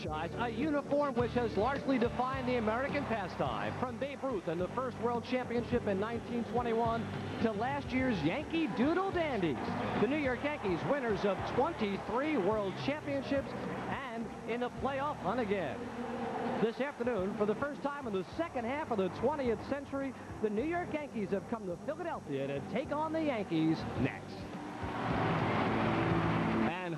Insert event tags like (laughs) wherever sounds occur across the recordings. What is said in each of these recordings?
franchise, a uniform which has largely defined the American pastime. From Babe Ruth and the first World Championship in 1921 to last year's Yankee Doodle Dandies. The New York Yankees winners of 23 World Championships and in the playoff hunt again. This afternoon, for the first time in the second half of the 20th century, the New York Yankees have come to Philadelphia to take on the Yankees next.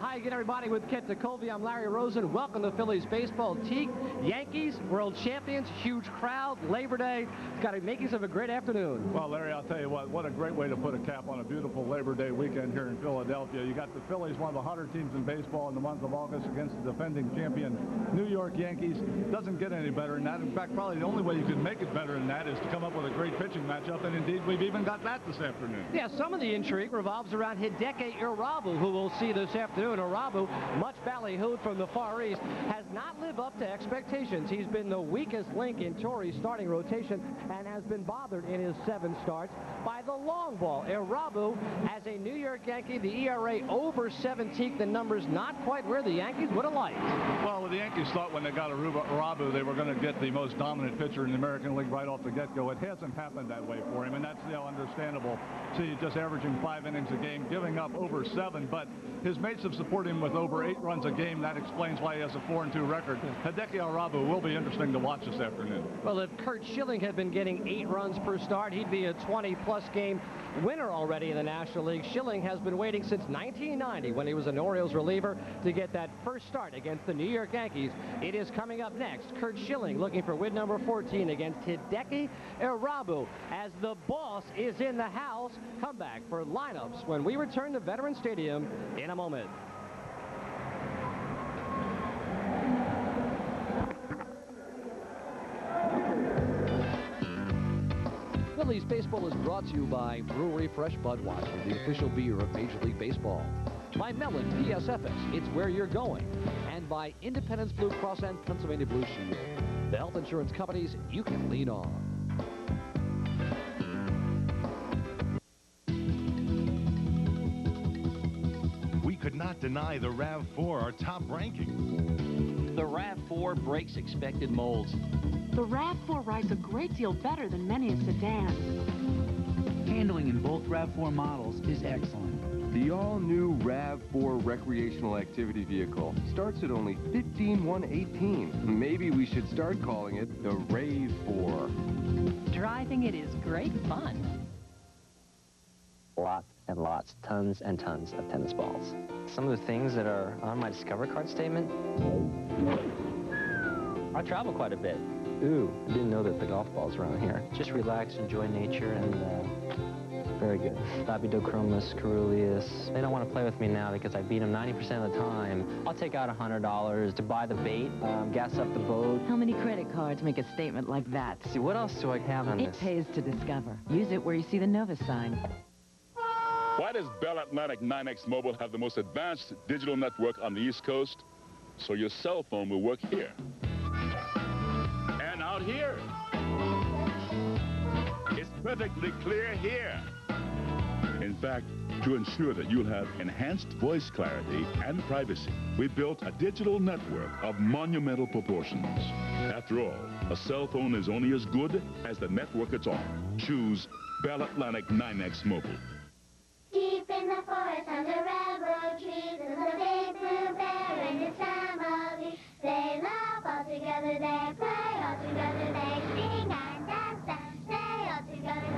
Hi again, everybody, with Kent Tekulve. I'm Larry Rosen. Welcome to Phillies baseball. Teak, Yankees, world champions, huge crowd, Labor Day. It's got a makings of a great afternoon. Well, Larry, I'll tell you what, what a great way to put a cap on a beautiful Labor Day weekend here in Philadelphia. You got the Phillies, one of the hotter teams in baseball in the month of August against the defending champion New York Yankees. Doesn't get any better than that. In fact, probably the only way you could make it better than that is to come up with a great pitching matchup, and indeed we've even got that this afternoon. Yeah, some of the intrigue revolves around Hideki Irabu, who we'll see this afternoon. Irabu much ballyhooed from the Far East, has not lived up to expectations. He's been the weakest link in Torre's starting rotation and has been bothered in his seven starts by the long ball. Irabu, as a New York Yankee, the ERA over 17, the numbers not quite where the Yankees would have liked. Well, the Yankees thought when they got Irabu, they were going to get the most dominant pitcher in the American League right off the get-go. It hasn't happened that way for him, and that's know, understandable. See, just averaging five innings a game, giving up over seven, but his mates have supported him with over eight runs a game. That explains why he has a 4-2 record. Hideki Irabu will be interesting to watch this afternoon. Well, if Curt Schilling had been getting eight runs per start, he'd be a 20-plus game winner already in the National League. Schilling has been waiting since 1990 when he was an Orioles reliever to get that first start against the New York Yankees. It is coming up next. Curt Schilling looking for win number 14 against Hideki Irabu as the boss is in the house. Come back for lineups when we return to Veteran Stadium in a moment. Phillies Baseball is brought to you by Brewery Fresh Budweiser, the official beer of Major League Baseball. By Mellon PSFS, it's where you're going. And by Independence Blue Cross and Pennsylvania Blue Shield, the health insurance companies you can lean on. We could not deny the RAV4 our top ranking. The RAV4 breaks expected molds. The RAV4 rides a great deal better than many a sedan. Handling in both RAV4 models is excellent. The all-new RAV4 recreational activity vehicle starts at only 15118. Maybe we should start calling it the Rave 4. Driving it is great fun. Lots and lots, tons and tons of tennis balls. Some of the things that are on my Discover card statement, I travel quite a bit. Ooh, I didn't know that the golf ball's around here. Just relax, enjoy nature, and uh, very good. Labidochromis, caeruleus. They don't want to play with me now because I beat them 90% of the time. I'll take out $100 to buy the bait, um, gas up the boat. How many credit cards make a statement like that? see, what else do I have on It this? It pays to discover. Use it where you see the Novus sign. Why does Bell Atlantic NYNEX Mobile have the most advanced digital network on the East Coast? So your cell phone will work here. And out here. It's perfectly clear here. In fact, to ensure that you'll have enhanced voice clarity and privacy, we built a digital network of monumental proportions. After all, a cell phone is only as good as the network it's on. Choose Bell Atlantic NYNEX Mobile. Deep in the forest under railroad trees is a big blue bear and his family. They laugh all together, they play all together, they sing and dance and stay all together.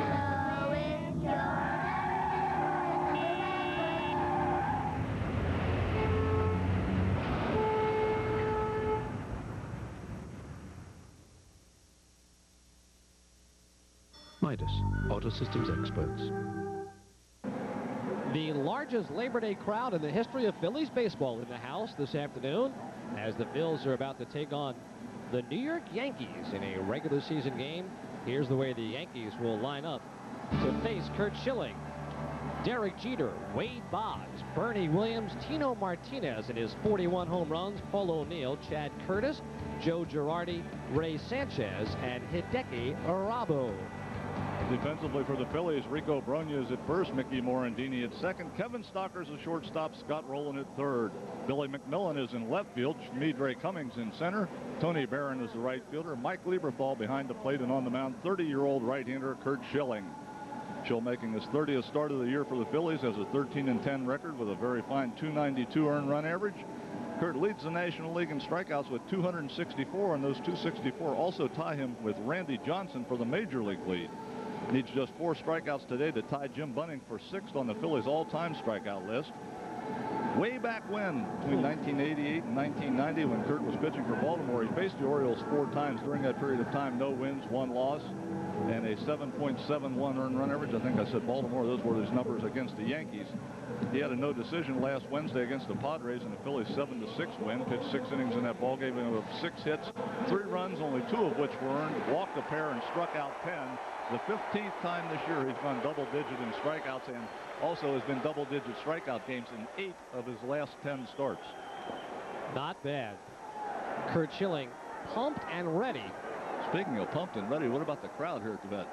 So if you're Midas, Auto Systems experts. The largest Labor Day crowd in the history of Phillies baseball in the house this afternoon as the Phils are about to take on the New York Yankees in a regular season game. Here's the way the Yankees will line up to face Curt Schilling, Derek Jeter, Wade Boggs, Bernie Williams, Tino Martinez in his 41 home runs, Paul O'Neill, Chad Curtis, Joe Girardi, Ray Sanchez, and Hideki Irabu. Defensively for the Phillies, Rico Brogna is at first, Mickey Morandini at second, Kevin Stocker's a shortstop, Scott Rolen at third. Billy McMillon is in left field, Midre Cummings in center, Tony Barron is the right fielder, Mike Lieberthal behind the plate and on the mound, 30-year-old right-hander Curt Schilling. Schill making his 30th start of the year for the Phillies has a 13-10 record with a very fine 292 earned run average. Curt leads the National League in strikeouts with 264, and those 264 also tie him with Randy Johnson for the Major League lead. Needs just four strikeouts today to tie Jim Bunning for sixth on the Phillies all-time strikeout list. Way back when, between hmm. 1988 and 1990, when Curt was pitching for Baltimore, he faced the Orioles four times during that period of time. No wins, one loss, and a 7.71 earned run average. I think I said Baltimore. Those were his numbers against the Yankees. He had a no decision last Wednesday against the Padres in the Phillies 7 to 6 win. Pitched six innings in that ball game with six hits, three runs, only two of which were earned. Walked a pair and struck out 10. The 15th time this year he's gone double digit in strikeouts and also has been double digit strikeout games in eight of his last 10 starts. Not bad. Curt Schilling pumped and ready. Speaking of pumped and ready, what about the crowd here at the vet?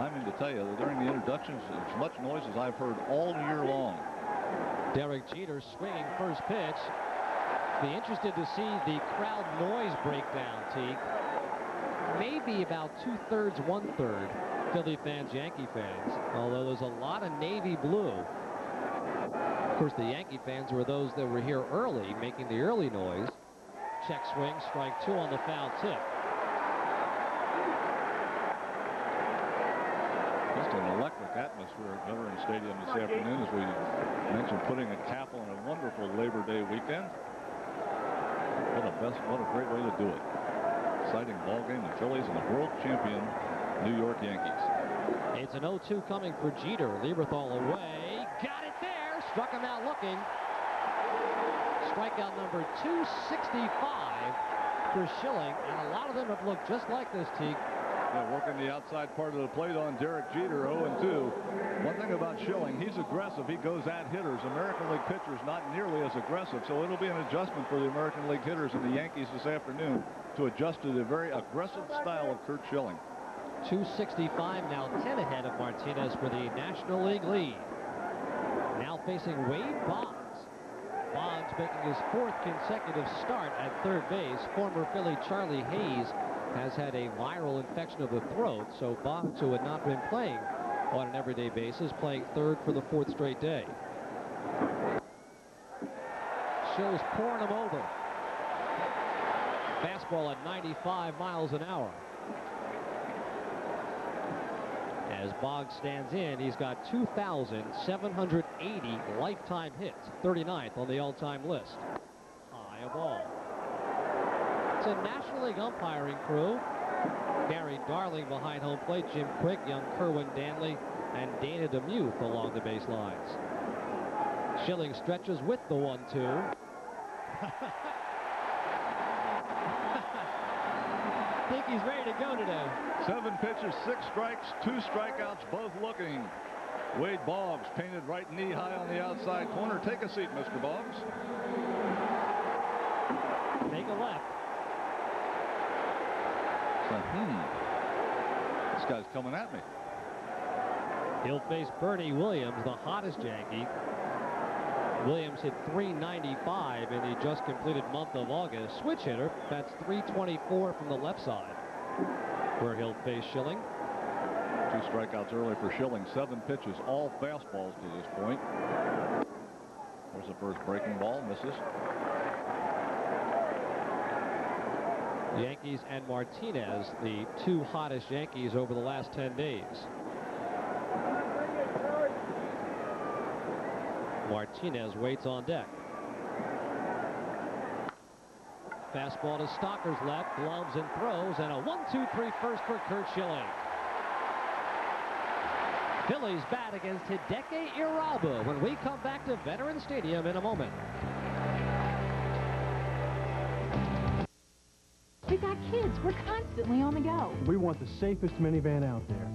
I mean to tell you, during the introductions, as much noise as I've heard all year long. Derek Jeter swinging first pitch. Be interested to see the crowd noise breakdown, Teague. Maybe about two-thirds, one-third Philly fans, Yankee fans, although there's a lot of navy blue. Of course, the Yankee fans were those that were here early, making the early noise. Check swing, strike two on the foul tip. Just an electric atmosphere at Veterans Stadium this afternoon as we mentioned putting a cap on a wonderful Labor Day weekend. What a best, what a great way to do it. Exciting ball game, the Phillies and the world champion New York Yankees. It's an 0-2 coming for Jeter. Lieberthal away. Got it there. Struck him out looking. Strikeout number 265 for Schilling. And a lot of them have looked just like this, Teague. Yeah, working the outside part of the plate on Derek Jeter, 0-2. One thing about Schilling, he's aggressive. He goes at hitters. American League pitchers not nearly as aggressive, so it'll be an adjustment for the American League hitters and the Yankees this afternoon to adjust to the very aggressive style of Curt Schilling. 265 now 10 ahead of Martinez for the National League lead. Now facing Wade Boggs. Boggs making his fourth consecutive start at third base. Former Philly Charlie Hayes has had a viral infection of the throat, so Boggs, who had not been playing on an everyday basis, playing third for the fourth straight day. Schill's pouring him over. Fastball at 95 miles an hour. As Boggs stands in, he's got 2,780 lifetime hits, 39th on the all-time list. High a ball. It's a National League umpiring crew. Gary Darling behind home plate, Jim Quick, young Kerwin Danley, and Dana DeMuth along the baselines. Schilling stretches with the 1-2. (laughs) think he's ready to go today. Seven pitches, six strikes, two strikeouts, both looking. Wade Boggs painted right knee high on the outside corner. Take a seat, Mr. Boggs. Make a left. Hmm. This guy's coming at me. He'll face Bernie Williams, the hottest Yankee. Williams hit 395 in the just completed month of August. Switch hitter, that's 324 from the left side, where he'll face Schilling. Two strikeouts early for Schilling. Seven pitches, all fastballs to this point. There's the first breaking ball, misses. Yankees and Martinez, the two hottest Yankees over the last 10 days. Martinez waits on deck. Fastball to Stocker's left, gloves and throws, and a 1-2-3 first for Curt Schilling. Phillies bat against Hideki Irabu when we come back to Veteran Stadium in a moment. Kids. We're constantly on the go. We want the safest minivan out there.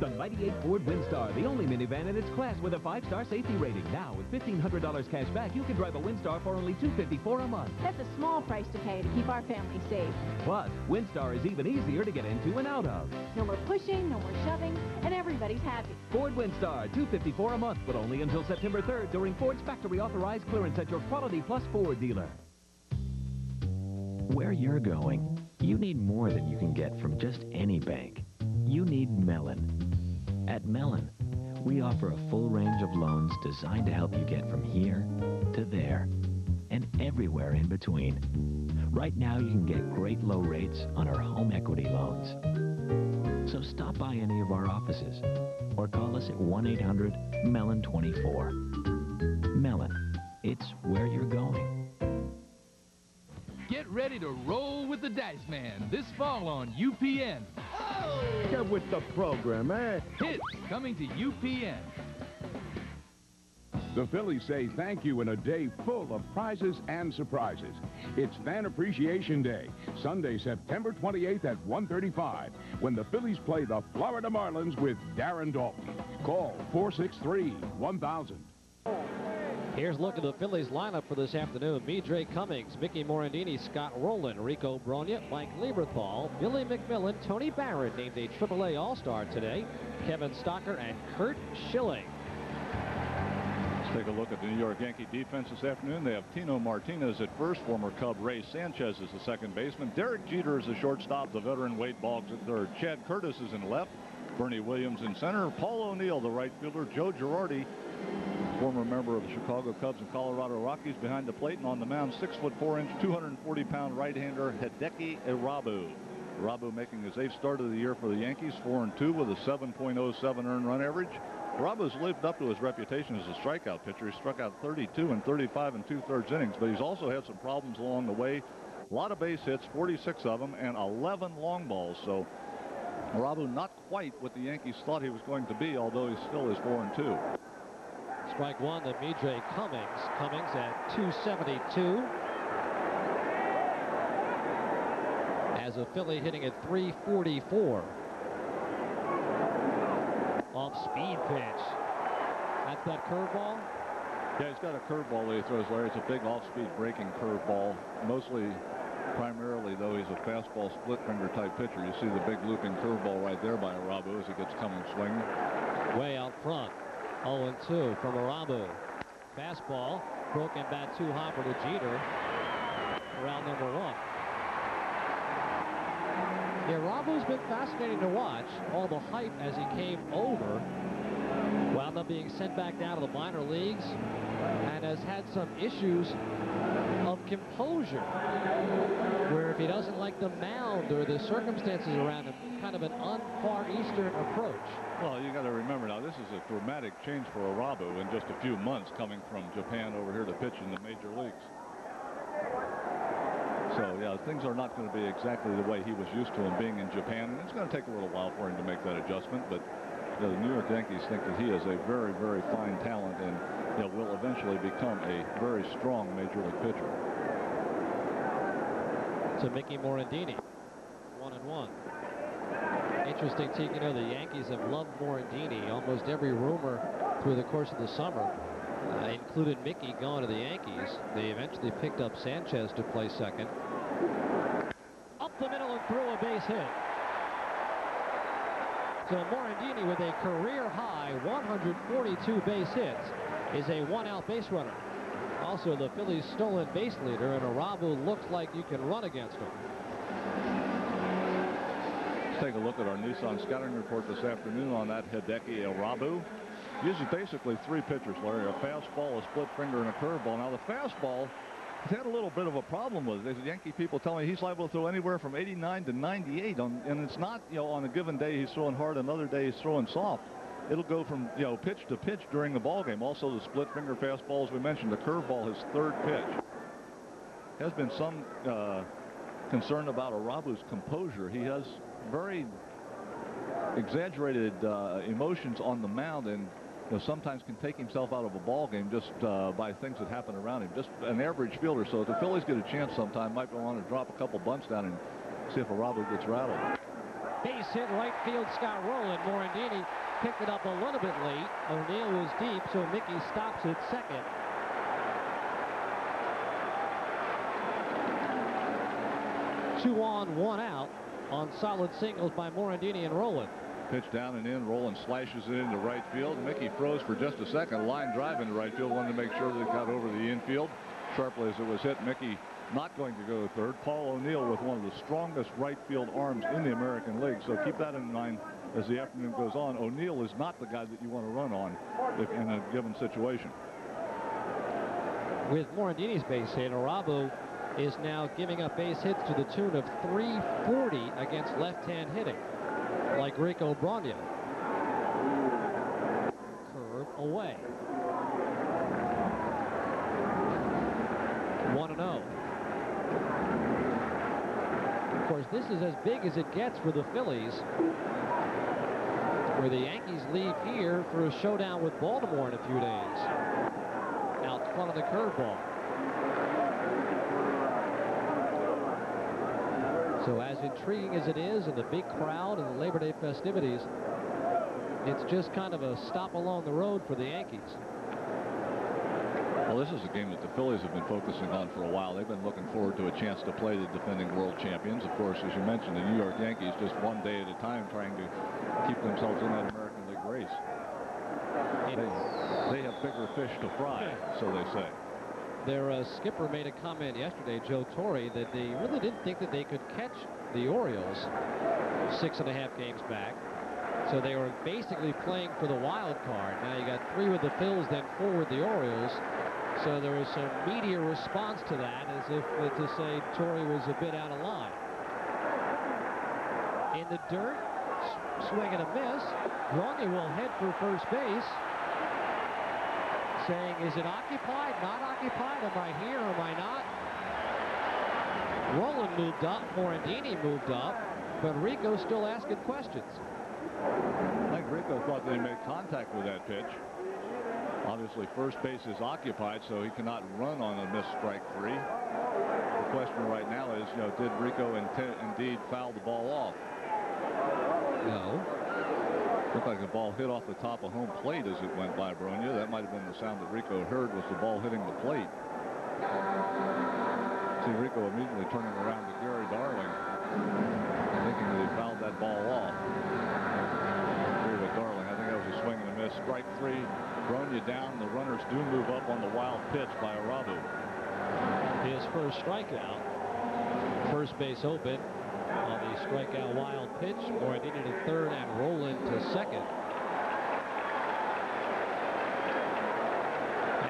The mighty 8 Ford Windstar, the only minivan in its class with a 5-star safety rating. Now, with $1,500 cash back, you can drive a Windstar for only 254 a month. That's a small price to pay to keep our family safe. Plus, Windstar is even easier to get into and out of. No more pushing, no more shoving, and everybody's happy. Ford Windstar, 254 a month, but only until September 3rd during Ford's factory authorized clearance at your Quality Plus Ford dealer. Where you're going, you need more than you can get from just any bank. You need Mellon. At Mellon, we offer a full range of loans designed to help you get from here to there and everywhere in between. Right now, you can get great low rates on our home equity loans. So stop by any of our offices or call us at 1-800-MELLON24. Mellon, it's where you're going. Get ready to roll with the Dice Man this fall on UPN. Get with the program, eh? Hits coming to UPN. The Phillies say thank you in a day full of prizes and surprises. It's Fan Appreciation Day, Sunday, September 28th at 1:35, when the Phillies play the Florida Marlins with Darren Daulton. Call 463-1000. Here's a look at the Phillies lineup for this afternoon. Midre Cummings, Mickey Morandini, Scott Rolen, Rico Brogna, Mike Lieberthal, Billy McMillon, Tony Barrett named a AAA All-Star today, Kevin Stocker, and Curt Schilling. Let's take a look at the New York Yankee defense this afternoon. They have Tino Martinez at first, former Cub Ray Sanchez is the second baseman. Derek Jeter is the shortstop, the veteran Wade Boggs at third. Chad Curtis is in left, Bernie Williams in center, Paul O'Neill, the right fielder, Joe Girardi, former member of the Chicago Cubs and Colorado Rockies behind the plate and on the mound, six foot four inch, 240 pound right-hander Hideki Irabu. Irabu making his eighth start of the year for the Yankees, four and two with a 7.07 earned run average. Irabu's lived up to his reputation as a strikeout pitcher. He struck out 32 and 35 and two-thirds innings, but he's also had some problems along the way. A lot of base hits, 46 of them, and 11 long balls. So Irabu not quite what the Yankees thought he was going to be, although he still is four and two. Strike one to Midre Cummings. Cummings at 272. As a Philly hitting at 344. Off speed pitch. That's that curveball. Yeah, he's got a curveball that he throws, Larry. It's a big off-speed breaking curveball. Mostly, primarily, though, he's a fastball split finger type pitcher. You see the big looping curveball right there by Irabu as he gets coming swing. Way out front. 0-2 from Irabu. Fastball. Broken bat two hopper to Jeter. Round number one. Yeah, Irabu's been fascinating to watch. All the hype as he came over. Wound up being sent back down to the minor leagues and has had some issues composure where if he doesn't like the mound or the circumstances around him, kind of an un-Far Eastern approach. Well, you got to remember now, this is a dramatic change for Irabu in just a few months coming from Japan over here to pitch in the major leagues. So, yeah, things are not going to be exactly the way he was used to him being in Japan. And it's going to take a little while for him to make that adjustment. But the New York Yankees think that he is a very, very fine talent and you know, will eventually become a very strong major league pitcher. To Mickey Morandini. One and one. Interesting, Tiki, you know, the Yankees have loved Morandini. Almost every rumor through the course of the summer uh, included Mickey going to the Yankees. They eventually picked up Sanchez to play second. Up the middle and through a base hit. So Morandini with a career high 142 base hits is a one-out base runner. Also the Phillies stolen base leader, and Irabu looks like you can run against him. Let's take a look at our Nissan scouting report this afternoon on that Hideki Irabu. Uses basically three pitchers, Larry. A fastball, a split finger, and a curveball. Now, the fastball, he's had a little bit of a problem with it. The Yankee people tell me he's liable to throw anywhere from 89 to 98. On, and it's not, you know, on a given day he's throwing hard, another day he's throwing soft. It'll go from, you know, pitch to pitch during the ball game. Also, the split finger fastball, as we mentioned, the curveball, his third pitch. Has been some uh, concern about Irabu's composure. He has very exaggerated uh, emotions on the mound and you know, sometimes can take himself out of a ball game just uh, by things that happen around him. Just an average fielder. So if the Phillies get a chance sometime, might want to drop a couple bunts down and see if Irabu gets rattled. base hit right field. Scott Rolen. Morandini picked it up a little bit late. O'Neill was deep, so Mickey stops at second. Two on, one out on solid singles by Morandini and Rolen. Pitch down and in. Rolen slashes it into right field. Mickey froze for just a second. Line drive into right field. Wanted to make sure that it got over the infield. Sharply as it was hit. Mickey not going to go to third. Paul O'Neill with one of the strongest right field arms in the American League. So keep that in mind as the afternoon goes on. O'Neill is not the guy that you want to run on if in a given situation. With Morandini's base hit, Irabu is now giving up base hits to the tune of 340 against left-hand hitting, like Rico Brogna. Curve away. 1 0. Of course, this is as big as it gets for the Phillies, where the Yankees leave here for a showdown with Baltimore in a few days. Out front of the curveball. So as intriguing as it is and the big crowd and the Labor Day festivities, it's just kind of a stop along the road for the Yankees. Well, this is a game that the Phillies have been focusing on for a while. They've been looking forward to a chance to play the defending world champions. Of course, as you mentioned, the New York Yankees just one day at a time trying to keep themselves in that American League race. They, they have bigger fish to fry, so they say. Their uh, skipper made a comment yesterday, Joe Torre, that they really didn't think that they could catch the Orioles six and a half games back. So they were basically playing for the wild card. Now you got three with the Phils, then four with the Orioles. So there was some media response to that as if uh, to say Torre was a bit out of line. In the dirt, swing and a miss. Brogna will head for first base saying, is it occupied, not occupied? Am I here, am I not? Rolen moved up, Morandini moved up, but Rico still asking questions. I think Rico thought he made contact with that pitch. Obviously, first base is occupied, so he cannot run on a missed strike three. The question right now is, you know, did Rico indeed foul the ball off? No. Looked like the ball hit off the top of home plate as it went by Brogna. That might have been the sound that Rico heard was the ball hitting the plate. See Rico immediately turning around to Gary Darling, thinking that he fouled that ball off. Agree with Darling. I think that was a a. Strike three. Brogna down. The runners do move up on the wild pitch by Irabu. His first strikeout. First base open on the strikeout wild pitch. Morandini to third and Rolen to second.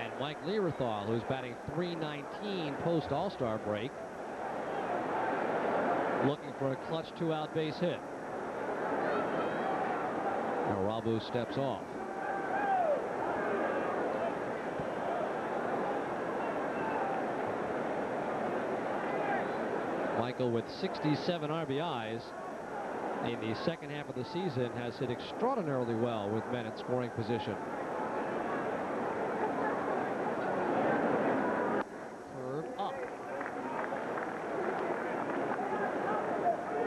And Mike Lieberthal, who's batting 319 post All-Star break, looking for a clutch two-out base hit. Irabu steps off. Michael with 67 RBIs in the second half of the season has hit extraordinarily well with men in scoring position. Curve up.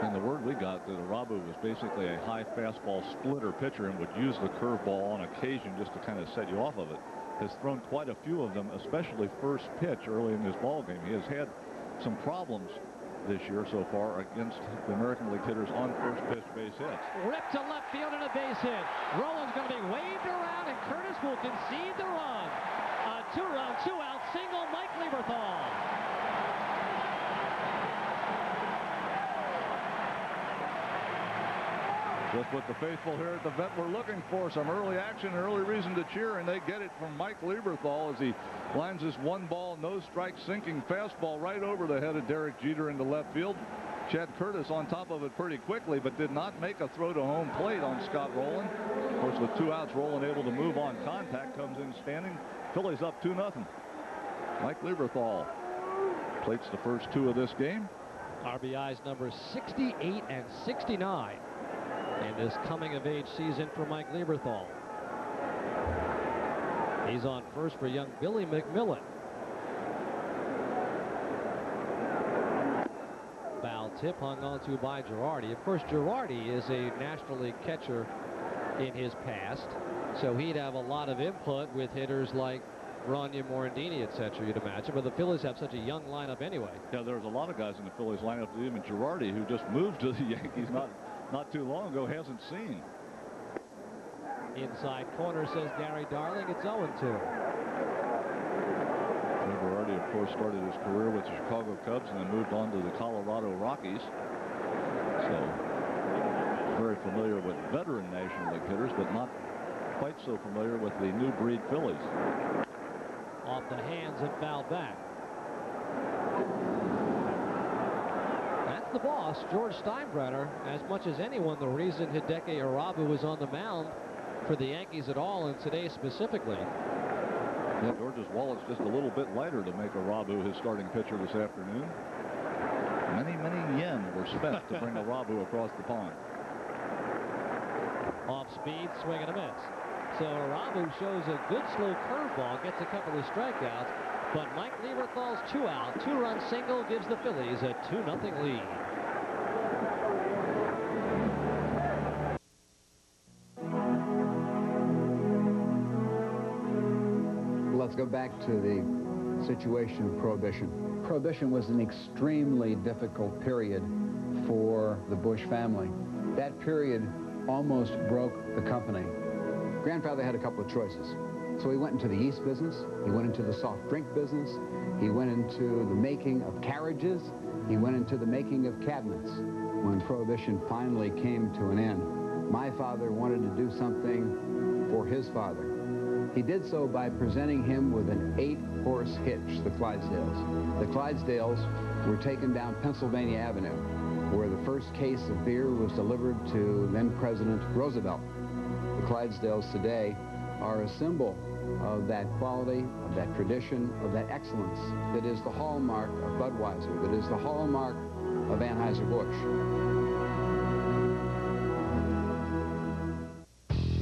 And the word we got that Irabu was basically a high fastball splitter pitcher and would use the curveball on occasion just to kind of set you off of it. Has thrown quite a few of them, especially first pitch early in this ball game. He has had some problems this year so far against the American League hitters on first pitch base hits. Ripped to left field and a base hit. Rolen's going to be waved around and Curtis will concede the run. A two-run, two-out single, Mike Lieberthal. Just what the faithful here at the vet were looking for. Some early action, early reason to cheer, and they get it from Mike Lieberthal as he lines this one ball, no strike, sinking fastball right over the head of Derek Jeter into left field. Chad Curtis on top of it pretty quickly, but did not make a throw to home plate on Scott Rolen. Of course, with two outs, Rolen able to move on contact, comes in standing. Phillies up 2 0. Mike Lieberthal plates the first two of this game. RBIs number 68 and 69 in this coming of age season for Mike Lieberthal. He's on first for young Billy McMillon. Foul tip hung onto by Girardi. Of course, Girardi is a National League catcher in his past, so he'd have a lot of input with hitters like Ronnie Morandini, etc., you'd imagine. But the Phillies have such a young lineup anyway. Yeah, there's a lot of guys in the Phillies lineup, even Girardi, who just moved to the (laughs) Yankees not, not too long ago, hasn't seen. Inside corner, says Gary Darling. It's 0-2. Girardi, of course, started his career with the Chicago Cubs and then moved on to the Colorado Rockies. So, very familiar with veteran National League hitters, but not quite so familiar with the new breed Phillies. Off the hands and foul back. The boss, George Steinbrenner. As much as anyone, the reason Hideki Irabu was on the mound for the Yankees at all, and today specifically. Yeah, George's wallet's just a little bit lighter to make Irabu his starting pitcher this afternoon. Many, many yen were spent to bring (laughs) Irabu across the pond. Off speed, swing and a miss. So Irabu shows a good slow curveball, gets a couple of strikeouts, but Mike Lieberthal's two out, two-run single gives the Phillies a 2-0 lead. Let's go back to the situation of Prohibition. Prohibition was an extremely difficult period for the Busch family. That period almost broke the company. Grandfather had a couple of choices. So he went into the yeast business, he went into the soft drink business, he went into the making of carriages, he went into the making of cabinets. When Prohibition finally came to an end, my father wanted to do something for his father. He did so by presenting him with an eight-horse hitch, the Clydesdales. The Clydesdales were taken down Pennsylvania Avenue, where the first case of beer was delivered to then-President Roosevelt. The Clydesdales today are a symbol of that quality, of that tradition, of that excellence that is the hallmark of Budweiser, that is the hallmark of Anheuser-Busch.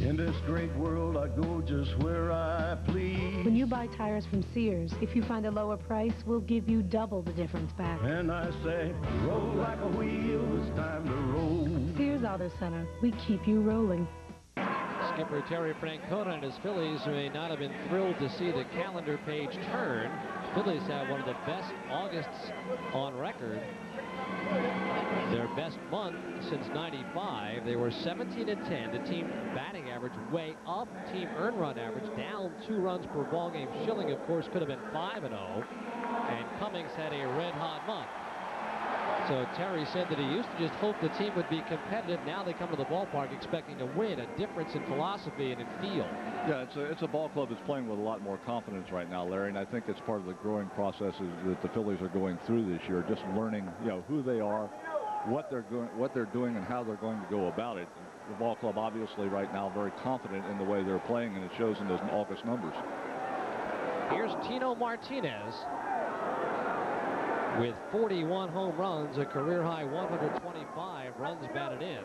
In this great world, I go just where I please. When you buy tires from Sears, if you find a lower price, we'll give you double the difference back. And I say, roll like a wheel, it's time to roll. Sears Auto Center, we keep you rolling. Skipper Terry Francona and his Phillies may not have been thrilled to see the calendar page turn. Phillies have one of the best Augusts on record. Their best month since 95. They were 17 and 10. The team batting average way up. Team earned run average down two runs per ball game. Schilling, of course, could have been 5 and 0. And Cummings had a red hot month. So Terry said that he used to just hope the team would be competitive. Now they come to the ballpark expecting to win. A difference in philosophy and in feel. Yeah, it's a, it's a ball club that's playing with a lot more confidence right now, Larry, and I think it's part of the growing process that the Phillies are going through this year, just learning, you know, who they are, what they're going, what they're doing, and how they're going to go about it. The ball club, obviously, right now, very confident in the way they're playing, and it shows in those August numbers. Here's Tino Martinez with 41 home runs, a career high 125 runs batted in.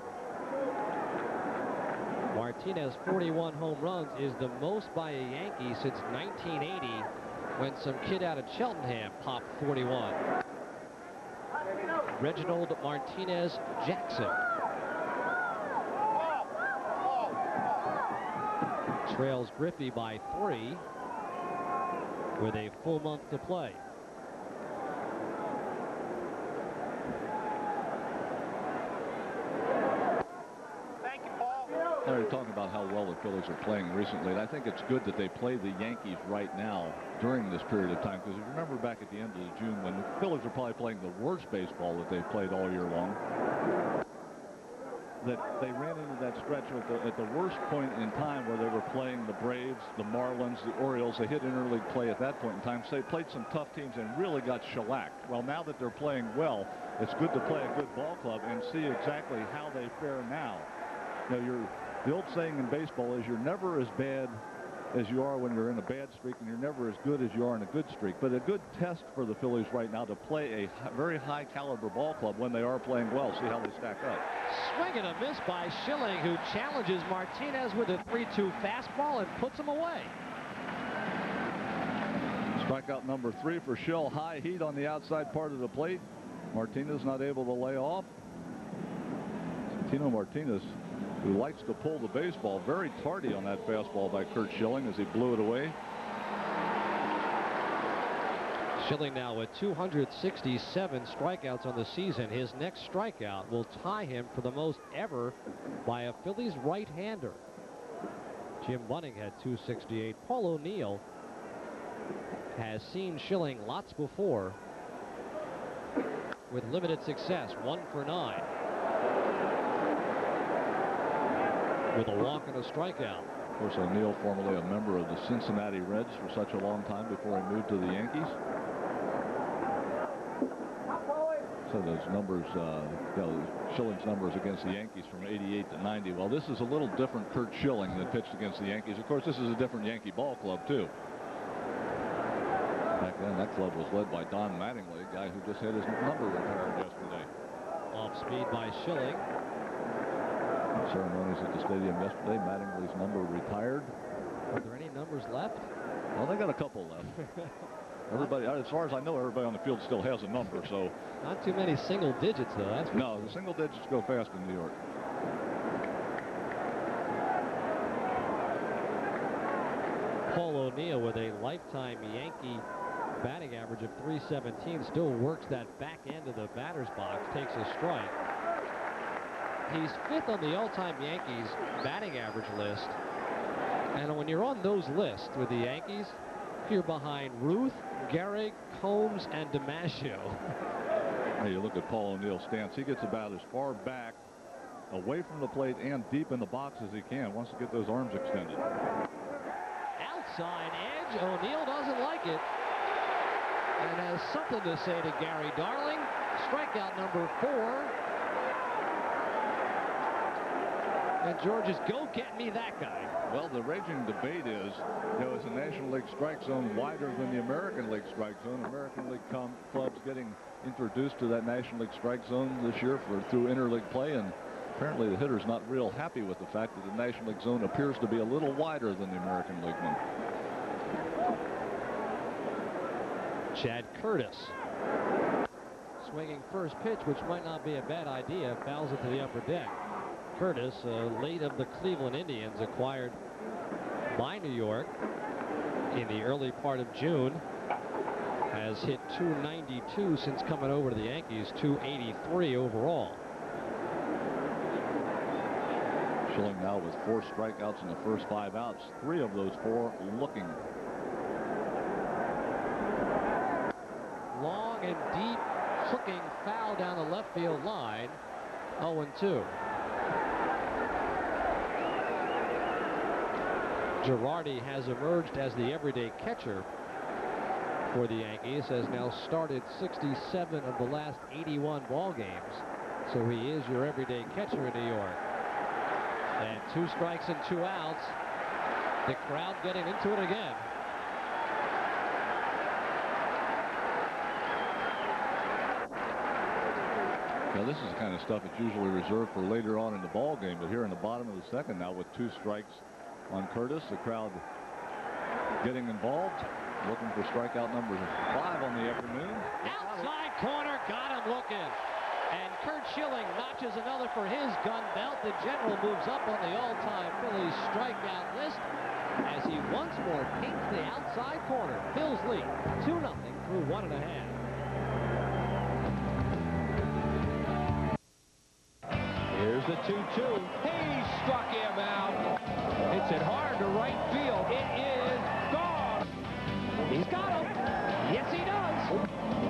Martinez 41 home runs is the most by a Yankee since 1980 when some kid out of Cheltenham popped 41. Reginald Martinez Jackson. Trails Griffey by three with a full month to play. Larry, talking about how well the Phillies are playing recently, and I think it's good that they play the Yankees right now during this period of time, because if you remember back at the end of June when the Phillies were probably playing the worst baseball that they've played all year long, that they ran into that stretch at the, at the worst point in time where they were playing the Braves, the Marlins, the Orioles. They hit interleague play at that point in time. So they played some tough teams and really got shellacked. Well, now that they're playing well, it's good to play a good ball club and see exactly how they fare now. Know, you're the old saying in baseball is you're never as bad as you are when you're in a bad streak, and you're never as good as you are in a good streak. But a good test for the Phillies right now to play a very high caliber ball club when they are playing well. See how they stack up. Swing and a miss by Schilling, who challenges Martinez with a 3-2 fastball and puts him away. Strikeout number three for Schill. High heat on the outside part of the plate. Martinez not able to lay off. Tino Martinez, who likes to pull the baseball, very tardy on that fastball by Curt Schilling as he blew it away. Schilling now with 267 strikeouts on the season. His next strikeout will tie him for the most ever by a Phillies right-hander. Jim Bunning had 268. Paul O'Neill has seen Schilling lots before with limited success. One for nine. With a walk and a strikeout. Of course, O'Neill, formerly a member of the Cincinnati Reds for such a long time before he moved to the Yankees. So those numbers, uh, you know, Schilling's numbers against the Yankees from 88 to 90. Well, this is a little different Curt Schilling that pitched against the Yankees. Of course, this is a different Yankee ball club, too. Back then, that club was led by Don Mattingly, a guy who just had his number retired yesterday. Off speed by Schilling. Ceremonies at the stadium yesterday. Mattingly's number retired. Are there any numbers left? Well, they got a couple left. (laughs) Everybody, as far as I know, everybody on the field still has a number, so. Not too many single digits, though. That's no, the single digits go fast in New York. Paul O'Neill with a lifetime Yankee batting average of 317 still works that back end of the batter's box, takes a strike. He's fifth on the all-time Yankees batting average list. And when you're on those lists with the Yankees, you're behind Ruth, Gehrig, Combs, and DiMaggio. Hey, you look at Paul O'Neill's stance. He gets about as far back away from the plate and deep in the box as he can. Wants to get those arms extended. Outside edge. O'Neill doesn't like it. And has something to say to Gary Darling. Strikeout number four. And George is, go get me that guy. Well, the raging debate is, you know, is the National League strike zone wider than the American League strike zone? American League clubs getting introduced to that National League strike zone this year for through interleague play, and apparently the hitter's not real happy with the fact that the National League zone appears to be a little wider than the American League one. Chad Curtis swinging first pitch, which might not be a bad idea, fouls it to the upper deck. Curtis, late of the Cleveland Indians, acquired by New York in the early part of June. Has hit 292 since coming over to the Yankees, 283 overall. Schilling now with four strikeouts in the first five outs, three of those four looking. Long and deep, hooking foul down the left field line, 0-2. Girardi has emerged as the everyday catcher for the Yankees, has now started 67 of the last 81 ball games. So he is your everyday catcher in New York. And two strikes and two outs. The crowd getting into it again. Now this is the kind of stuff that's usually reserved for later on in the ball game, but here in the bottom of the second now with two strikes on Curtis. The crowd getting involved, looking for strikeout number five on the afternoon. Outside corner, got him looking. And Curt Schilling notches another for his gun belt. The general moves up on the all-time Phillies strikeout list as he once more paints the outside corner. Phil's lead 2-0 through one and a half. Here's the 2-2. He struck him out. Hits it hard to right field. It is gone. He's got him. Yes, he does.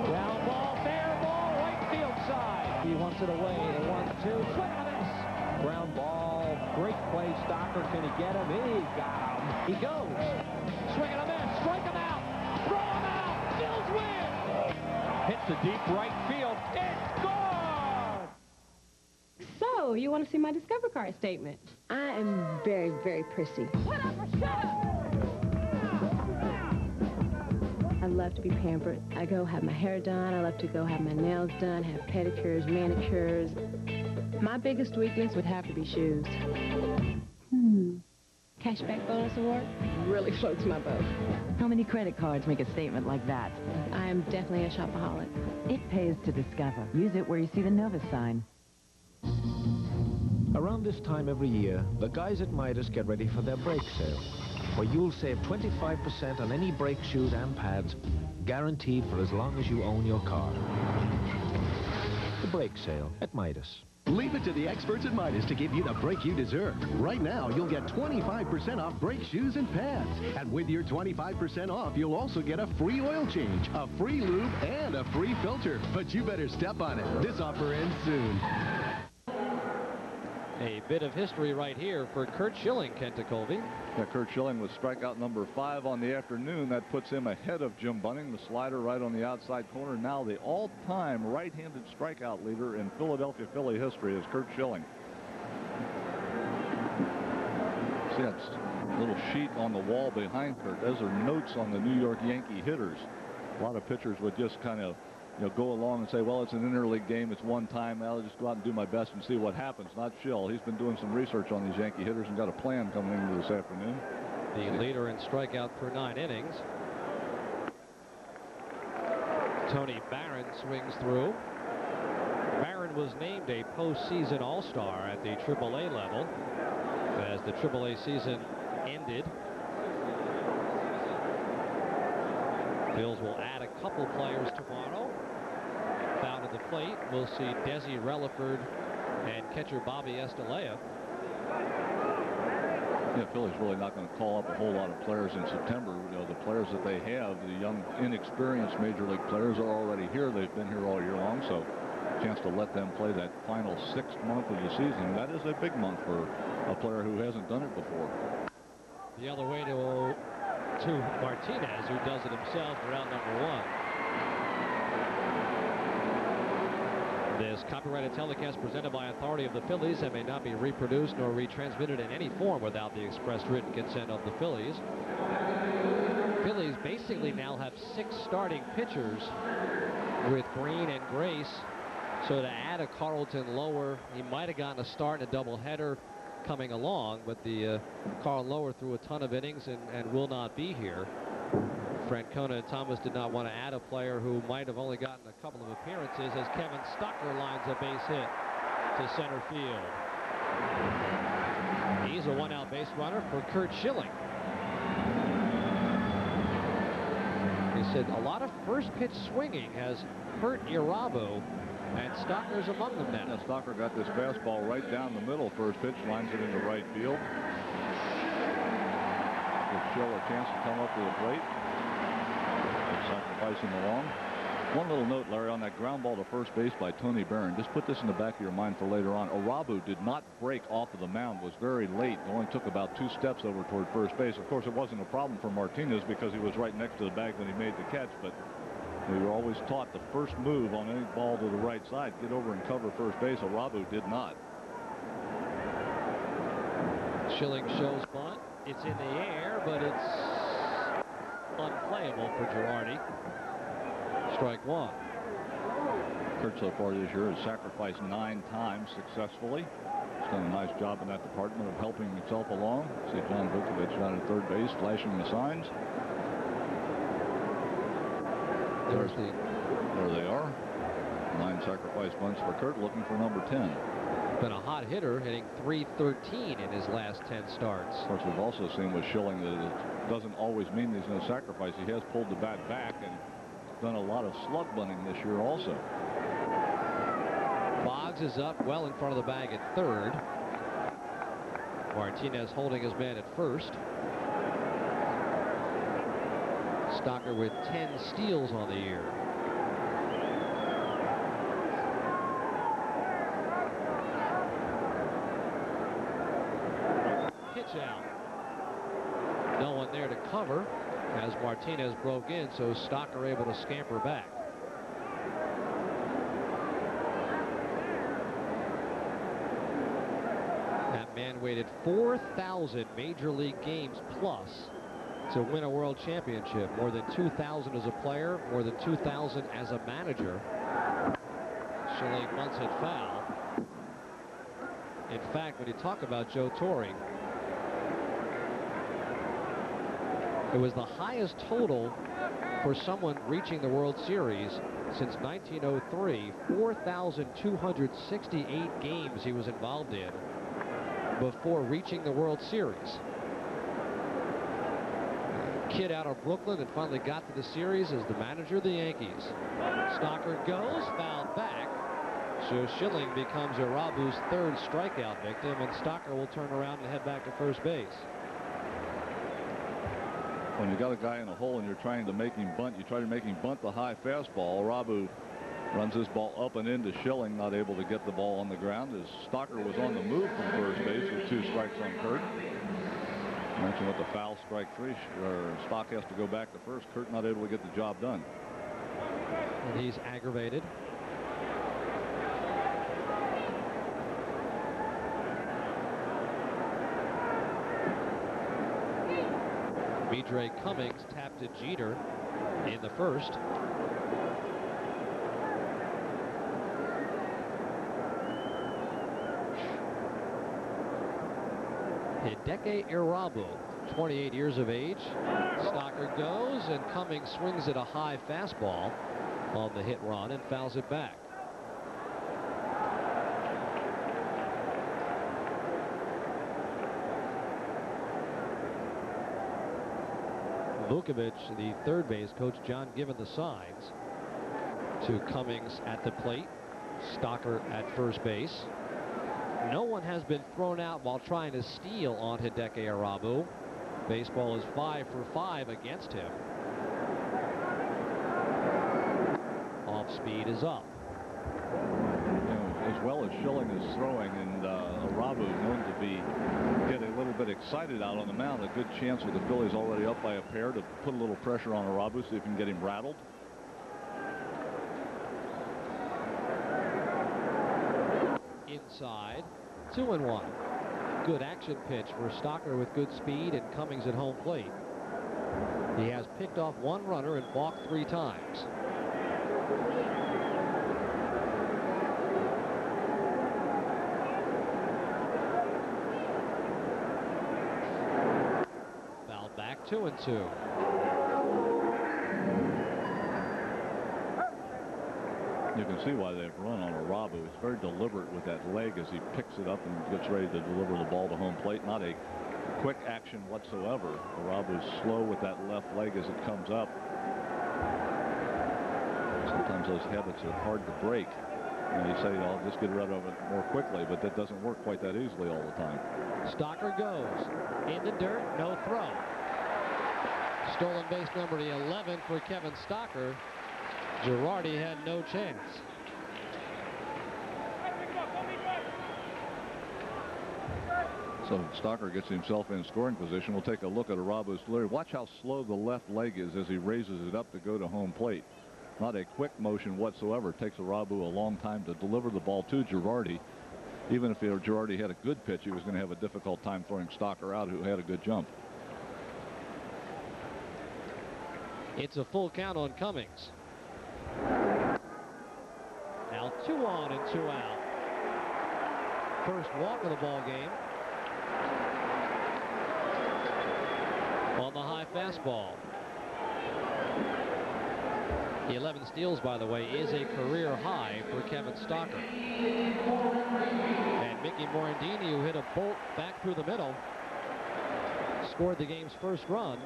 Ground ball, fair ball, right field side. He wants it away. The one-two. Swing and a. Ground ball. Great play. Stocker. Can he get him? He got him. He goes. Swing and a miss. Strike him out. Throw him out. Phil's win. Hits the deep right field. You want to see my Discover Card statement? I am very, very prissy. I love to be pampered. I go have my hair done. I love to go have my nails done, have pedicures, manicures. My biggest weakness would have to be shoes. Hmm. Cashback bonus award really floats my boat. How many credit cards make a statement like that? I am definitely a shopaholic. It pays to discover. Use it where you see the Novus sign. Around this time every year, the guys at Midas get ready for their brake sale, where you'll save 25% on any brake shoes and pads, guaranteed for as long as you own your car. The brake sale at Midas. Leave it to the experts at Midas to give you the brake you deserve. Right now, you'll get 25% off brake shoes and pads. And with your 25% off, you'll also get a free oil change, a free lube, and a free filter. But you better step on it. This offer ends soon. A bit of history right here for Curt Schilling, Kent Tekulve. Yeah, Curt Schilling was strikeout number five on the afternoon. That puts him ahead of Jim Bunning, the slider right on the outside corner. Now the all-time right-handed strikeout leader in Philadelphia Philly history is Curt Schilling. See that little sheet on the wall behind Curt. Those are notes on the New York Yankee hitters. A lot of pitchers would just kind of you know, go along and say, well, it's an interleague game. It's one time. I'll just go out and do my best and see what happens. Not Schill. He's been doing some research on these Yankee hitters and got a plan coming into this afternoon. The leader in strikeout per nine innings. Tony Barron swings through. Barron was named a postseason All-Star at the AAA level as the AAA season ended. Phils will add a couple players tomorrow. At the plate, we'll see Desi Relaford and catcher Bobby Estalella. Yeah, Philly's really not going to call up a whole lot of players in September. You know, the players that they have, the young, inexperienced major league players are already here. They've been here all year long, so chance to let them play that final sixth month of the season. That is a big month for a player who hasn't done it before. The other way to to Martinez, who does it himself round number one. This copyrighted telecast presented by authority of the Phillies and may not be reproduced nor retransmitted in any form without the express written consent of the Phillies. Phillies basically now have six starting pitchers with Green and Grace. So to add a Carlton Loewer, he might have gotten a start in a doubleheader coming along, but the uh, Carl Loewer threw a ton of innings and, and will not be here. Francona and Thomas did not want to add a player who might have only gotten a couple of appearances as Kevin Stocker lines a base hit to center field. He's a one-out base runner for Curt Schilling. He said a lot of first pitch swinging has hurt Irabu and Stocker's among them now. Yeah, Stocker got this fastball right down the middle. First pitch lines it into right field. Gives Schill a chance to come up to the plate. One little note, Larry, on that ground ball to first base by Tony Barron. Just put this in the back of your mind for later on. Irabu did not break off of the mound, was very late. Only took about two steps over toward first base. Of course, it wasn't a problem for Martinez because he was right next to the bag when he made the catch, but we were always taught the first move on any ball to the right side, get over and cover first base. Irabu did not. Schilling shows bunt. It's in the air, but it's unplayable for Girardi. Strike one. Curt so far this year has sacrificed nine times successfully. He's done a nice job in that department of helping himself along. See John Vukovich down at third base flashing the signs. There's the there they are. Nine sacrifice bunts for Curt, looking for number 10. Been a hot hitter hitting 313 in his last 10 starts. Of course, we've also seen with Schilling that it doesn't always mean there's no sacrifice. He has pulled the bat back and done a lot of slug bunting this year also. Boggs is up well in front of the bag at third. Martinez holding his man at first. Stocker with 10 steals on the year. Pitch out. No one there to cover as Martinez broke in, so Stocker able to scamper back. That man waited 4,000 major league games plus to win a world championship. More than 2,000 as a player, more than 2,000 as a manager. Bunts it foul. In fact, when you talk about Joe Torre, it was the highest total for someone reaching the World Series since 1903, 4,268 games he was involved in before reaching the World Series. Kid out of Brooklyn and finally got to the series as the manager of the Yankees. Stocker goes, fouled back. So Schilling becomes Irabu's third strikeout victim, and Stocker will turn around and head back to first base. When you got a guy in a hole and you're trying to make him bunt, you try to make him bunt the high fastball. Irabu runs this ball up and into Schilling, not able to get the ball on the ground as Stocker was on the move from first base with two strikes on Curt. I mentioned with the foul strike three, or Stock has to go back to first. Curt not able to get the job done. And he's aggravated. Midre Cummings tapped to Jeter in the first. Hideki Irabu, 28 years of age. Stocker goes, and Cummings swings at a high fastball on the hit run and fouls it back. Vukovich, the third base coach, John given the signs to Cummings at the plate, Stocker at first base. No one has been thrown out while trying to steal on Hideki Irabu. Baseball is five for five against him. Off speed is up. Know, as well as Schilling is throwing and uh, Irabu known to be get a little bit excited out on the mound. A good chance with the Phillies already up by a pair to put a little pressure on Irabu, see if you can get him rattled. Inside, two and one. Good action pitch for Stocker with good speed and Cummings at home plate. He has picked off one runner and walked three times. Fouled back two and two. You can see why they've run on Irabu. He's very deliberate with that leg as he picks it up and gets ready to deliver the ball to home plate. Not a quick action whatsoever. Irabu's slow with that left leg as it comes up. Sometimes those habits are hard to break. You, you say, I'll just get rid of it more quickly, but that doesn't work quite that easily all the time. Stocker goes in the dirt, no throw. Stolen base number 11 for Kevin Stocker. Girardi had no chance. So Stocker gets himself in scoring position. We'll take a look at Irabu's delivery. Watch how slow the left leg is as he raises it up to go to home plate. Not a quick motion whatsoever. It takes Irabu a long time to deliver the ball to Girardi. Even if Girardi had a good pitch, he was going to have a difficult time throwing Stocker out, who had a good jump. It's a full count on Cummings. Now two on and two out. First walk of the ball game. On the high fastball. The 11 steals, by the way, is a career high for Kevin Stocker. And Mickey Morandini, who hit a bolt back through the middle, scored the game's first run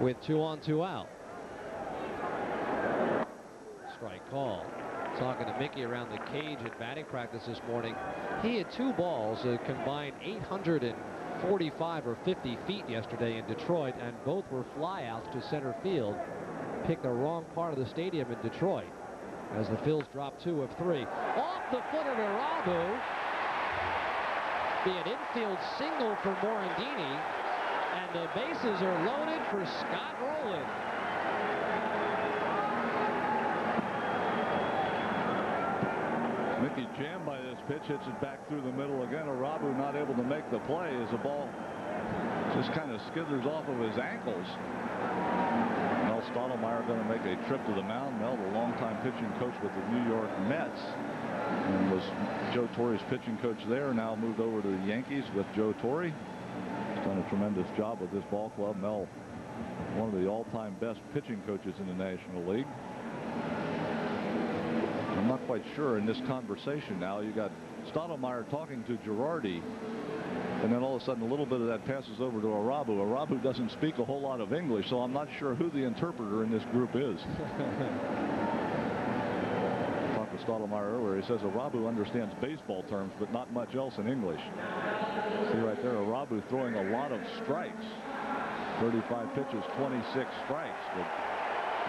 with two on, two out. Strike call. Talking to Mickey around the cage at batting practice this morning. He had two balls, a combined 845 or 50 feet yesterday in Detroit, and both were flyouts to center field. Picked the wrong part of the stadium in Detroit as the Phils drop two of three. Off the foot of Irabu. Be an infield single for Morandini. And the bases are loaded for Scott Rolen. Mickey jammed by this pitch, hits it back through the middle again. Irabu not able to make the play as the ball just kind of skitters off of his ankles. Mel Stottlemyre going to make a trip to the mound. Mel, the longtime pitching coach with the New York Mets, and was Joe Torre's pitching coach there. Now moved over to the Yankees with Joe Torre. Done a tremendous job with this ball club. Mel one of the all-time best pitching coaches in the National League. I'm not quite sure in this conversation now. You got Stottlemyre talking to Girardi, and then all of a sudden a little bit of that passes over to Irabu. Irabu doesn't speak a whole lot of English, so I'm not sure who the interpreter in this group is. (laughs) Talked to Stottlemyre earlier. He says Irabu understands baseball terms, but not much else in English. See right there, Irabu throwing a lot of strikes. 35 pitches, 26 strikes. But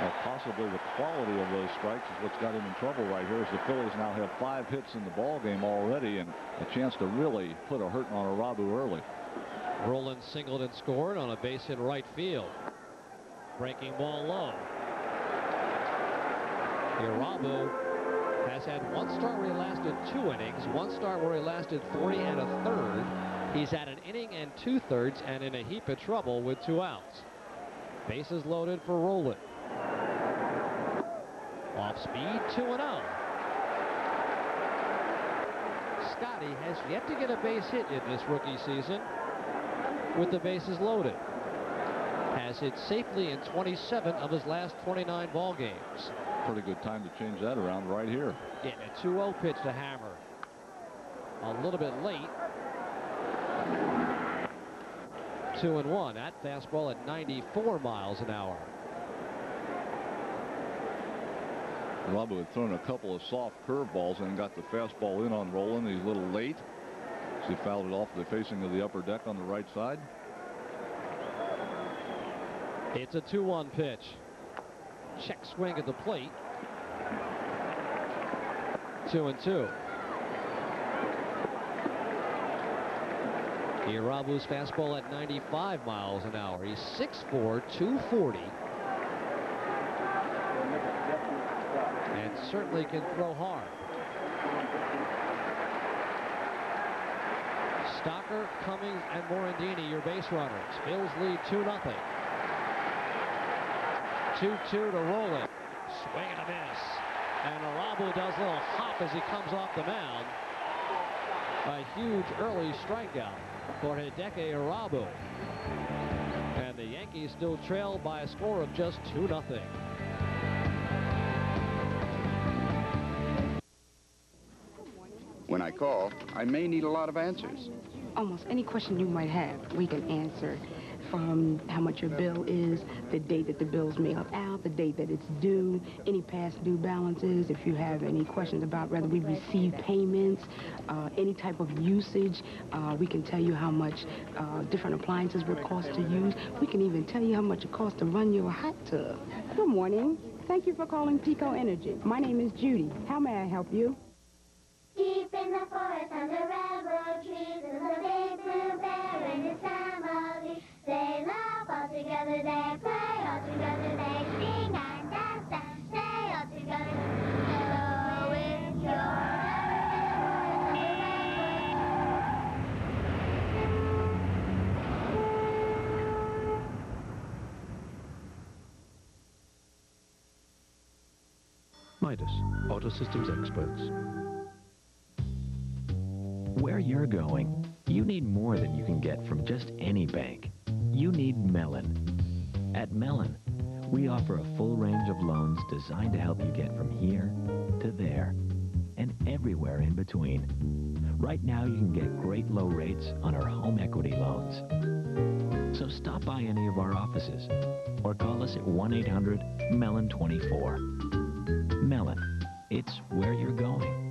uh, possibly the quality of those strikes is what's got him in trouble right here as the Phillies now have five hits in the ball game already and a chance to really put a hurt on Irabu early. Rolen singled and scored on a base hit right field. Breaking ball low. Irabu has had one start where he lasted two innings, one start where he lasted three and a third. He's had an inning and two thirds and in a heap of trouble with two outs. Bases loaded for Rolen. Off speed, 2 0. Scotty has yet to get a base hit in this rookie season with the bases loaded. Has hit safely in 27 of his last 29 ball games. Pretty good time to change that around right here. Getting a 2 0 pitch to Hammer. A little bit late. 2 and 1. That fastball at 94 miles an hour. Robo had thrown a couple of soft curveballs and got the fastball in on Rolen. He's a little late. So he fouled it off the facing of the upper deck on the right side. It's a 2-1 pitch. Check swing at the plate. Two and two. Irabu's fastball at 95 miles an hour. He's 6'4", 240. And certainly can throw hard. Stocker, Cummings, and Morandini, your base runners. Phil's lead 2 0. 2-2 to Rolen. Swing and a miss. And Irabu does a little hop as he comes off the mound. A huge early strikeout for Hideki Irabu. And the Yankees still trail by a score of just 2 0. When I call, I may need a lot of answers. Almost any question you might have, we can answer. From how much your bill is, the date that the bill's mailed out, the date that it's due, any past due balances, if you have any questions about whether we receive payments, uh, any type of usage, uh, we can tell you how much uh, different appliances would cost to use. We can even tell you how much it costs to run your hot tub. Good morning. Thank you for calling PECO Energy. My name is Judy. How may I help you? Deep in the forest under railroad trees is a big blue bear and. They laugh all together, they play all together, they sing and dance and all together. Midas, Auto Systems experts. Where you're going, you need more than you can get from just any bank. You need Mellon. At Mellon, we offer a full range of loans designed to help you get from here to there and everywhere in between. Right now, you can get great low rates on our home equity loans. So stop by any of our offices or call us at 1-800-MELLON24. Mellon, it's where you're going.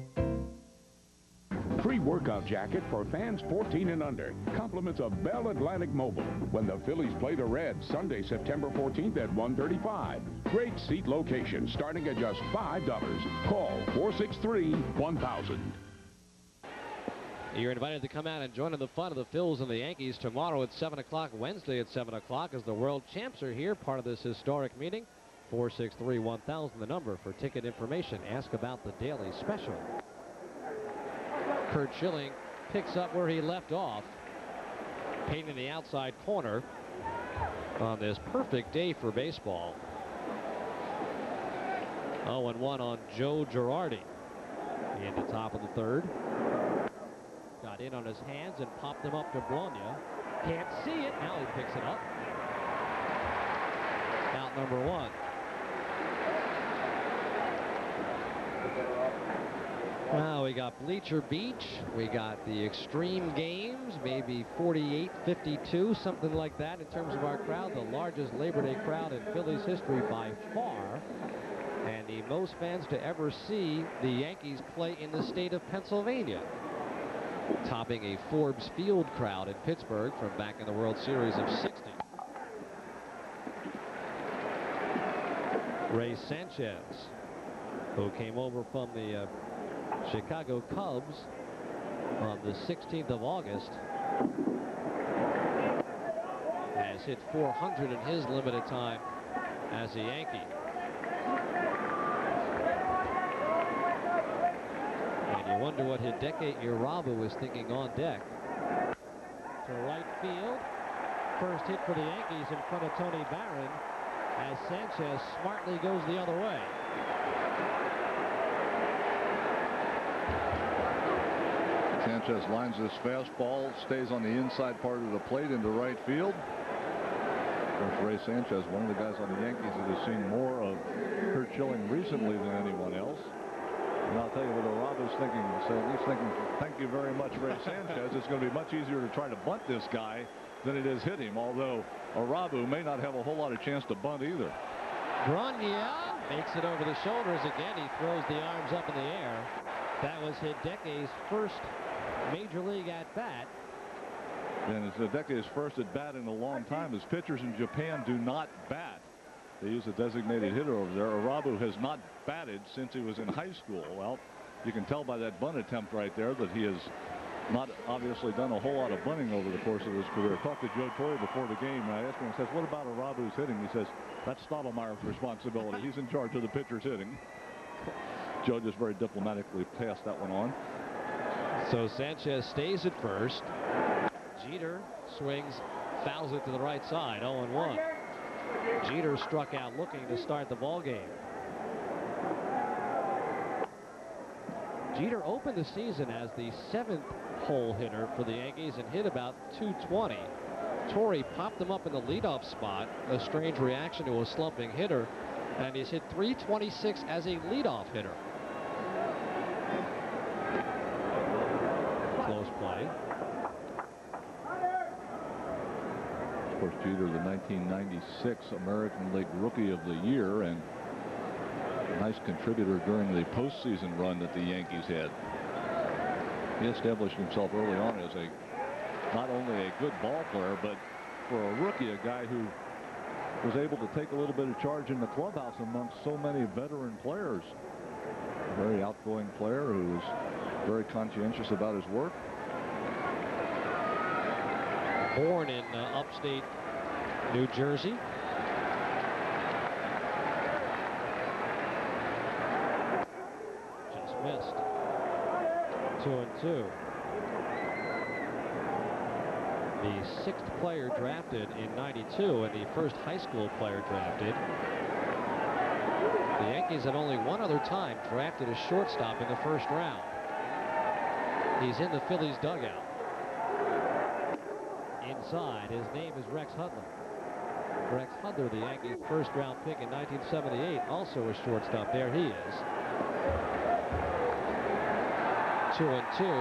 Workout jacket for fans 14 and under. Compliments of Bell Atlantic Mobile when the Phillies play the Reds Sunday, September 14th at 1:35. Great seat location starting at just $5. Call 463-1000. You're invited to come out and join in the fun of the Phils and the Yankees tomorrow at 7 o'clock, Wednesday at 7 o'clock as the world champs are here, part of this historic meeting. 463-1000, the number for ticket information. Ask about the daily special. Curt Schilling picks up where he left off, painting the outside corner on this perfect day for baseball. 0-1 on Joe Girardi in the top of the third. Got in on his hands and popped them up to Brogna. Can't see it. Now he picks it up. Out number one. Now we got Bleacher Beach, we got the Extreme Games, maybe 48, 52, something like that in terms of our crowd, the largest Labor Day crowd in Phillies history by far, and the most fans to ever see the Yankees play in the state of Pennsylvania, topping a Forbes Field crowd in Pittsburgh from back in the World Series of 60. Ray Sanchez, who came over from the uh, Chicago Cubs on the 16th of August has hit 400 in his limited time as a Yankee. And you wonder what Hideki Irabu was thinking on deck. To right field. First hit for the Yankees in front of Tony Barron as Sanchez smartly goes the other way. Sanchez lines this fastball, stays on the inside part of the plate into right field. Of course, Ray Sanchez, one of the guys on the Yankees that has seen more of Curt Schilling recently than anyone else. And I'll tell you what Irabu's thinking. So he's thinking, thank you very much, Ray (laughs) Sanchez. It's going to be much easier to try to bunt this guy than it is hit him, although Irabu may not have a whole lot of chance to bunt either. Brogna makes it over the shoulders again. He throws the arms up in the air. That was Hideki's first major league at bat. And it's Hideki's first at bat in a long time as pitchers in Japan do not bat. They use a designated hitter over there. Irabu has not batted since he was in high school. Well, you can tell by that bunt attempt right there that he has not obviously done a whole lot of bunting over the course of his career. Talked to Joe Torre before the game, and I asked him, he says, what about Irabu's hitting? He says, that's Stottlemyre's responsibility. He's in charge of the pitcher's hitting. (laughs) Joe just very diplomatically passed that one on. So Sanchez stays at first. Jeter swings, fouls it to the right side, 0-1. Jeter struck out looking to start the ball game. Jeter opened the season as the seventh hole hitter for the Yankees and hit about 220. Torre popped him up in the leadoff spot, a strange reaction to a slumping hitter, and he's hit 326 as a leadoff hitter. Close play. Course, Jeter, the 1996 American League Rookie of the Year, and a nice contributor during the postseason run that the Yankees had. He established himself early on as a not only a good ball player, but for a rookie, a guy who was able to take a little bit of charge in the clubhouse amongst so many veteran players. A very outgoing player who was very conscientious about his work. Born in uh, upstate New Jersey. Just missed. Two and two. The sixth player drafted in 92 and the first high school player drafted. The Yankees have only one other time drafted a shortstop in the first round. He's in the Phillies dugout. Inside, his name is Rex Hudler. Rex Hudler, the Yankees' first round pick in 1978, also a shortstop. There he is. Two and two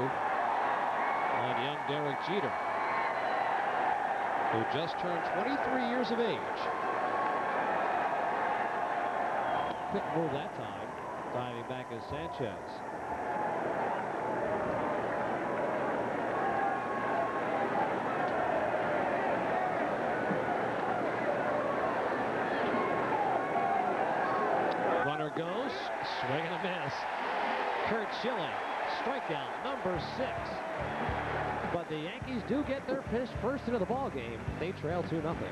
on young Derek Jeter, who just turned 23 years of age. Quick move that time. Diving back as Sanchez. Runner goes, swing and a miss. Curt Schilling, strikeout number six. But the Yankees do get their pitch first into the ball game. They trail 2 nothing.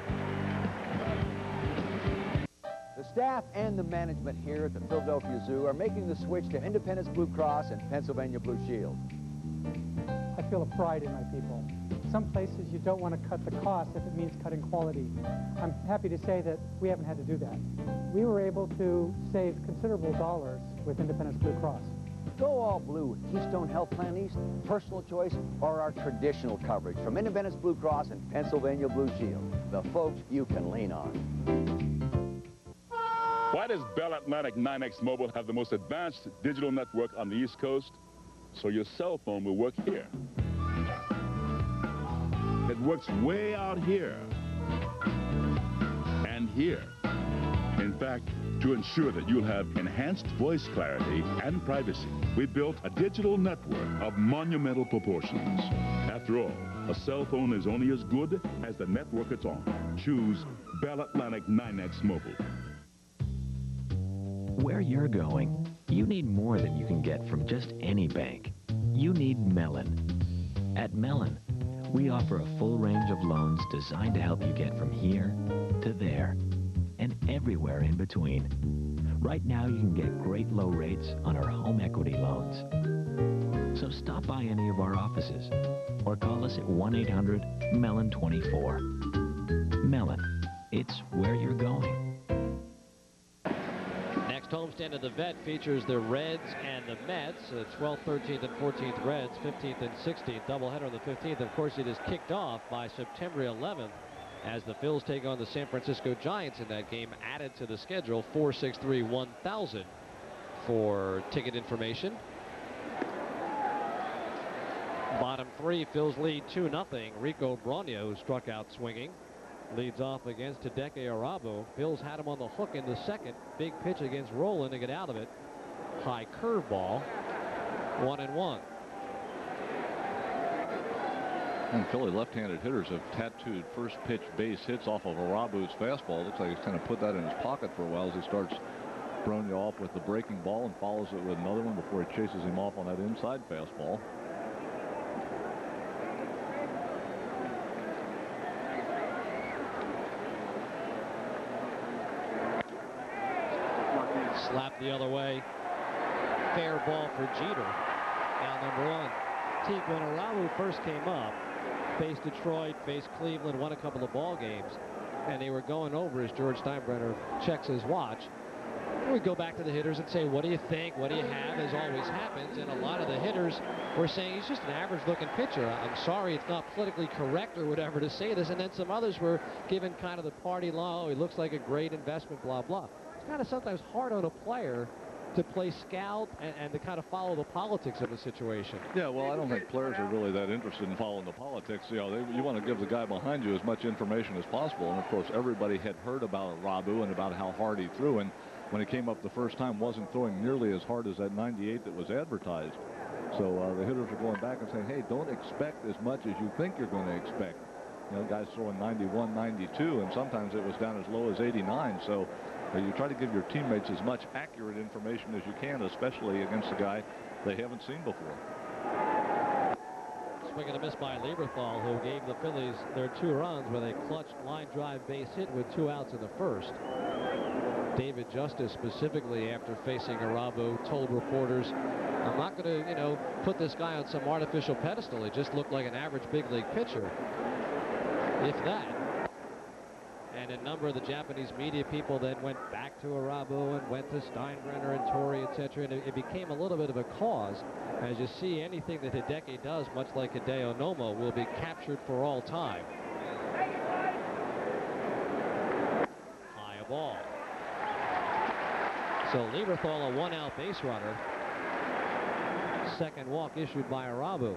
The staff and the management here at the Philadelphia Zoo are making the switch to Independence Blue Cross and Pennsylvania Blue Shield. I feel a pride in my people. Some places you don't want to cut the cost if it means cutting quality. I'm happy to say that we haven't had to do that. We were able to save considerable dollars with Independence Blue Cross. Go all blue Keystone Health Plan East, Personal Choice, or our traditional coverage from Independence Blue Cross and Pennsylvania Blue Shield. The folks you can lean on. Why does Bell Atlantic NYNEX Mobile have the most advanced digital network on the East Coast? So your cell phone will work here. It works way out here. And here. In fact, to ensure that you'll have enhanced voice clarity and privacy, we built a digital network of monumental proportions. After all, a cell phone is only as good as the network it's on. Choose Bell Atlantic NYNEX Mobile. Where you're going, you need more than you can get from just any bank. You need Mellon. At Mellon, we offer a full range of loans designed to help you get from here to there and everywhere in between. Right now, you can get great low rates on our home equity loans. So stop by any of our offices or call us at 1-800-MELLON24. Mellon, it's where you're going. Next homestand of the vet features the Reds and the Mets. The 12th, 13th, and 14th Reds, 15th and 16th. Doubleheader on the 15th. Of course, it is kicked off by September 11th as the Phils take on the San Francisco Giants in that game. Added to the schedule, 463-1000 for ticket information. Bottom three, Phils lead 2-0. Rico Brogna struck out swinging. Leads off against Hideki Irabu. Phils had him on the hook in the second. Big pitch against Rolen to get out of it. High curveball. One and one. And Philly left-handed hitters have tattooed first pitch base hits off of Irabu's fastball. Looks like he's kind of put that in his pocket for a while as he starts throwing you off with the breaking ball and follows it with another one before he chases him off on that inside fastball. Slap the other way. Fair ball for Jeter. Now number one. Teague, when Irabu first came up, faced Detroit, faced Cleveland, won a couple of ball games, and they were going over as George Steinbrenner checks his watch. We go back to the hitters and say, what do you think? What do you have? As always happens. And a lot of the hitters were saying he's just an average looking pitcher. I'm sorry it's not politically correct or whatever to say this. And then some others were given kind of the party law. Oh, he looks like a great investment, blah, blah. It's kind of sometimes hard on a player to play scout and, and, to kind of follow the politics of the situation. Yeah, well, I don't think players are really that interested in following the politics. You know, they, you want to give the guy behind you as much information as possible. And of course, everybody had heard about Irabu and about how hard he threw. And when he came up the first time, wasn't throwing nearly as hard as that 98 that was advertised. So uh, the hitters are going back and saying, hey, don't expect as much as you think you're going to expect. You know, guys throwing 91, 92, and sometimes it was down as low as 89. So you try to give your teammates as much accurate information as you can, especially against a guy they haven't seen before. Swing and a miss by Lieberthal, who gave the Phillies their two runs with a clutch line drive base hit with two outs in the first. David Justice specifically after facing Irabu told reporters, I'm not going to, you know, put this guy on some artificial pedestal. He just looked like an average big league pitcher. If that. And a number of the Japanese media people then went back to Irabu and went to Steinbrenner and Torre, etc. And it, it, became a little bit of a cause. As you see, anything that Hideki does, much like Hideo Nomo, will be captured for all time. High ball. So Lieberthal, a one-out base runner. Second walk issued by Irabu.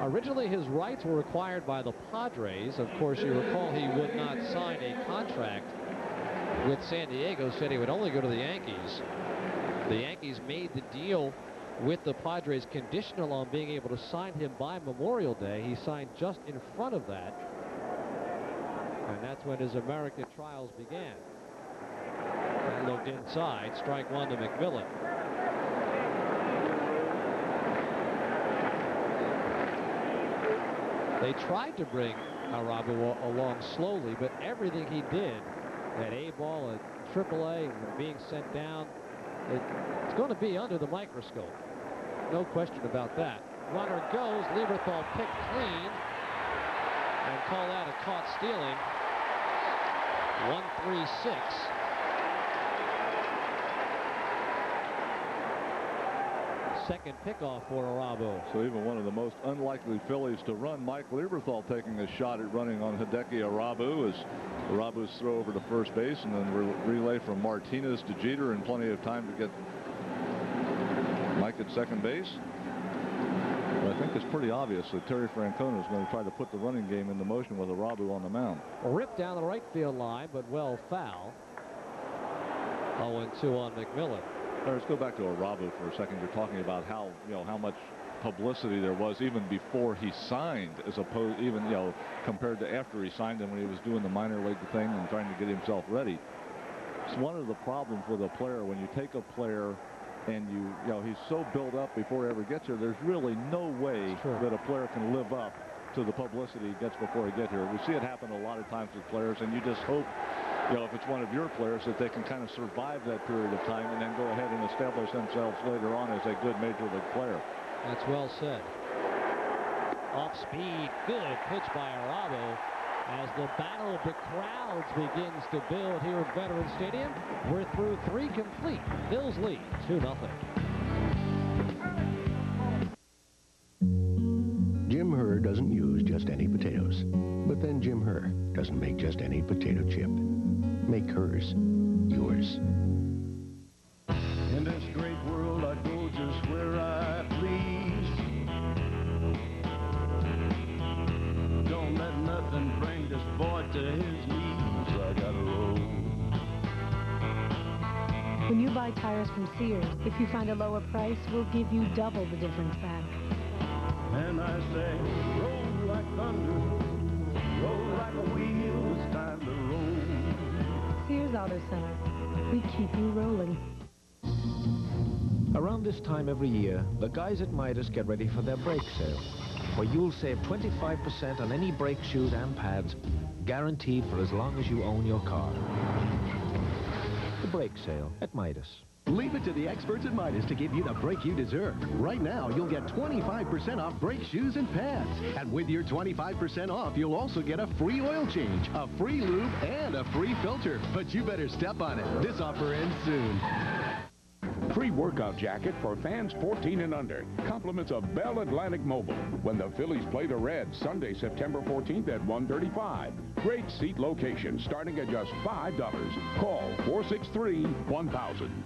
Originally, his rights were acquired by the Padres. Of course, you recall he would not sign a contract with San Diego, said he would only go to the Yankees. The Yankees made the deal with the Padres conditional on being able to sign him by Memorial Day. He signed just in front of that. And that's when his American trials began. And looked inside, strike one to McMillon. They tried to bring Irabu along slowly, but everything he did, that A ball, at AAA, being sent down, it, it's going to be under the microscope. No question about that. Runner goes, Lieberthal picked clean and call that a caught stealing. 1-3-6. Second pickoff for Irabu. So even one of the most unlikely Phillies to run, Mike Lieberthal taking a shot at running on Hideki Irabu as Irabu's throw over to first base and then re relay from Martinez to Jeter and plenty of time to get Mike at second base. But I think it's pretty obvious that Terry Francona is going to try to put the running game into motion with Irabu on the mound. Ripped down the right field line, but well foul. 0-2 on McMillon. Let's go back to Irabu for a second. You're talking about how you know how much publicity there was even before he signed, as opposed even you know compared to after he signed and when he was doing the minor league thing and trying to get himself ready. It's one of the problems with a player when you take a player and you you know he's so built up before he ever gets here. There's really no way that a player can live up to the publicity he gets before he gets here. We see it happen a lot of times with players, and you just hope you know, if it's one of your players, that they can kind of survive that period of time and then go ahead and establish themselves later on as a good major league player. That's well said. Off speed, good pitch by Irabu. As the battle of the crowds begins to build here at Veterans Stadium, we're through three complete. Phils lead 2 0. Jim Herr doesn't use just any potatoes. But then Jim Herr doesn't make just any potato chip. Make Herr's yours. In this great world, I go just where I please. Don't let nothing bring this boy to his knees. I gotta roll. When you buy tires from Sears, if you find a lower price, we'll give you double the difference back. And I say, roll like thunder, Auto Center. We keep you rolling. Around this time every year, the guys at Midas get ready for their brake sale, where you'll save 25% on any brake shoes and pads, guaranteed for as long as you own your car. The brake sale at Midas. Leave it to the experts at Midas to give you the break you deserve. Right now, you'll get 25% off brake shoes and pads. And with your 25% off, you'll also get a free oil change, a free lube, and a free filter. But you better step on it. This offer ends soon. Free workout jacket for fans 14 and under. Compliments of Bell Atlantic Mobile. When the Phillies play the Reds, Sunday, September 14th at 1:35. Great seat location starting at just $5. Call 463 1000.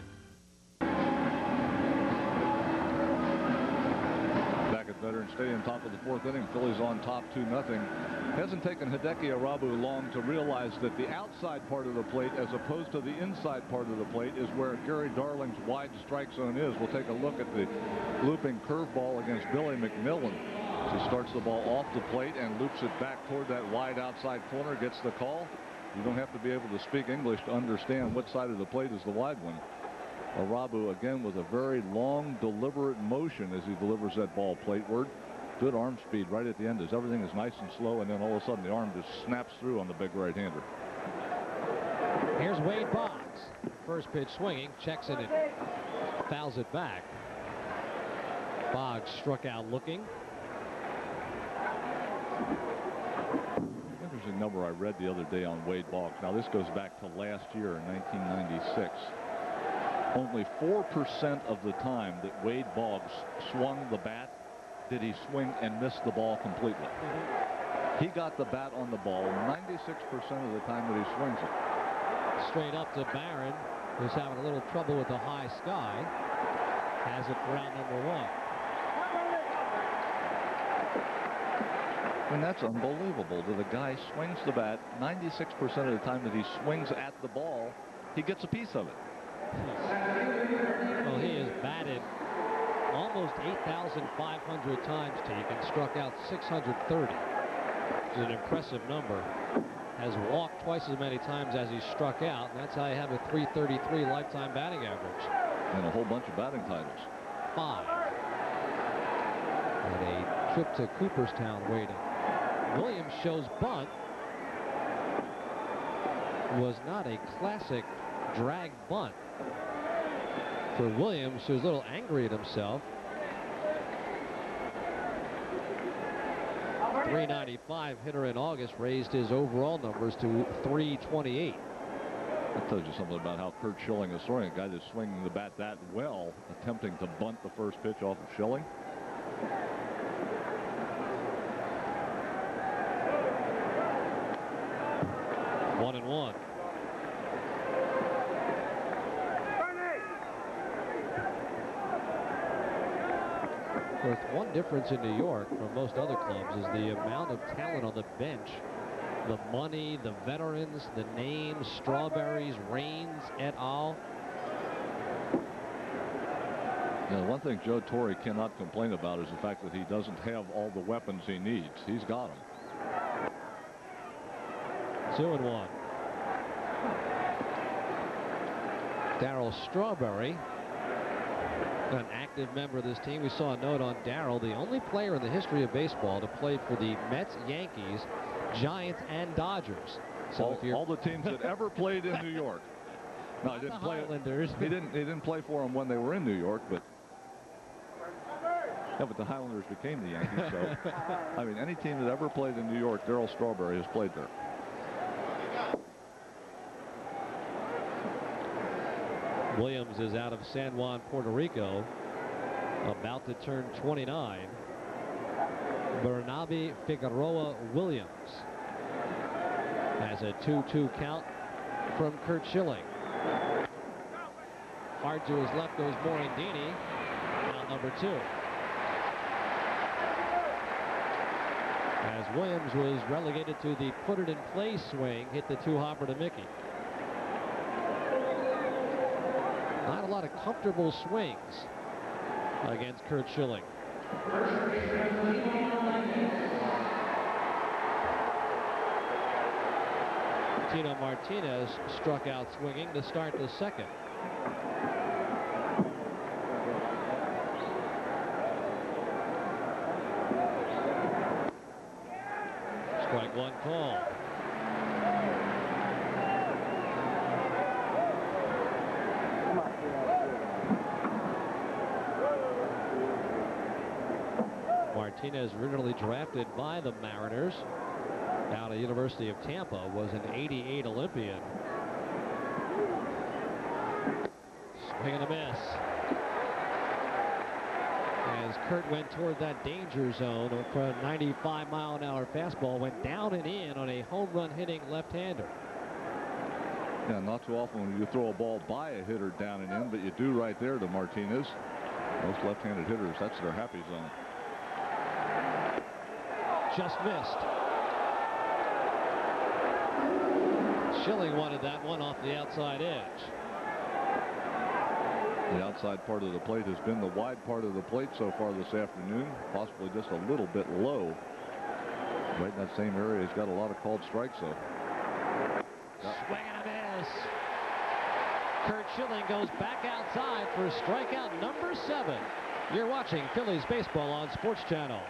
Stay on top of the fourth inning. Phillies on top, 2-0. Hasn't taken Hideki Irabu long to realize that the outside part of the plate, as opposed to the inside part of the plate, is where Gary Darling's wide strike zone is. We'll take a look at the looping curveball against Billy McMillon. He starts the ball off the plate and loops it back toward that wide outside corner, gets the call. You don't have to be able to speak English to understand what side of the plate is the wide one. Irabu again with a very long, deliberate motion as he delivers that ball plateward. Good arm speed right at the end as everything is nice and slow, and then all of a sudden the arm just snaps through on the big right-hander. Here's Wade Boggs. First pitch swinging, checks it and fouls it back. Boggs struck out looking. Interesting number I read the other day on Wade Boggs. Now this goes back to last year in 1996. Only 4% of the time that Wade Boggs swung the bat did he swing and miss the ball completely. Mm-hmm. He got the bat on the ball 96% of the time that he swings it. Straight up to Barron, who's having a little trouble with the high sky. Has it for out number one. And that's unbelievable that a guy swings the bat 96% of the time that he swings at the ball, he gets a piece of it. Well, he has batted almost 8,500 times, Teague, and struck out 630. It's an impressive number. Has walked twice as many times as he struck out, and that's how you have a 333 lifetime batting average. And a whole bunch of batting titles. Five. And a trip to Cooperstown waiting. Williams shows bunt. Was not a classic drag bunt for Williams, who was a little angry at himself. 395 hitter in August raised his overall numbers to 328. That tells you something about how Curt Schilling is throwing. A guy that's swinging the bat that well, attempting to bunt the first pitch off of Schilling. One and one. With one difference in New York from most other clubs is the amount of talent on the bench. The money, the veterans, the names, Strawberries, Raines, et al. You know, one thing Joe Torre cannot complain about is the fact that he doesn't have all the weapons he needs. He's got them. Two and one. Darryl Strawberry, an active member of this team. We saw a note on Darryl, the only player in the history of baseball to play for the Mets, Yankees, Giants, and Dodgers. So all, all the teams that ever played in New (laughs) York. No, he didn't play. Highlanders. He didn't. He didn't play for them when they were in New York, but. Yeah, but the Highlanders became the Yankees. So, (laughs) I mean, any team that ever played in New York, Darryl Strawberry has played there. Williams is out of San Juan, Puerto Rico, about to turn 29. Bernabe Figueroa Williams has a 2-2 count from Curt Schilling. Hard to his left goes Morandini. Out number two. As Williams was relegated to the put it in play swing, hit the two hopper to Mickey. Not a lot of comfortable swings against Curt Schilling. Tino Martinez struck out swinging to start the second. Strike one call. Martinez originally drafted by the Mariners out of the University of Tampa was an 88 Olympian. Swing and a miss. As Curt went toward that danger zone for a 95 mile an hour fastball went down and in on a home run hitting left-hander. Yeah, not too often when you throw a ball by a hitter down and in, but you do right there to Martinez. Most left-handed hitters, that's their happy zone. Just missed. Schilling wanted that one off the outside edge. The outside part of the plate has been the wide part of the plate so far this afternoon, possibly just a little bit low. Right in that same area, he's got a lot of called strikes, though. Swing and a miss. Curt Schilling goes back outside for strikeout number seven. You're watching Phillies baseball on Sports Channel.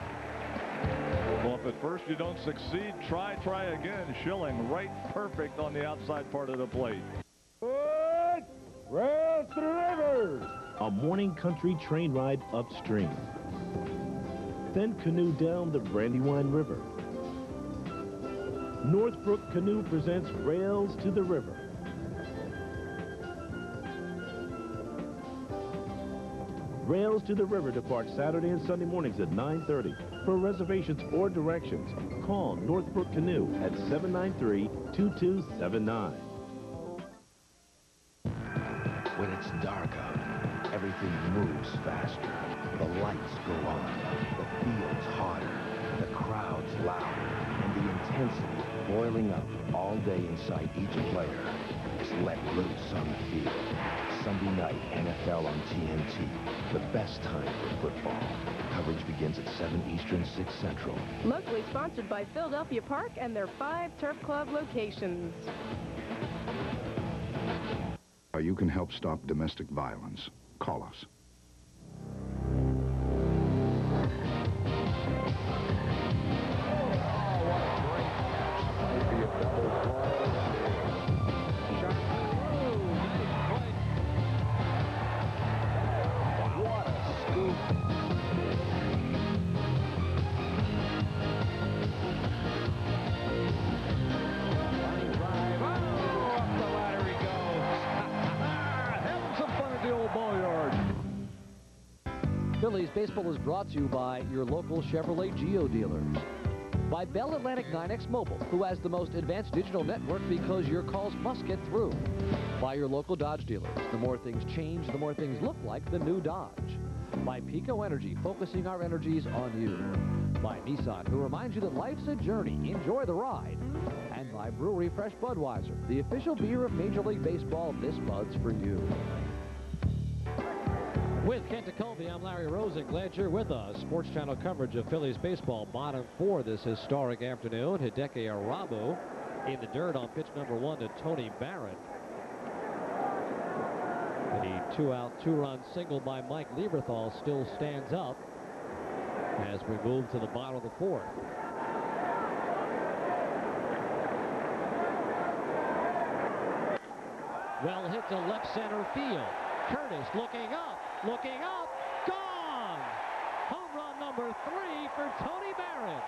Well, if at first you don't succeed, try, try again. Schilling right perfect on the outside part of the plate. Rails to the river! A morning country train ride upstream. Then canoe down the Brandywine River. Northbrook Canoe presents Rails to the River. Rails to the River departs Saturday and Sunday mornings at 9.30. For reservations or directions, call Northbrook Canoe at 793-2279. When it's dark out, everything moves faster. The lights go on, the field's harder, the crowd's louder, and the intensity boiling up all day inside each player is let loose on the field. Sunday night, NFL on TNT. The best time for football. Coverage begins at 7 Eastern, 6 Central. Locally sponsored by Philadelphia Park and their five Turf Club locations. You can help stop domestic violence. Call us. Baseball is brought to you by your local Chevrolet Geo dealers. By Bell Atlantic NYNEX Mobile, who has the most advanced digital network because your calls must get through. By your local Dodge dealers. The more things change, the more things look like the new Dodge. By PECO Energy, focusing our energies on you. By Nissan, who reminds you that life's a journey. Enjoy the ride. And by Brewery Fresh Budweiser, the official beer of Major League Baseball. This Bud's for you. With Kent Tekulve, I'm Larry Rosen. Glad you're with us. Sports Channel coverage of Phillies baseball. Bottom four this historic afternoon. Hideki Irabu in the dirt on pitch number one to Tony Barron. The two-out, two-run single by Mike Lieberthal still stands up as we move to the bottom of the fourth. Well hit to left center field. Curtis looking up, looking up, gone! Home run number three for Tony Barron.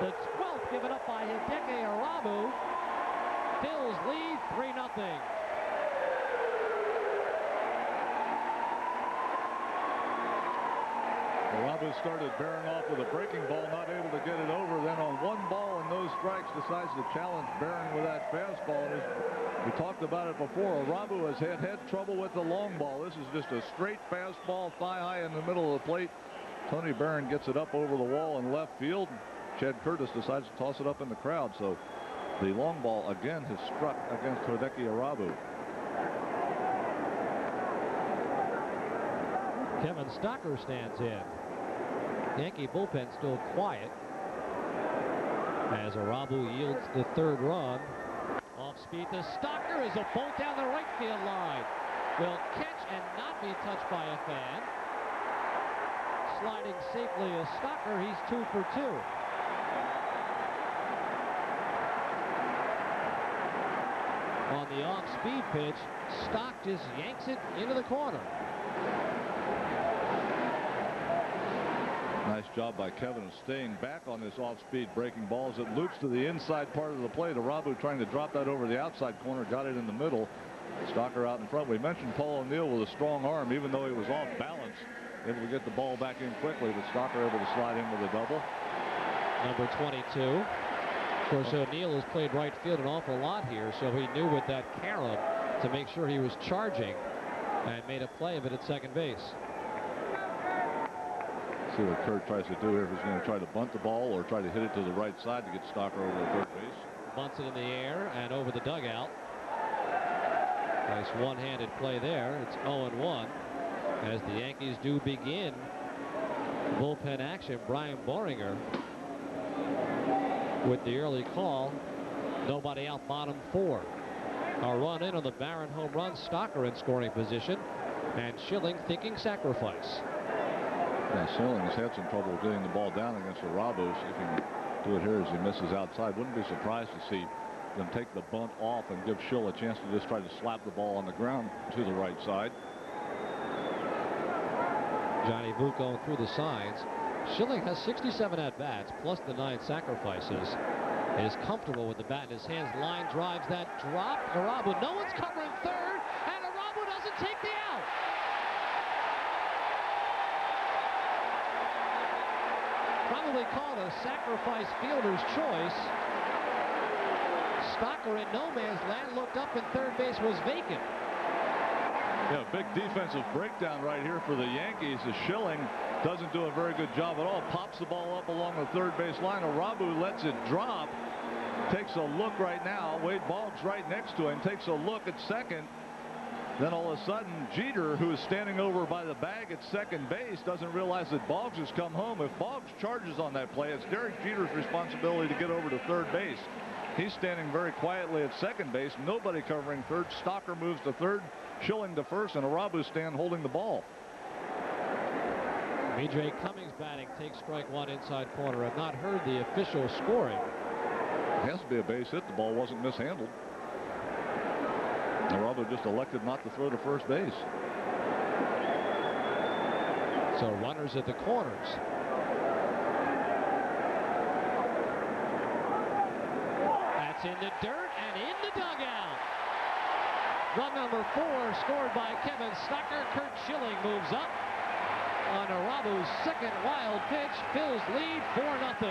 The 12th given up by Hideki Irabu. Phils lead 3-0. Irabu started bearing off with a breaking ball, not able to get it over. Then on one ball and no strikes, decides to challenge Barron with that fastball. And we talked about it before. Irabu has had trouble with the long ball. This is just a straight fastball, thigh high in the middle of the plate. Tony Barron gets it up over the wall in left field. Chad Curtis decides to toss it up in the crowd. So the long ball again has struck against Hideki Irabu. Kevin Stocker stands in. Yankee bullpen still quiet as Irabu yields the third run. Off speed to Stocker is a bolt down the right field line. Will catch and not be touched by a fan. Sliding safely is Stocker. He's two for two. On the off-speed pitch, Stock just yanks it into the corner. Nice job by Kevin of staying back on this off-speed breaking balls. It loops to the inside part of the play plate. Irabu trying to drop that over the outside corner. Got it in the middle. Stocker out in front. We mentioned Paul O'Neill with a strong arm, even though he was off balance. Able to get the ball back in quickly, but Stocker able to slide in with a double. Number 22. Of course, O'Neill has played right field an awful lot here, so he knew with that carom to make sure he was charging and made a play of it at second base. See what Curt tries to do here. If he's going to try to bunt the ball or try to hit it to the right side to get Stocker over the third base. Bunts it in the air and over the dugout. Nice one-handed play there. It's 0-1 as the Yankees do begin bullpen action. Brian Boehringer with the early call. Nobody out bottom four. A run in on the Barron home run. Stocker in scoring position. And Schilling thinking sacrifice. Yeah, Schilling has had some trouble getting the ball down against Irabu. See if he can do it here as he misses outside. Wouldn't be surprised to see them take the bunt off and give Schill a chance to just try to slap the ball on the ground to the right side. Johnny Boot going through the signs. Schilling has 67 at-bats plus the nine sacrifices. Is comfortable with the bat in his hands. Line drives that drop. Irabu, no one's covering third, and Irabu doesn't take the Probably called a sacrifice fielder's choice. Stocker in no man's land looked up and third base was vacant. Yeah, big defensive breakdown right here for the Yankees. The Schilling doesn't do a very good job at all. Pops the ball up along the third base line. Irabu lets it drop. Takes a look right now. Wade Boggs right next to him. Takes a look at second. Then all of a sudden, Jeter, who is standing over by the bag at second base, doesn't realize that Boggs has come home. If Boggs charges on that play, it's Derek Jeter's responsibility to get over to third base. He's standing very quietly at second base. Nobody covering third. Stocker moves to third. Schilling to first, and Irabu stand holding the ball. B.J. Cummings batting takes strike one inside corner. I've not heard the official scoring. It has to be a base hit. The ball wasn't mishandled. Irabu just elected not to throw to first base. So runners at the corners. That's in the dirt and in the dugout. Run number four scored by Kevin Stocker. Curt Schilling moves up. on Irabu's second wild pitch. Phils lead 4-0.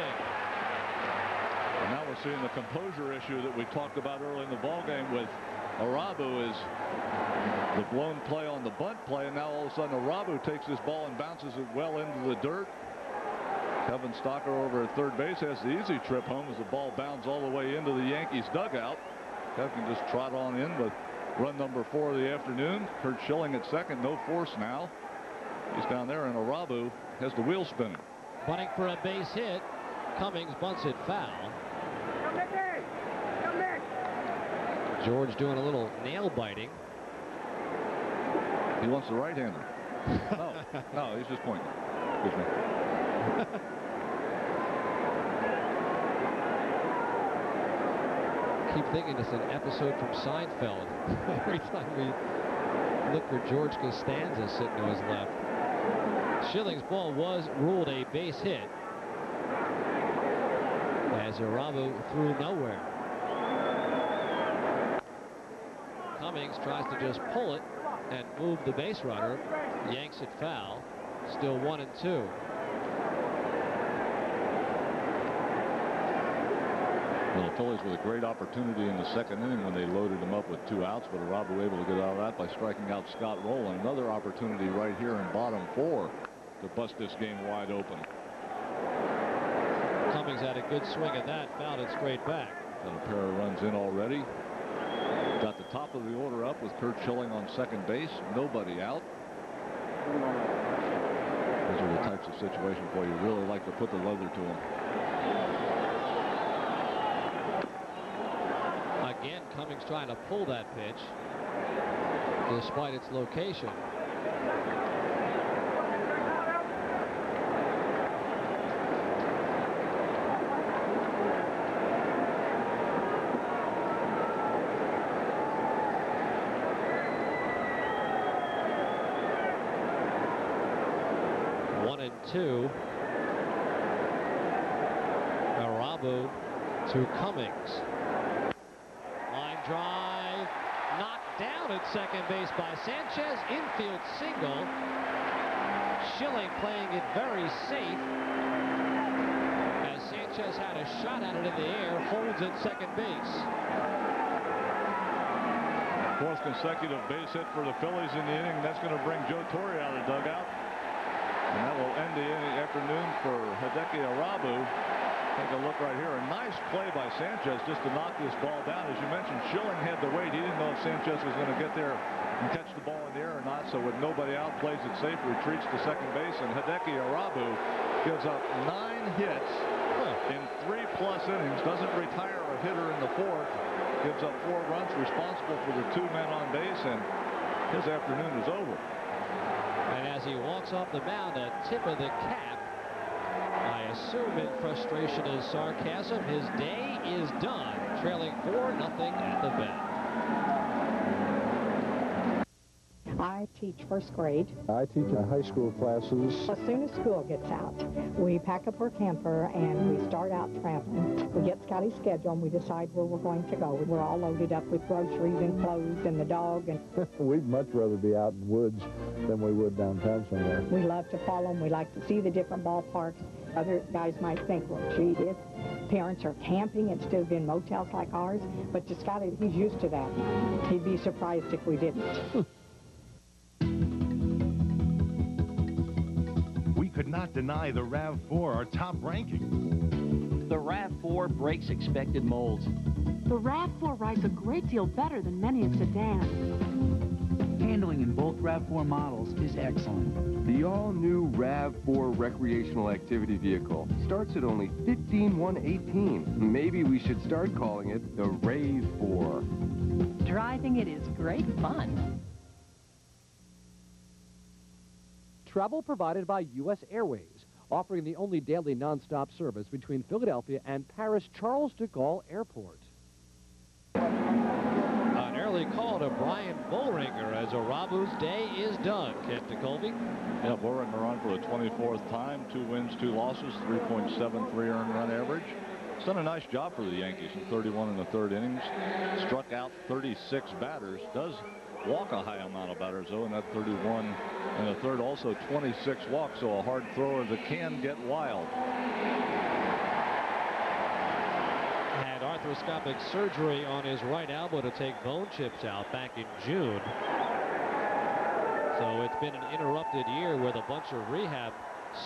And now we're seeing the composure issue that we talked about early in the ballgame with Irabu is the blown play on the bunt play, and now all of a sudden Irabu takes this ball and bounces it well into the dirt. Kevin Stocker over at third base has the easy trip home as the ball bounds all the way into the Yankees dugout. Kevin just trot on in with run number four of the afternoon. Curt Schilling at second, no force now. He's down there, and Irabu has the wheel spinning. Bunting for a base hit. Cummings bunts it foul. George doing a little nail biting. He wants the right-hander. no, (laughs) no, he's just pointing. Excuse me. (laughs) Keep thinking it's an episode from Seinfeld. (laughs) Every time we look for George Costanza sitting to his left. Schilling's ball was ruled a base hit as Irabu threw nowhere. Cummings tries to just pull it and move the base runner. Yanks it foul. Still one and two. Well, the Phillies with a great opportunity in the second inning when they loaded him up with two outs, but Irabu able to get out of that by striking out Scott Rolen. Another opportunity right here in bottom four to bust this game wide open. Cummings had a good swing at that, fouled it straight back. Got a pair of runs in already. Top of the order up with Curt Schilling on second base. Nobody out. Those are the types of situations where you really like to put the leather to them. Again, Cummings trying to pull that pitch despite its location. One and two. To Cummings. Line drive knocked down at second base by Sanchez. Infield single. Schilling playing it very safe. As Sanchez had a shot at it in the air, holds at second base. Fourth consecutive base hit for the Phillies in the inning. That's going to bring Joe Torre out of the dugout. And that will end the inning afternoon for Hideki Irabu. Take a look right here. A nice play by Sanchez just to knock this ball down. As you mentioned, Schilling had to wait. He didn't know if Sanchez was going to get there and catch the ball in the air or not. So with nobody out, plays it safe, retreats to second base. And Hideki Irabu gives up nine hits in three plus innings. Doesn't retire a hitter in the fourth. Gives up four runs, responsible for the two men on base, and his afternoon is over. And as he walks off the mound, a tip of the cap. I assume in frustration is sarcasm. His day is done, trailing 4 nothing at the bend. I teach first grade. I teach high school classes. As soon as school gets out, we pack up our camper and we start out traveling. We get Scotty's schedule and we decide where we're going to go. We're all loaded up with groceries and clothes and the dog. and (laughs) We'd much rather be out in the woods than we would downtown somewhere. We love to follow them. We like to see the different ballparks. Other guys might think, well, gee, his parents are camping instead of in motels like ours. But to Scotty, he's used to that. He'd be surprised if we didn't. (laughs) We could not deny the RAV4 our top ranking. The RAV4 breaks expected molds. The RAV4 rides a great deal better than many a sedan. Handling in both RAV4 models is excellent. The all-new RAV4 recreational activity vehicle starts at only 15,118. Maybe we should start calling it the Rave 4. Driving it is great fun. Travel provided by U.S. Airways, offering the only daily nonstop service between Philadelphia and Paris Charles de Gaulle Airport. Early call to Brian Boehringer as Irabu's day is done. Kent Tekulve. Yeah, Boehringer on for the 24th time. Two wins, two losses, 3.73 earned run average. He's done a nice job for the Yankees in 31 in the third innings. Struck out 36 batters. Does walk a high amount of batters, though, in that 31 In the third, also 26 walks, so a hard thrower that can get wild. Arthroscopic surgery on his right elbow to take bone chips out back in June. So it's been an interrupted year with a bunch of rehab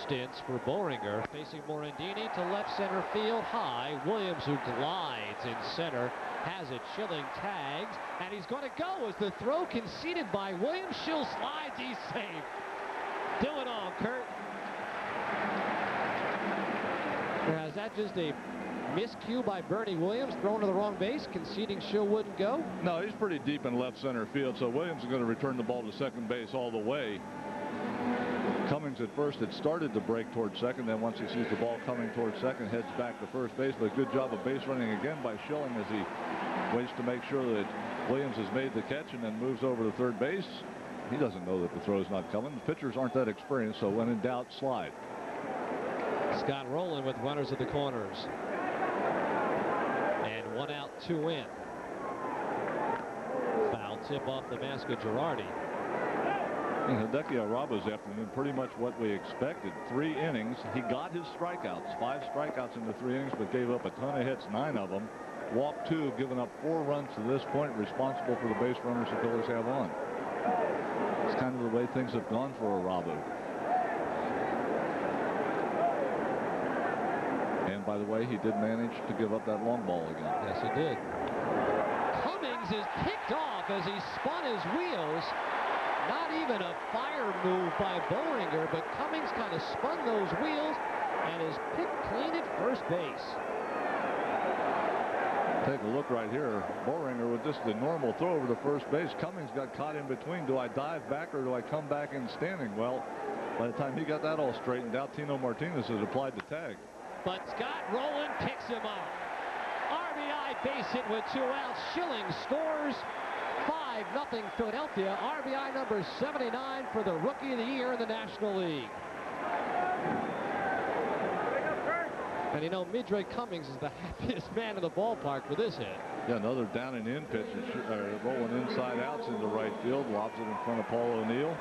stints for Boehringer. Facing Morandini to left center field high. Williams who glides in center has it. Schilling tags and he's going to go as the throw conceded by Williams. Schill slides. He's safe. Do it all, Curt. Now, is that just a miscue by Bernie Williams, thrown to the wrong base, conceding Schill wouldn't go? No, he's pretty deep in left center field, so Williams is going to return the ball to second base all the way. Cummings at first had started to break towards second. Then once he sees the ball coming towards second, heads back to first base. But good job of base running again by Schilling as he waits to make sure that Williams has made the catch and then moves over to third base. He doesn't know that the throw's not coming. The pitchers aren't that experienced, so when in doubt, slide. Scott Rolen with runners at the corners. One out, two in. Foul tip off the mask of Girardi. And Hideki Irabu's afternoon, pretty much what we expected. Three innings. He got his strikeouts. Five strikeouts in the three innings, but gave up a ton of hits, nine of them. Walked two, given up four runs to this point, responsible for the base runners the Phillies have on. It's kind of the way things have gone for Irabu. And by the way, he did manage to give up that long ball again. Yes, he did. Cummings is picked off as he spun his wheels. Not even a fire move by Boehringer, but Cummings kind of spun those wheels and is picked clean at first base. Take a look right here. Boehringer with just the normal throw over to first base. Cummings got caught in between. Do I dive back or do I come back in standing? Well, by the time he got that all straightened out, Tino Martinez has applied the tag. But Scott Rolen picks him up. RBI base hit with two outs. Schilling scores. 5-0 Philadelphia. RBI number 79 for the Rookie of the Year in the National League. And you know, Midre Cummings is the (laughs) happiest man in the ballpark for this hit. Yeah, another down and in pitch, uh, rolling inside outs into right field, lobs it in front of Paul O'Neill.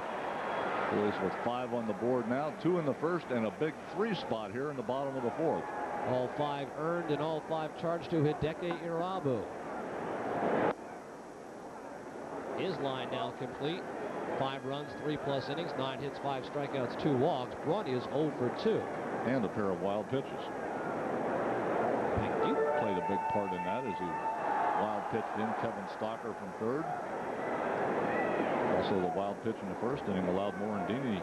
Phillies with five on the board now, two in the first, and a big three spot here in the bottom of the fourth. All five earned and all five charged to Hideki Irabu. His line now complete. Five runs, three plus innings, nine hits, five strikeouts, two walks. Brogna is 0 for 2. And a pair of wild pitches. Thank you. Played a big part in that as he wild pitched in Kevin Stocker from third. Also, the wild pitch in the first inning allowed Morandini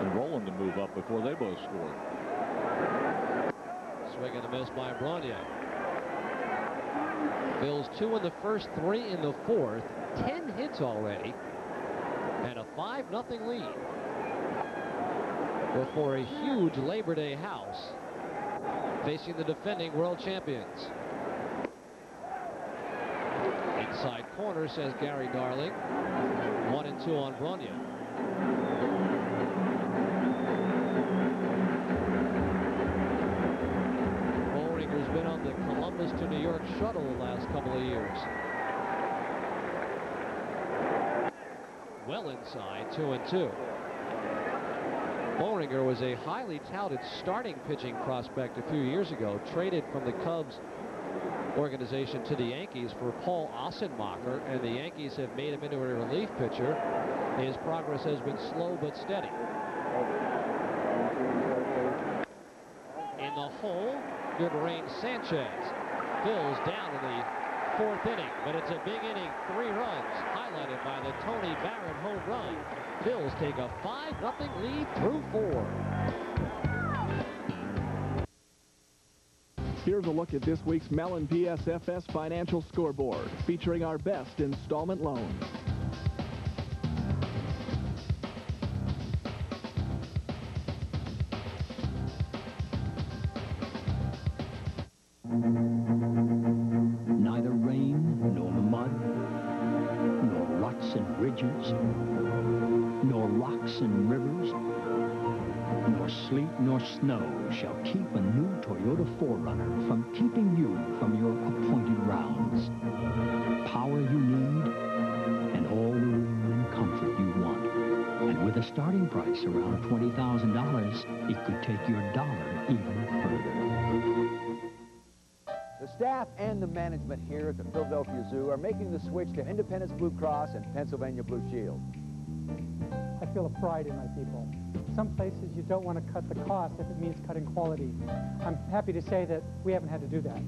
and Rolen to move up before they both scored. Swing and a miss by Brogna. Phils two in the first, three in the fourth. Ten hits already. And a 5-0 lead. Before a huge Labor Day house facing the defending world champions. Inside corner, says Gary Darling. One and two on Brogna. Boehringer's been on the Columbus to New York shuttle the last couple of years. Well inside, two and two. Boehringer was a highly touted starting pitching prospect a few years ago, traded from the Cubs organization to the Yankees for Paul Assenmacher, and the Yankees have made him into a relief pitcher. His progress has been slow but steady. In the hole, good rain Sanchez Phils down in the fourth inning, but it's a big inning, three runs, highlighted by the Tony Barron home run. Phils take a 5-0 lead through four. Here's a look at this week's Mellon PSFS Financial Scoreboard, featuring our best installment loans. And the management here at the Philadelphia Zoo are making the switch to Independence Blue Cross and Pennsylvania Blue Shield. I feel a pride in my people. Some places you don't want to cut the cost if it means cutting quality. I'm happy to say that we haven't had to do that.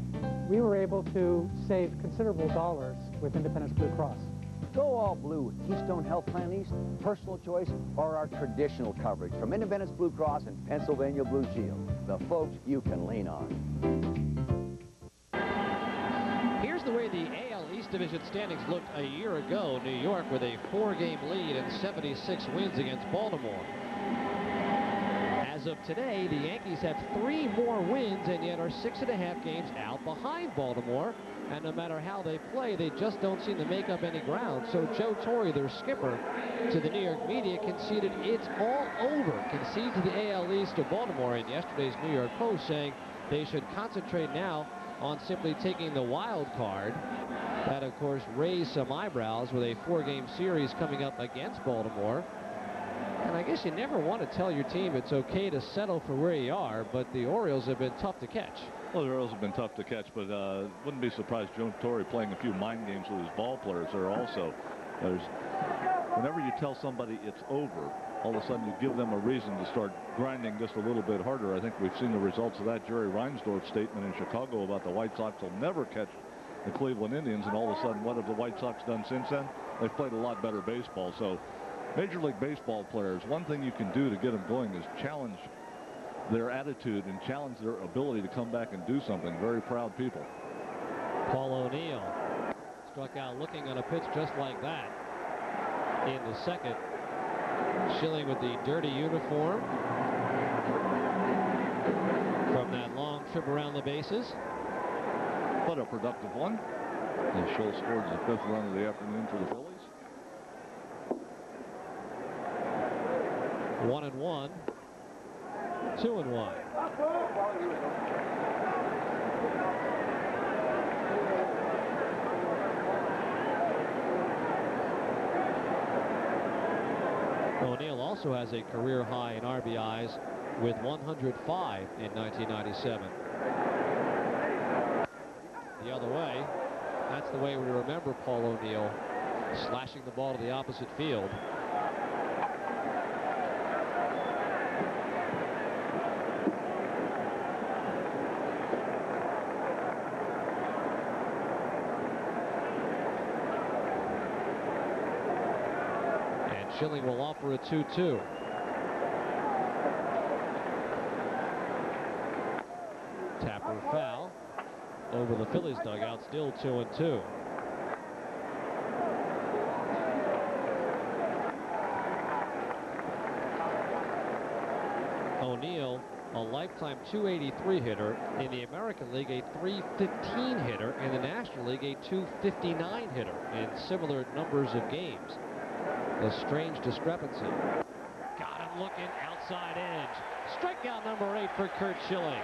We were able to save considerable dollars with Independence Blue Cross. Go all blue with Keystone Health Plan East, Personal Choice, or our traditional coverage from Independence Blue Cross and Pennsylvania Blue Shield. The folks you can lean on. East Division standings looked a year ago. New York with a four-game lead and 76 wins against Baltimore. As of today, the Yankees have three more wins and yet are six and a half games out behind Baltimore. And no matter how they play, they just don't seem to make up any ground. So Joe Torre, their skipper, to the New York media, conceded it's all over. Conceded to the AL East to Baltimore in yesterday's New York Post, saying they should concentrate now on simply taking the wild card. That, of course, raised some eyebrows with a four-game series coming up against Baltimore. And I guess you never want to tell your team it's okay to settle for where you are, but the Orioles have been tough to catch. Well, the Orioles have been tough to catch, but uh, wouldn't be surprised Joe Torre playing a few mind games with his ball players there also. There's, whenever you tell somebody it's over, all of a sudden you give them a reason to start grinding just a little bit harder. I think we've seen the results of that Jerry Reinsdorf statement in Chicago about the White Sox will never catch the Cleveland Indians, and all of a sudden, what have the White Sox done since then? They've played a lot better baseball. So Major League Baseball players, one thing you can do to get them going is challenge their attitude and challenge their ability to come back and do something. Very proud people. Paul O'Neill struck out looking on a pitch just like that in the second. Schilling with the dirty uniform from that long trip around the bases. But a productive one. And Schill scored the fifth run of the afternoon for the Phillies. One and one. Two and one. O'Neill also has a career high in RBIs with 105 in 1997. The other way, that's the way we remember Paul O'Neill slashing the ball to the opposite field. Schilling will offer a 2-2. Tapper foul over the Phillies dugout, still 2 and 2. O'Neill, a lifetime 283 hitter in the American League, a 315 hitter in the National League, a 259 hitter in similar numbers of games a strange discrepancy. Got him looking outside edge. Strikeout number eight for Curt Schilling.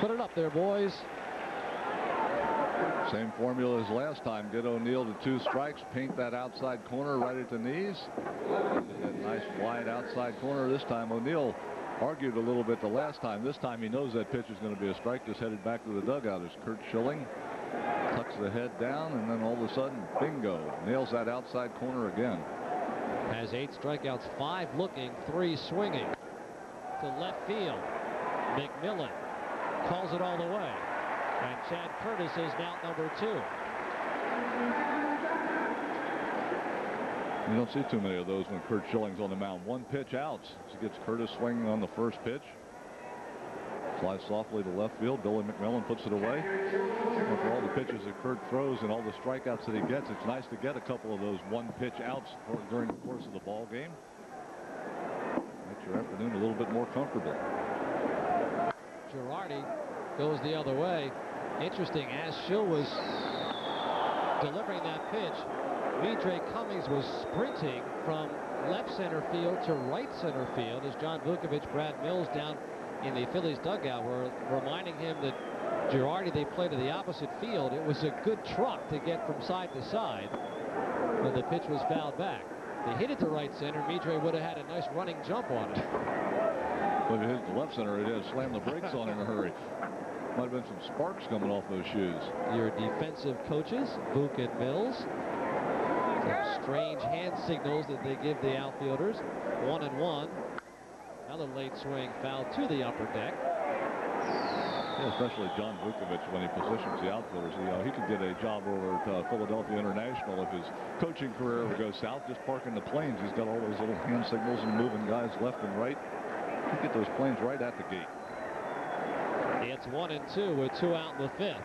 Put it up there, boys. Same formula as last time. Get O'Neill to two strikes. Paint that outside corner right at the knees. nice wide outside corner this time. O'Neill argued a little bit the last time. This time he knows that pitch is going to be a strike. Just headed back to the dugout as Curt Schilling tucks the head down, and then all of a sudden, bingo, nails that outside corner again. Has eight strikeouts, five looking, three swinging. To left field. McMillon calls it all the way. And Chad Curtis is now number two. You don't see too many of those when Curt Schilling's on the mound. One pitch outs. He gets Curtis swinging on the first pitch. Flies softly to left field. Billy McMillon puts it away. And for all the pitches that Curt throws and all the strikeouts that he gets, it's nice to get a couple of those one pitch outs during the course of the ball game. Makes your afternoon a little bit more comfortable. Girardi goes the other way. Interesting, as Schill was delivering that pitch, Midre Cummings was sprinting from left center field to right center field as John Vukovich, Brad Mills down in the Phillies dugout were reminding him that Girardi, they played to the opposite field. It was a good truck to get from side to side. when the pitch was fouled back. They hit it to right center. Midre would have had a nice running jump on it. But if it hit the left center, it had slammed the brakes on in a hurry. Might have been some sparks coming off those shoes. Your defensive coaches, Book and Mills. Some strange hand signals that they give the outfielders. One and one. Another late swing foul to the upper deck. Yeah, especially John Vukovich when he positions the outfielders. You know, he could get a job over at uh, Philadelphia International if his coaching career ever goes south. Just parking the planes. He's got all those little hand signals and moving guys left and right. He get those planes right at the gate. It's one and two with two out in the fifth.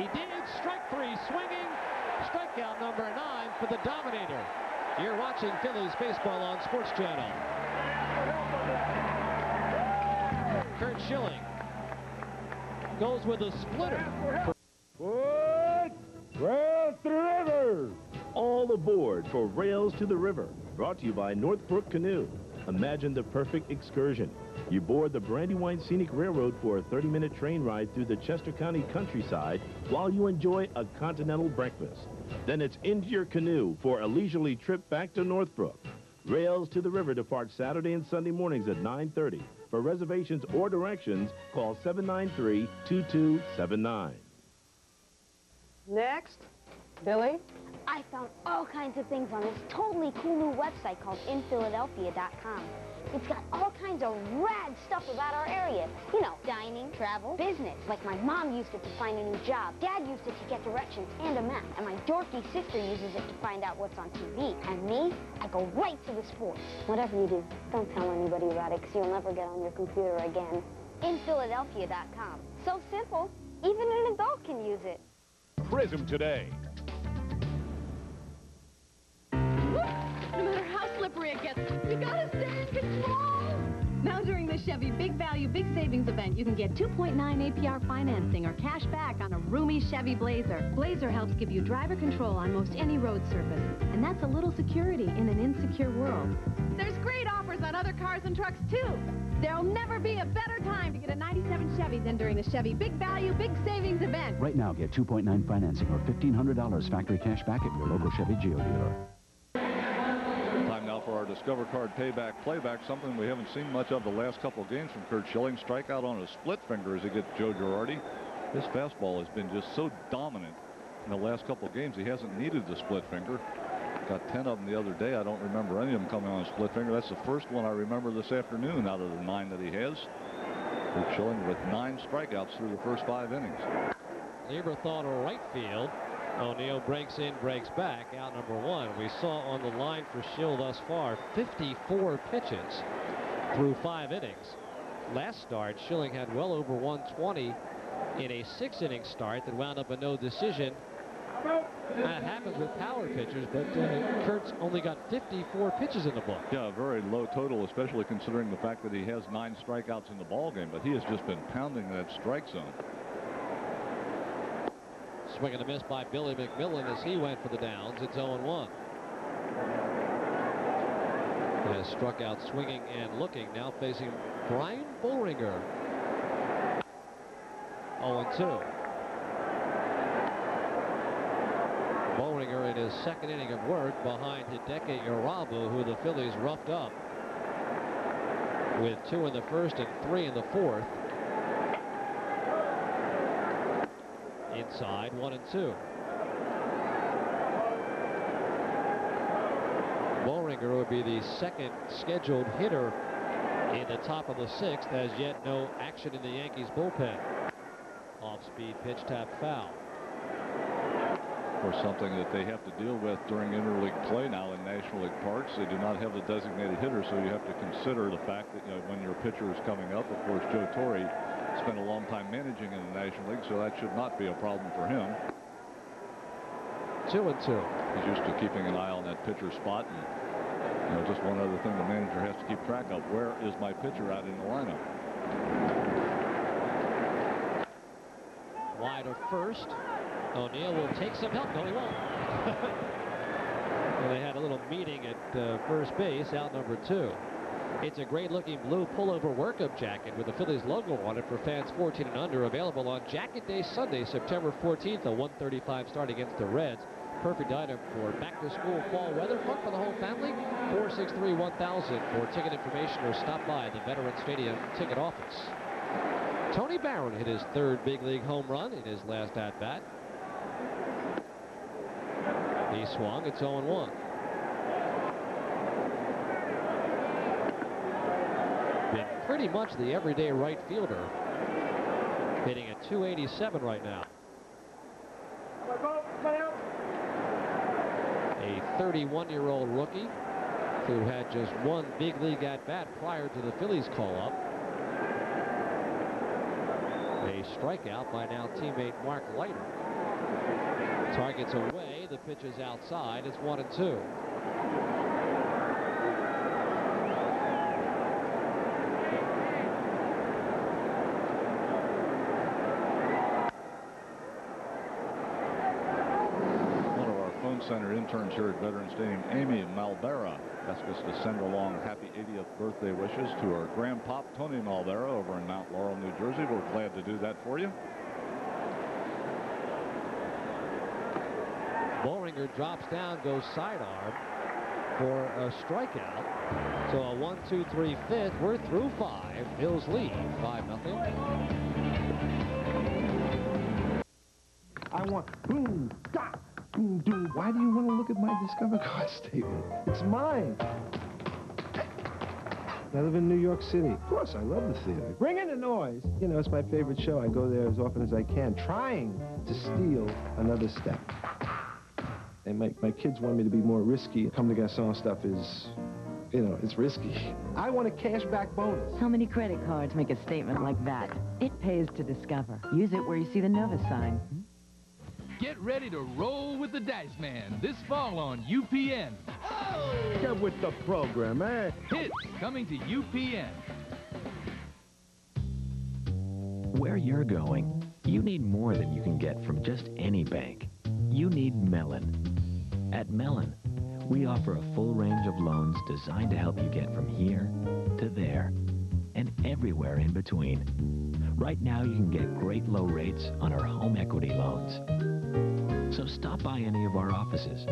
He did strike three swinging. Strikeout number nine for the Dominator. You're watching Phillies baseball on Sports Channel. Curt Schilling goes with a splitter. Rails to the river! All aboard for Rails to the River. Brought to you by Northbrook Canoe. Imagine the perfect excursion. You board the Brandywine Scenic Railroad for a 30-minute train ride through the Chester County countryside while you enjoy a continental breakfast. Then it's into your canoe for a leisurely trip back to Northbrook. Rails to the River departs Saturday and Sunday mornings at 9.30. For reservations or directions, call 793-2279. Next, Billy. I found all kinds of things on this totally cool new website called InPhiladelphia.com. It's got all kinds of rad stuff about our area. You know, dining, travel, business. Like my mom used it to find a new job. Dad used it to get directions and a map. And my dorky sister uses it to find out what's on TV. And me, I go right to the sports. Whatever you do, don't tell anybody about it because you'll never get on your computer again. InPhiladelphia.com. So simple, even an adult can use it. Prism today. No matter how you gotta stay in control. Now during the Chevy Big Value Big Savings event, you can get 2.9 APR financing or cash back on a roomy Chevy Blazer. Blazer helps give you driver control on most any road surface, and that's a little security in an insecure world. There's great offers on other cars and trucks too. There'll never be a better time to get a 97 Chevy than during the Chevy Big Value Big Savings event. Right now, get 2.9 financing or $1,500 factory cash back at your local Chevy Geo dealer. For our Discover Card Payback Playback, something we haven't seen much of the last couple of games from Curt Schilling. Strikeout on a split finger as he gets Joe Girardi. His fastball has been just so dominant in the last couple of games. He hasn't needed the split finger. Got 10 of them the other day. I don't remember any of them coming on a split finger. That's the first one I remember this afternoon out of the nine that he has. Curt Schilling with nine strikeouts through the first five innings. Lieberthal to right field. O'Neill breaks in, breaks back. Out number one. We saw on the line for Schill thus far 54 pitches through five innings. Last start, Schilling had well over 120 in a six-inning start that wound up a no decision. That happens with power pitchers, but uh, Curt's only got 54 pitches in the book. Yeah, very low total, especially considering the fact that he has nine strikeouts in the ball game. But he has just been pounding that strike zone. Swing and a miss by Billy McMillon as he went for the downs. It's 0-1. He has struck out swinging and looking. Now facing Brian Boehringer. 0-2. Boehringer in his second inning of work behind Hideki Irabu, who the Phillies roughed up with two in the first and three in the fourth. One and two. Boehringer would be the second scheduled hitter in the top of the sixth, as yet no action in the Yankees bullpen. Off-speed pitch tap foul. Or something that they have to deal with during interleague play now in National League parks. They do not have the designated hitter, so you have to consider the fact that you know, when your pitcher is coming up, of course, Joe Torre spent a long time managing in the National League, so that should not be a problem for him. Two and two. He's used to keeping an eye on that pitcher spot. And, you know, just one other thing the manager has to keep track of. Where is my pitcher out in the lineup? Wide of first. O'Neill will take some help. No, he won't. (laughs) well, they had a little meeting at uh, first base, out number two. It's a great-looking blue pullover workup jacket with the Phillies logo on it for fans 14 and under. Available on Jacket Day Sunday, September 14th, a 135 start against the Reds. Perfect item for back-to-school fall weather. Fun for the whole family. 463-1000 for ticket information or stop by the Veterans Stadium ticket office. Tony Barron hit his third big league home run in his last at-bat. He swung. It's 0-1. Been pretty much the everyday right fielder. Hitting at 287 right now. A 31-year-old rookie who had just one big league at-bat prior to the Phillies call-up. A strikeout by now teammate Mark Leiter. Targets away. The pitch is outside. It's one and two. One of our phone center interns here at Veterans Stadium, Amy Malbera, asked us to send along happy 80th birthday wishes to her grandpop, Tony Malbera, over in Mount Laurel, New Jersey. We're glad to do that for you. Boehringer drops down, goes sidearm for a strikeout. So a one, two, three, fifth. We're through five. Phils lead five nothing. I want boom, da, doom. Why do you want to look at my Discover card (laughs) statement? It's mine. I live in New York City. Of course, I love the theater. Bring in the noise. You know, it's my favorite show. I go there as often as I can, trying to steal another step. And my, my kids want me to be more risky. Come to Gaston stuff is, you know, it's risky. I want a cash back bonus. How many credit cards make a statement like that? It pays to discover. Use it where you see the Novus sign. Hmm? Get ready to roll with the Dice Man this fall on UPN. Get with the program, eh? Hits coming to UPN. Where you're going, you need more than you can get from just any bank. You need Mellon. At Mellon, we offer a full range of loans designed to help you get from here to there and everywhere in between. Right now, you can get great low rates on our home equity loans. So stop by any of our offices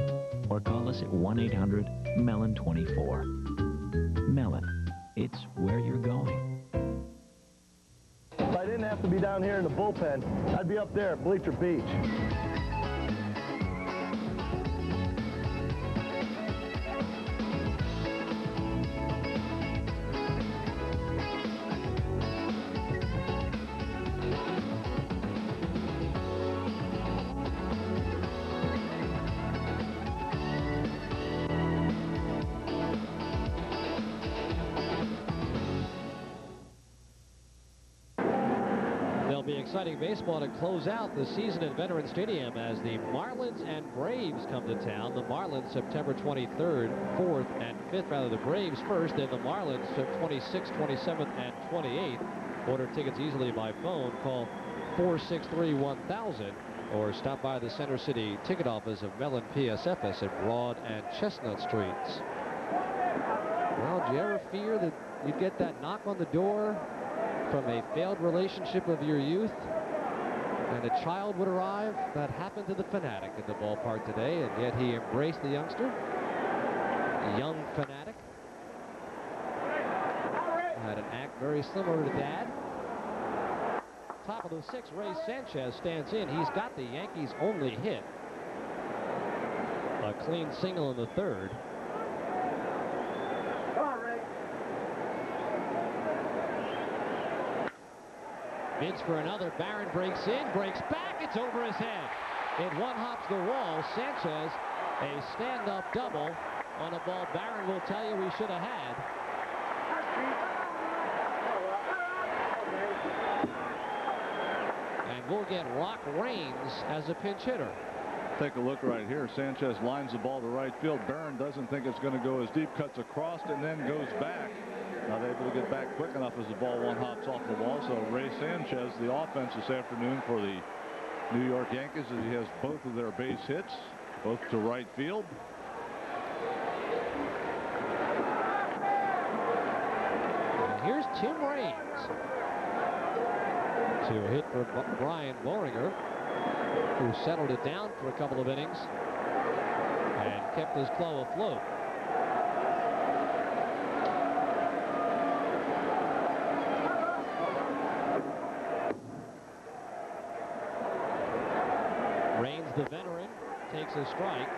or call us at 1-800-MELLON24. Mellon, it's where you're going. If I didn't have to be down here in the bullpen, I'd be up there at Bleacher Beach. Baseball to close out the season at Veterans Stadium as the Marlins and Braves come to town. The Marlins September 23rd, 4th, and 5th. Rather, the Braves first, then the Marlins 26th, 27th, and 28th. Order tickets easily by phone. Call 463-1000 or stop by the Center City ticket office of Mellon PSFS at Broad and Chestnut Streets. Well, do you ever fear that you'd get that knock on the door from a failed relationship of your youth and a child would arrive? That happened to the fanatic at the ballpark today, and yet he embraced the youngster. Young fanatic. Had an act very similar to Dad. Top of the sixth, Ray Sanchez stands in. He's got the Yankees' only hit. A clean single in the third. Bids for another. Barron breaks in, breaks back. It's over his head. It one hops the wall. Sanchez, a stand-up double on a ball Barron will tell you we should have had. And we'll get Rock Raines as a pinch hitter. Take a look right here. Sanchez lines the ball to right field. Barron doesn't think it's going to go as deep, cuts across, and then goes back. Not able to get back quick enough as the ball one hops off the wall. So Ray Sanchez, the offense this afternoon for the New York Yankees, as he has both of their base hits, both to right field. And here's Tim Raines to hit for Brian Boehringer, who settled it down for a couple of innings and kept his club afloat. Raines, the veteran, takes a strike.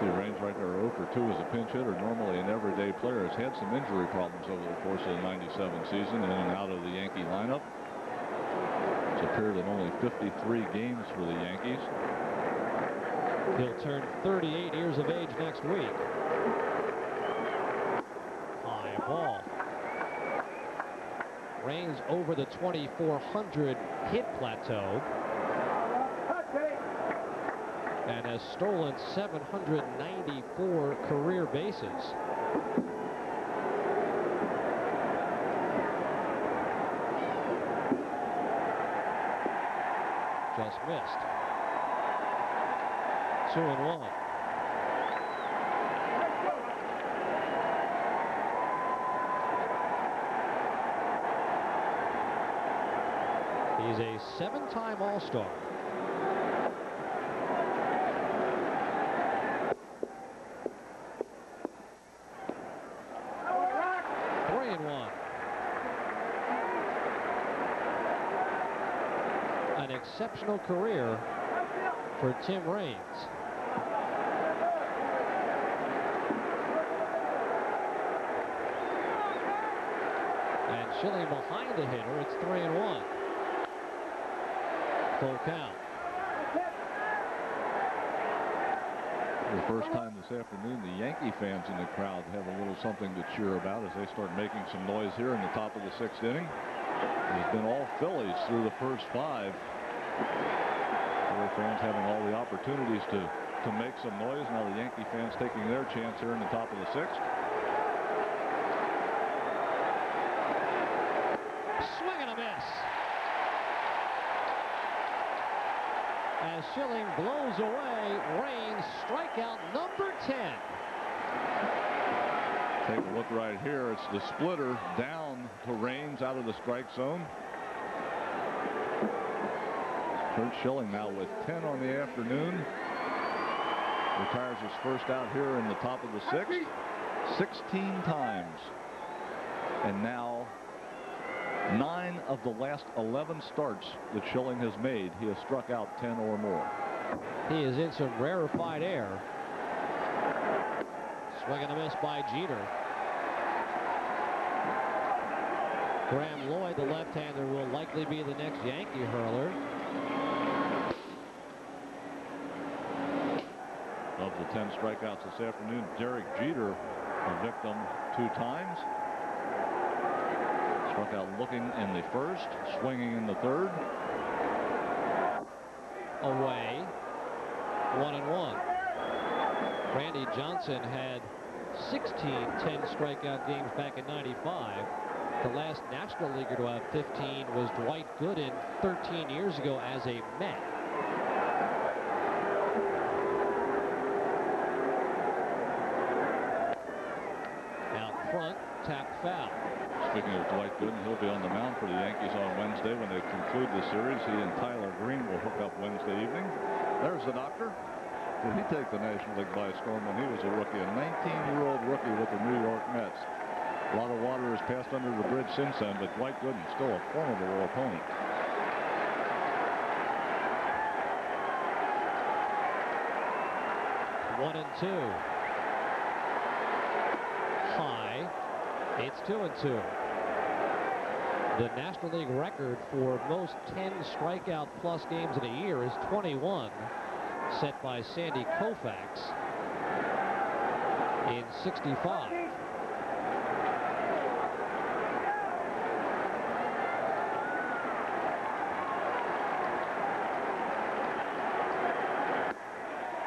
See Raines right there 0 for 2 as a pinch hitter. Normally an everyday player has had some injury problems over the course of the 97 season in and out of the Yankee lineup. It's appeared in only 53 games for the Yankees. He'll turn 38 years of age next week. High ball. Raines over the 2,400 hit plateau and has stolen 794 career bases. Just missed. Two and one. He's a seven-time All-Star. Three and one. An exceptional career for Tim Raines. And Schilling behind the hitter, it's three and one. For the first time this afternoon, the Yankee fans in the crowd have a little something to cheer about as they start making some noise here in the top of the sixth inning. It's been all Phillies through the first five. Philly fans having all the opportunities to, to make some noise. Now the Yankee fans taking their chance here in the top of the sixth. Swing and a miss. As Schilling blows away, Raines strikeout number 10. Take a look right here. It's the splitter down to Raines out of the strike zone. Curt Schilling now with 10 on the afternoon. Retires his first out here in the top of the sixth. 16 times. And now nine of the last 11 starts that Schilling has made, he has struck out 10 or more. He is in some rarefied air. Swing and a miss by Jeter. Graeme Lloyd, the left-hander, will likely be the next Yankee hurler. Of the 10 strikeouts this afternoon, Derek Jeter, a victim two times. Struck out looking in the first, swinging in the third. Away. One and one. Randy Johnson had 16 10 strikeout games back in 95. The last National Leaguer to have 15 was Dwight Gooden 13 years ago as a Met. Out front, tap foul. Speaking of Dwight Gooden, he'll be on the mound for the Yankees on Wednesday when they conclude the series. He and Tyler Green will hook up Wednesday evening. There's the doctor. Did he take the National League by storm when he was a rookie, a 19-year-old rookie with the New York Mets? A lot of water has passed under the bridge since then, but Dwight Gooden still a formidable opponent. One and two. High. It's two and two. The National League record for most 10 strikeout plus games in a year is 21, set by Sandy Koufax in 65.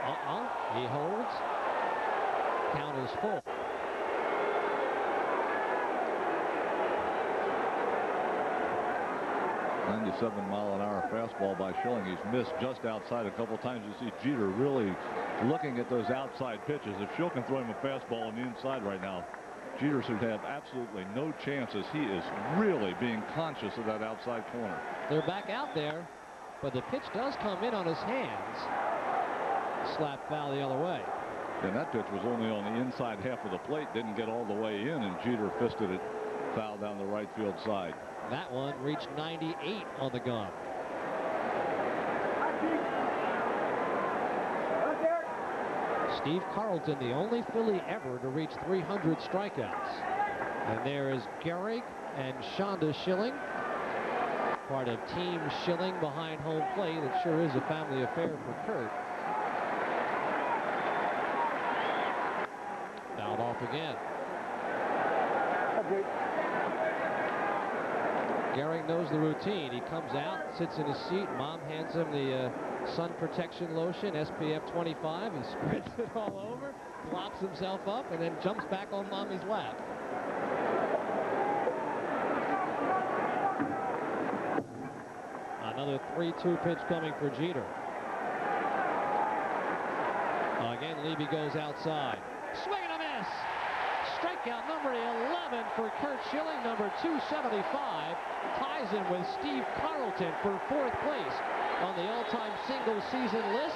Uh-uh. He holds. Count is full. 97 mile an hour fastball by Schilling. He's missed just outside a couple times. You see Jeter really looking at those outside pitches. If Schill can throw him a fastball on the inside right now, Jeter should have absolutely no chances. He is really being conscious of that outside corner. They're back out there, but the pitch does come in on his hands. Slap foul the other way. And that pitch was only on the inside half of the plate, didn't get all the way in, and Jeter fisted it foul down the right field side. That one reached 98 on the gun. Steve Carlton, the only Philly ever to reach 300 strikeouts. And there is Gehrig and Shonda Schilling, part of Team Schilling behind home plate. It sure is a family affair for Curt. Fouled off again. Gehrig knows the routine. He comes out, sits in his seat. Mom hands him the uh, sun protection lotion, SPF 25. He spreads it all over, flops himself up, and then jumps back on mommy's lap. Another 3-2 pitch coming for Jeter. Again, Levy goes outside. Swing and a miss. Strikeout number 11 for Curt Schilling, number 275. Ties him with Steve Carlton for fourth place on the all-time single season list.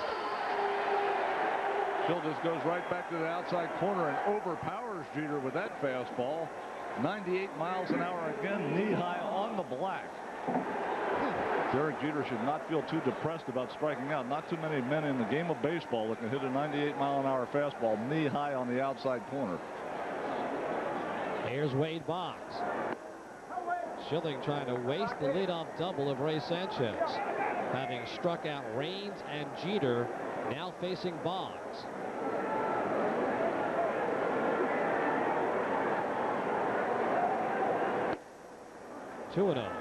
Schill just goes right back to the outside corner and overpowers Jeter with that fastball. 98 miles an hour again, knee high on the black. Hmm. Derek Jeter should not feel too depressed about striking out. Not too many men in the game of baseball that can hit a 98 mile an hour fastball knee high on the outside corner. Here's Wade Boggs. Schilling trying to waste the leadoff double of Ray Sanchez. Having struck out Raines and Jeter, now facing Boggs. Two and zero.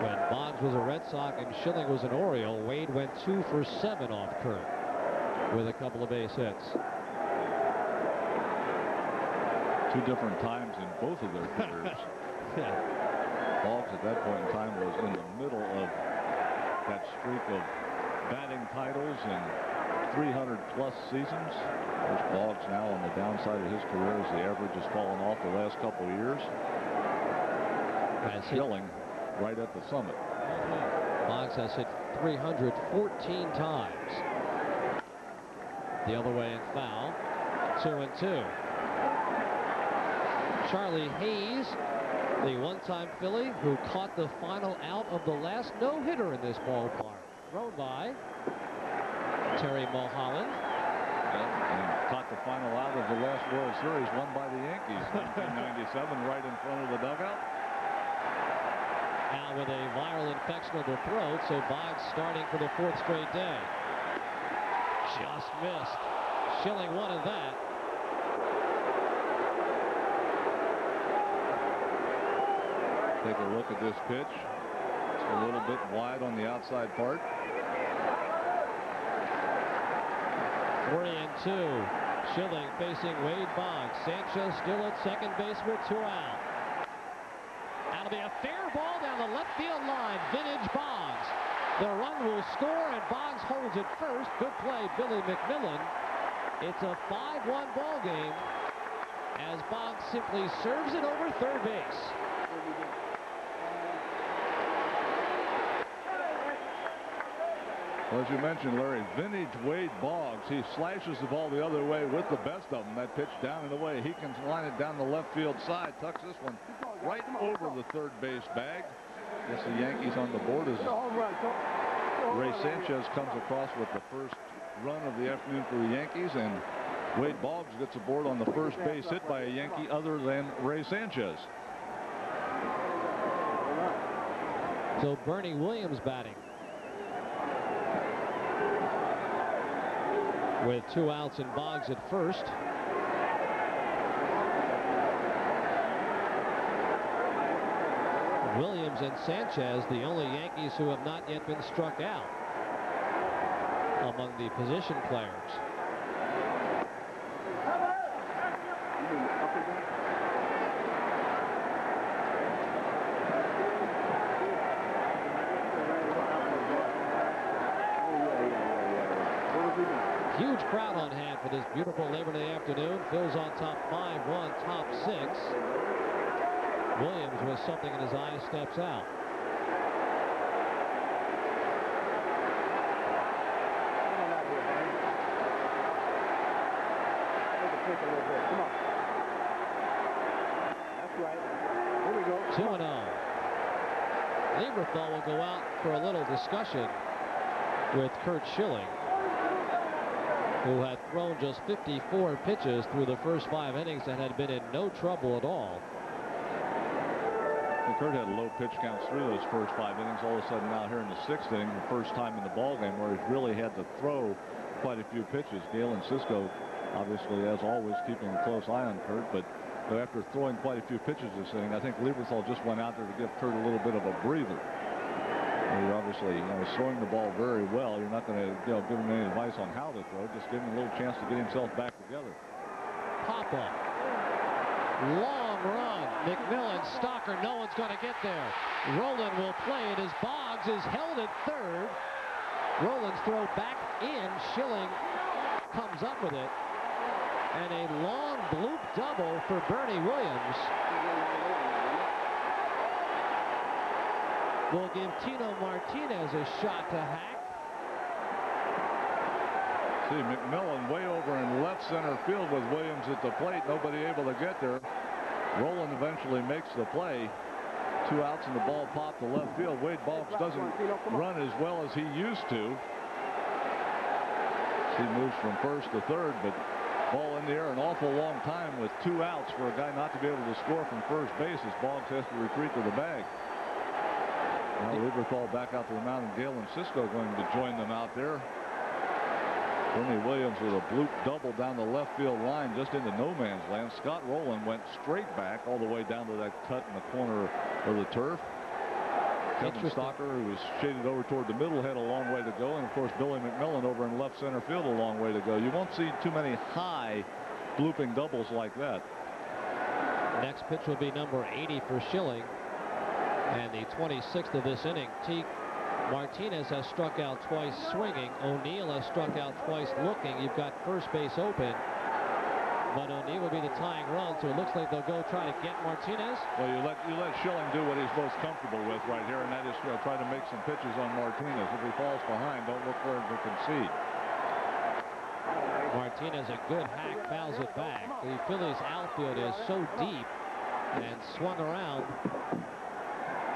When Boggs was a Red Sox and Schilling was an Oriole, Wade went two for seven off Curt with a couple of base hits. Two different times in both of their (laughs) careers. yeah. Boggs at that point in time was in the middle of that streak of batting titles and 300 plus seasons. There's Boggs now on the downside of his career as the average has fallen off the last couple of years. Has Schilling right at the summit. Mm-hmm. Boggs has hit 314 times. The other way and foul. Two and two. Charlie Hayes, the one-time Philly who caught the final out of the last no-hitter in this ballpark. Thrown by Terry Mulholland. And caught the final out of the last World Series won by the Yankees 1997 (laughs) right in front of the dugout. Now with a viral infection of the throat, so Boggs starting for the fourth straight day. Just missed. Schilling wanted that. Take a look at this pitch. It's a little bit wide on the outside part. Three and two. Schilling facing Wade Boggs. Sanchez still at second base with two out. That'll be a fair ball down the left field line. Vintage Boggs. The run will score, and Boggs holds it first. Good play, Billy McMillon. It's a 5-1 ball game as Boggs simply serves it over third base. Well, as you mentioned, Larry, vintage Wade Boggs. He slashes the ball the other way with the best of them. That pitch down and away. He can line it down the left field side. Tucks this one right over the third base bag. Guess the Yankees on the board as Ray Sanchez comes across with the first run of the afternoon for the Yankees. And Wade Boggs gets aboard on the first base hit by a Yankee other than Ray Sanchez. So Bernie Williams batting. With two outs and Boggs at first. Williams and Sanchez, the only Yankees who have not yet been struck out among the position players. Huge crowd on hand for this beautiful Labor Day Phil's on top 5-1, top six. Williams with something in his eye steps out. That's right. Here we go. 2 0. Lieberthal will go out for a little discussion with Curt Schilling, who had thrown just 54 pitches through the first five innings and had been in no trouble at all. Curt had low pitch counts through those first five innings. All of a sudden now here in the sixth inning, the first time in the ball game where he's really had to throw quite a few pitches. Galen Cisco obviously, as always, keeping a close eye on Curt, but after throwing quite a few pitches this inning, I think Lieberthal just went out there to give Curt a little bit of a breather. You're obviously you know, throwing the ball very well. You're not going to you know, give him any advice on how to throw. Just give him a little chance to get himself back together. Pop up. Long run. McMillon, Stocker, no one's going to get there. Rolen will play it as Boggs is held at third. Rolen's throw back in. Schilling comes up with it and a long bloop double for Bernie Williams. Will give Tino Martinez a shot to hack. See McMillon way over in left center field with Williams at the plate. Nobody able to get there. Rolen eventually makes the play. Two outs and the ball popped to left field. Wade Boggs doesn't run as well as he used to. He moves from first to third, but Ball in the air an awful long time with two outs for a guy not to be able to score from first base as Boggs has to retreat to the bag. Now Lieberthal back out to the mound and Galen Cisco going to join them out there. Bernie Williams with a bloop double down the left field line just into no man's land. Scott Rolen went straight back all the way down to that cut in the corner of the turf. Kevin Stocker, who was shaded over toward the middle, had a long way to go. And, of course, Billy McMillon over in left center field a long way to go. You won't see too many high blooping doubles like that. Next pitch will be number 80 for Schilling. And the 26th of this inning, Teak Martinez has struck out twice swinging. O'Neill has struck out twice looking. You've got first base open. But O'Neill will be the tying run, so it looks like they'll go try to get Martinez. Well, you let you let Schilling do what he's most comfortable with right here, and that is know, try to make some pitches on Martinez. If he falls behind, don't look for him to concede. Martinez, a good hack, fouls it back. The Phillies outfield is so deep and swung around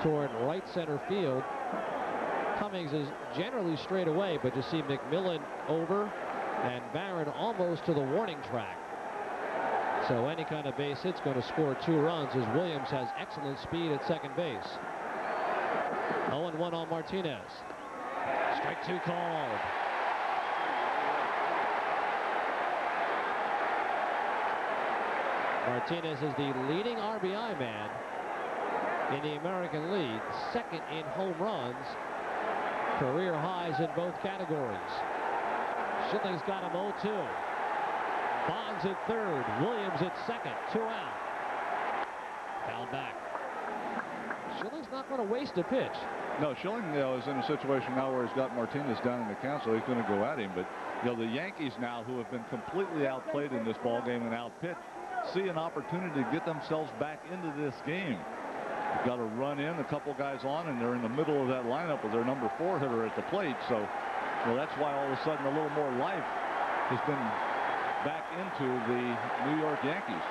toward right center field. Cummings is generally straight away, but you see McMillon over and Barron almost to the warning track. So any kind of base hit's going to score two runs as Williams has excellent speed at second base. 0-1 on Martinez. Strike two called. Martinez is the leading RBI man in the American League, second in home runs, career highs in both categories. Schilling's got him 0-2. Boggs at third. Williams at second. Two out. Foul back. Schilling's not going to waste a pitch. No, Schilling you know, is in a situation now where he's got Martinez down in the count, so he's going to go at him. But you know, the Yankees now, who have been completely outplayed in this ball game and outpitched, see an opportunity to get themselves back into this game. Got to run in, a couple guys on, and they're in the middle of that lineup with their number four hitter at the plate. So, well, that's why all of a sudden a little more life has been back into the New York Yankees.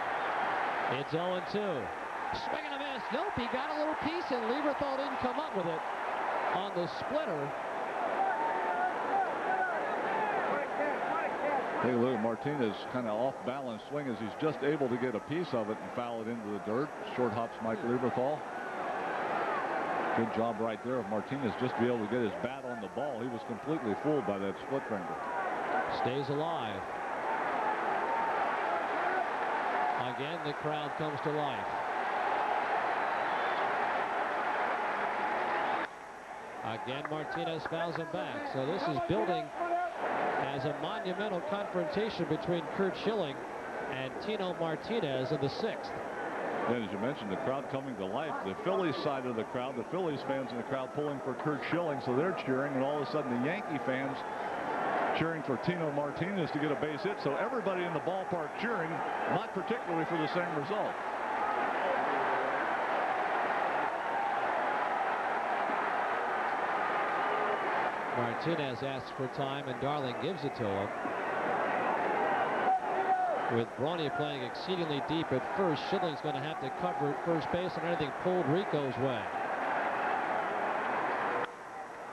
It's 0-2. Swing and a miss. Nope, he got a little piece, and Lieberthal didn't come up with it on the splitter. A look Martinez kind of off balance swing as he's just able to get a piece of it and foul it into the dirt. Short hops Mike Lieberthal. Good job right there of Martinez just to be able to get his bat on the ball. He was completely fooled by that split finger. Stays alive. Again, the crowd comes to life. Again, Martinez fouls him back. So this is building as a monumental confrontation between Curt Schilling and Tino Martinez in the sixth. And as you mentioned, the crowd coming to life. The Phillies side of the crowd, the Phillies fans in the crowd pulling for Curt Schilling, so they're cheering, and all of a sudden the Yankee fans cheering for Tino Martinez to get a base hit. So everybody in the ballpark cheering, not particularly for the same result. Martinez asks for time, and Darling gives it to him. With Brogna playing exceedingly deep at first, Schilling's going to have to cover first base and anything pulled Rico's way.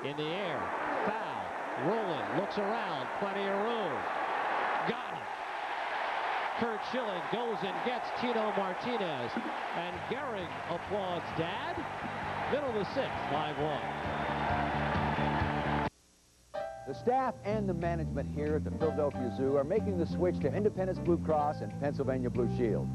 In the air, foul, rolling, looks around, plenty of room. Got it. Curt Schilling goes and gets Tino Martinez, and Gehrig applauds Dad. Middle of the sixth, 5-1. The staff and the management here at the Philadelphia Zoo are making the switch to Independence Blue Cross and Pennsylvania Blue Shield.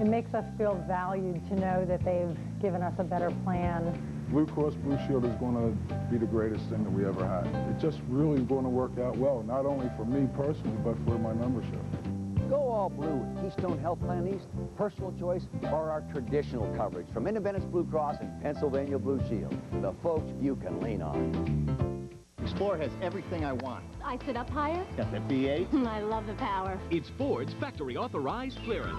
It makes us feel valued to know that they've given us a better plan. Blue Cross Blue Shield is going to be the greatest thing that we ever had. It's just really going to work out well, not only for me personally, but for my membership. Go all blue with Keystone Health Plan East, personal choice, or our traditional coverage from Independence Blue Cross and Pennsylvania Blue Shield. The folks you can lean on. Explorer has everything I want. I sit up higher. Got the V8. (laughs) I love the power. It's Ford's factory authorized clearance.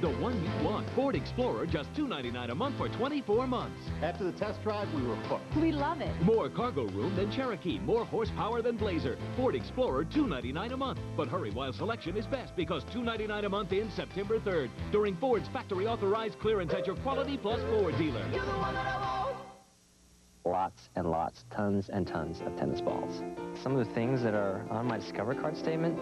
The one you want. Ford Explorer, just 299 a month for 24 months. After the test drive, we were hooked. We love it. More cargo room than Cherokee. More horsepower than Blazer. Ford Explorer, 299 a month. But hurry while selection is best because 299 a month in September 3rd during Ford's factory authorized clearance at your Quality Plus Ford dealer lots and lots, tons and tons of tennis balls. Some of the things that are on my Discover card statement,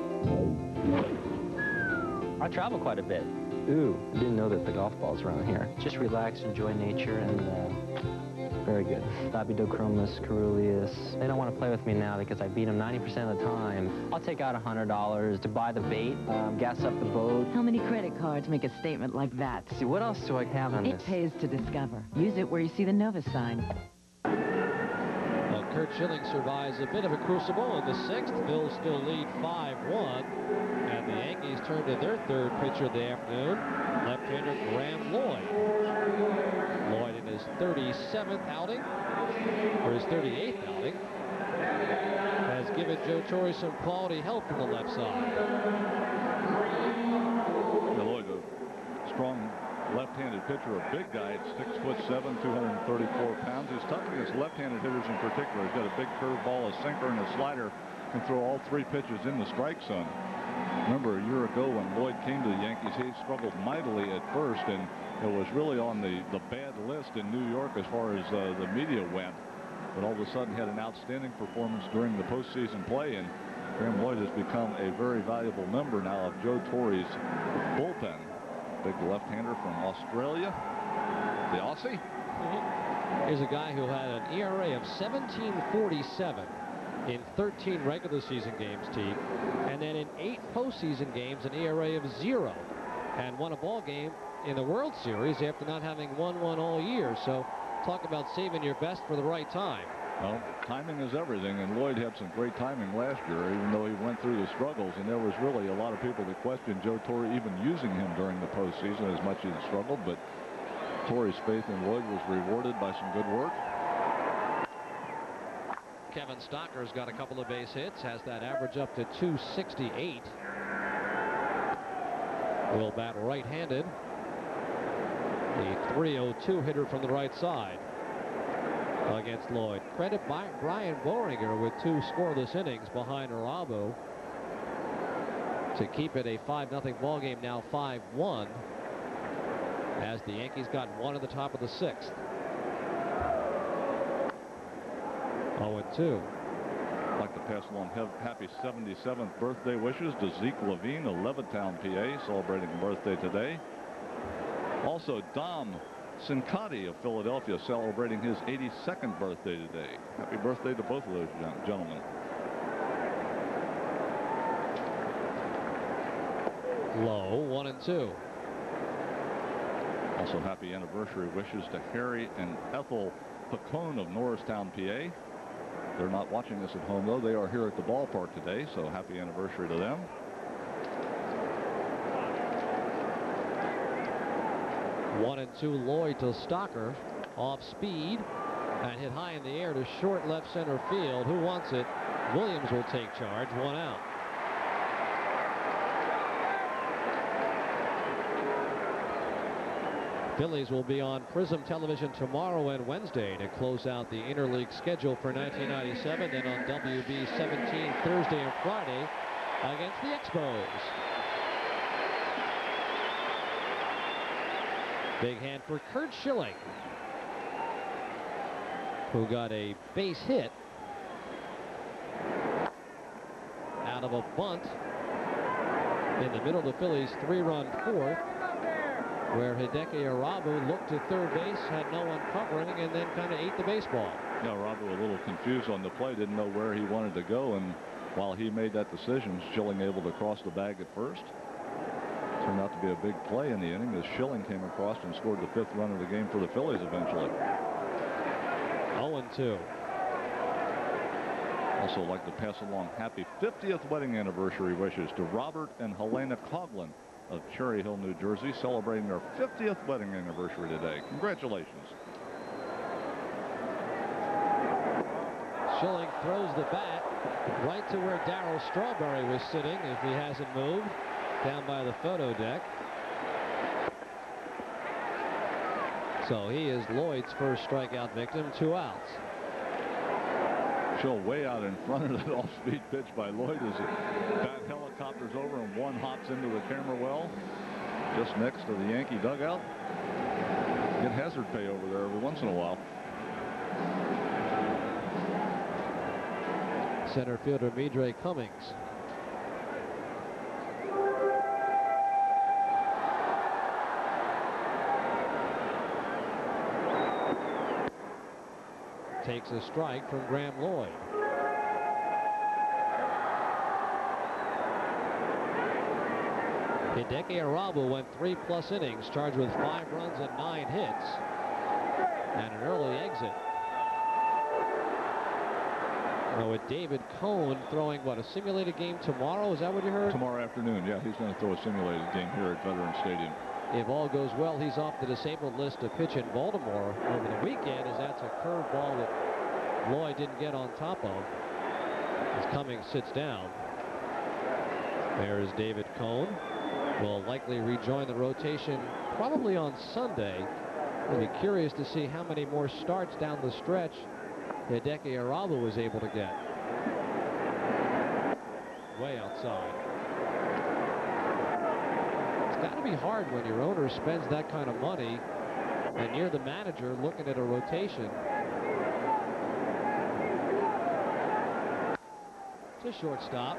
I travel quite a bit. Ooh, I didn't know that the golf ball's were around here. Just relax, enjoy nature, and uh, very good. Labidochromis, caeruleus. They don't want to play with me now because I beat them 90% of the time. I'll take out $100 to buy the bait, um, gas up the boat. How many credit cards make a statement like that? see, what else do I have on it this? It pays to discover. Use it where you see the Novus sign. Curt Schilling survives a bit of a crucible in the sixth. Phils still lead 5-1. And the Yankees turn to their third pitcher of the afternoon, left-hander Graeme Lloyd. Lloyd in his 37th outing, or his 38th outing, has given Joe Torre some quality help from the left side. Lloyd, a strong left-handed pitcher, a big guy at six foot seven, 234 pounds. He's tough against left-handed hitters in particular. He's got a big curveball, a sinker, and a slider. Can throw all three pitches in the strike zone. Remember a year ago when Lloyd came to the Yankees, he struggled mightily at first, and it was really on the the bad list in New York as far as uh, the media went. But all of a sudden had an outstanding performance during the postseason play, and Graeme Lloyd has become a very valuable member now of Joe Torre's bullpen. Big left-hander from Australia. The Aussie. Mm-hmm. Here's a guy who had an ERA of 1747 in 13 regular season games, Teague, and then in eight postseason games, an ERA of zero, and won a ball game in the World Series after not having won one all year. So talk about saving your best for the right time. Well, timing is everything, and Lloyd had some great timing last year, even though he went through the struggles, and there was really a lot of people that questioned Joe Torre even using him during the postseason as much as he struggled, but Torre's faith in Lloyd was rewarded by some good work. Kevin Stocker's got a couple of base hits, has that average up to 268. Will bat right-handed. The 302 hitter from the right side against Lloyd. Credit by Brian Boehringer with two scoreless innings behind Irabu to keep it a 5-0 ball game now 5-1 as the Yankees got one at the top of the sixth. 0-2. I'd like to pass along happy 77th birthday wishes to Zeke Levine of Levittown, PA, celebrating birthday today. Also, Dom Cincotti of Philadelphia celebrating his 82nd birthday today. Happy birthday to both of those gentlemen. Low, one and two. Also happy anniversary wishes to Harry and Ethel Pacone of Norristown, PA. They're not watching us at home, though. They are here at the ballpark today, so happy anniversary to them. One and two Lloyd to Stocker. Off speed. And hit high in the air to short left center field. Who wants it? Williams will take charge. One out. Phillies will be on Prism Television tomorrow and Wednesday to close out the interleague schedule for 1997. and on WB 17 Thursday and Friday against the Expos. Big hand for Curt Schilling, who got a base hit out of a bunt in the middle of the Phillies' three-run fourth where Hideki Irabu looked to third base, had no one covering, and then kind of ate the baseball. Yeah, Irabu a little confused on the play, didn't know where he wanted to go, and while he made that decision, Schilling able to cross the bag at first. Turned out to be a big play in the inning as Schilling came across and scored the fifth run of the game for the Phillies eventually. 0-2. Also like to pass along happy 50th wedding anniversary wishes to Robert and Helena Coughlin of Cherry Hill, New Jersey, celebrating their 50th wedding anniversary today. Congratulations. Schilling throws the bat right to where Darryl Strawberry was sitting, if he hasn't moved, down by the photo deck. So he is Lloyd's first strikeout victim, two outs. Show way out in front of that (laughs) off-speed pitch by Lloyd as it bat helicopters over and one hops into the camera well just next to the Yankee dugout. Get hazard pay over there every once in a while. Center fielder Midre Cummings. Takes a strike from Graeme Lloyd. Hideki Irabu went three plus innings, charged with five runs and nine hits, and an early exit. Now with David Cone throwing what a simulated game tomorrow is that what you heard tomorrow afternoon yeah he's going to throw a simulated game here at Veterans Stadium if all goes well he's off the disabled list to pitch in Baltimore over the weekend as that's a curveball that Lloyd didn't get on top of as Cummings sits down there is David Cone will likely rejoin the rotation probably on Sunday I'll be curious to see how many more starts down the stretch Hideki Irabu was able to get. Way outside. It's got to be hard when your owner spends that kind of money and you're the manager looking at a rotation. To shortstop.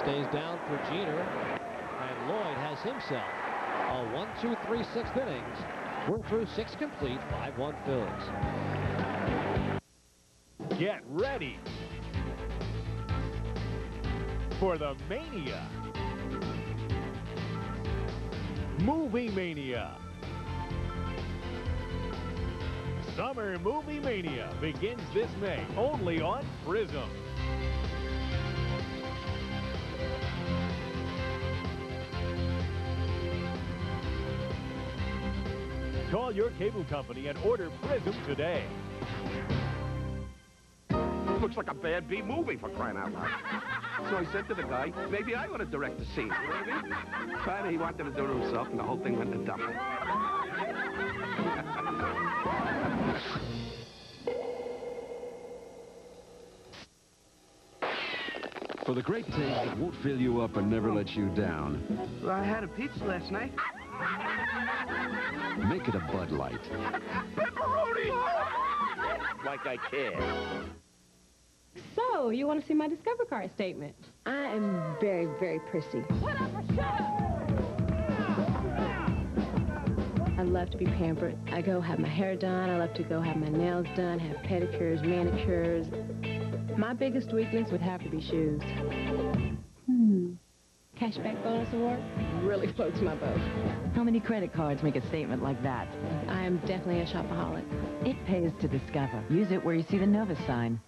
Stays down for Jeter. And Lloyd has himself a 1, 2, 3, 6 innings. We're through six complete, 5-1 Phillies. Get ready for the Mania. Movie Mania. Summer Movie Mania begins this May only on Prism. Call your cable company and order Prism today looks like a bad B movie for crying out loud. (laughs) So I said to the guy, maybe I ought to direct the scene. You know what I mean? Finally, he wanted to do it himself, and the whole thing went to dump. For the great taste that won't fill you up and never let you down. Well, I had a pizza last night. Make it a Bud Light. (laughs) Pepperoni! Like I care. So, you want to see my Discover Card statement? I am very, very prissy. What up or shut up? I love to be pampered. I go have my hair done. I love to go have my nails done, have pedicures, manicures. My biggest weakness would have to be shoes. Hmm. Cashback bonus award really floats my boat. How many credit cards make a statement like that? I am definitely a shopaholic. It pays to discover. Use it where you see the Novus sign.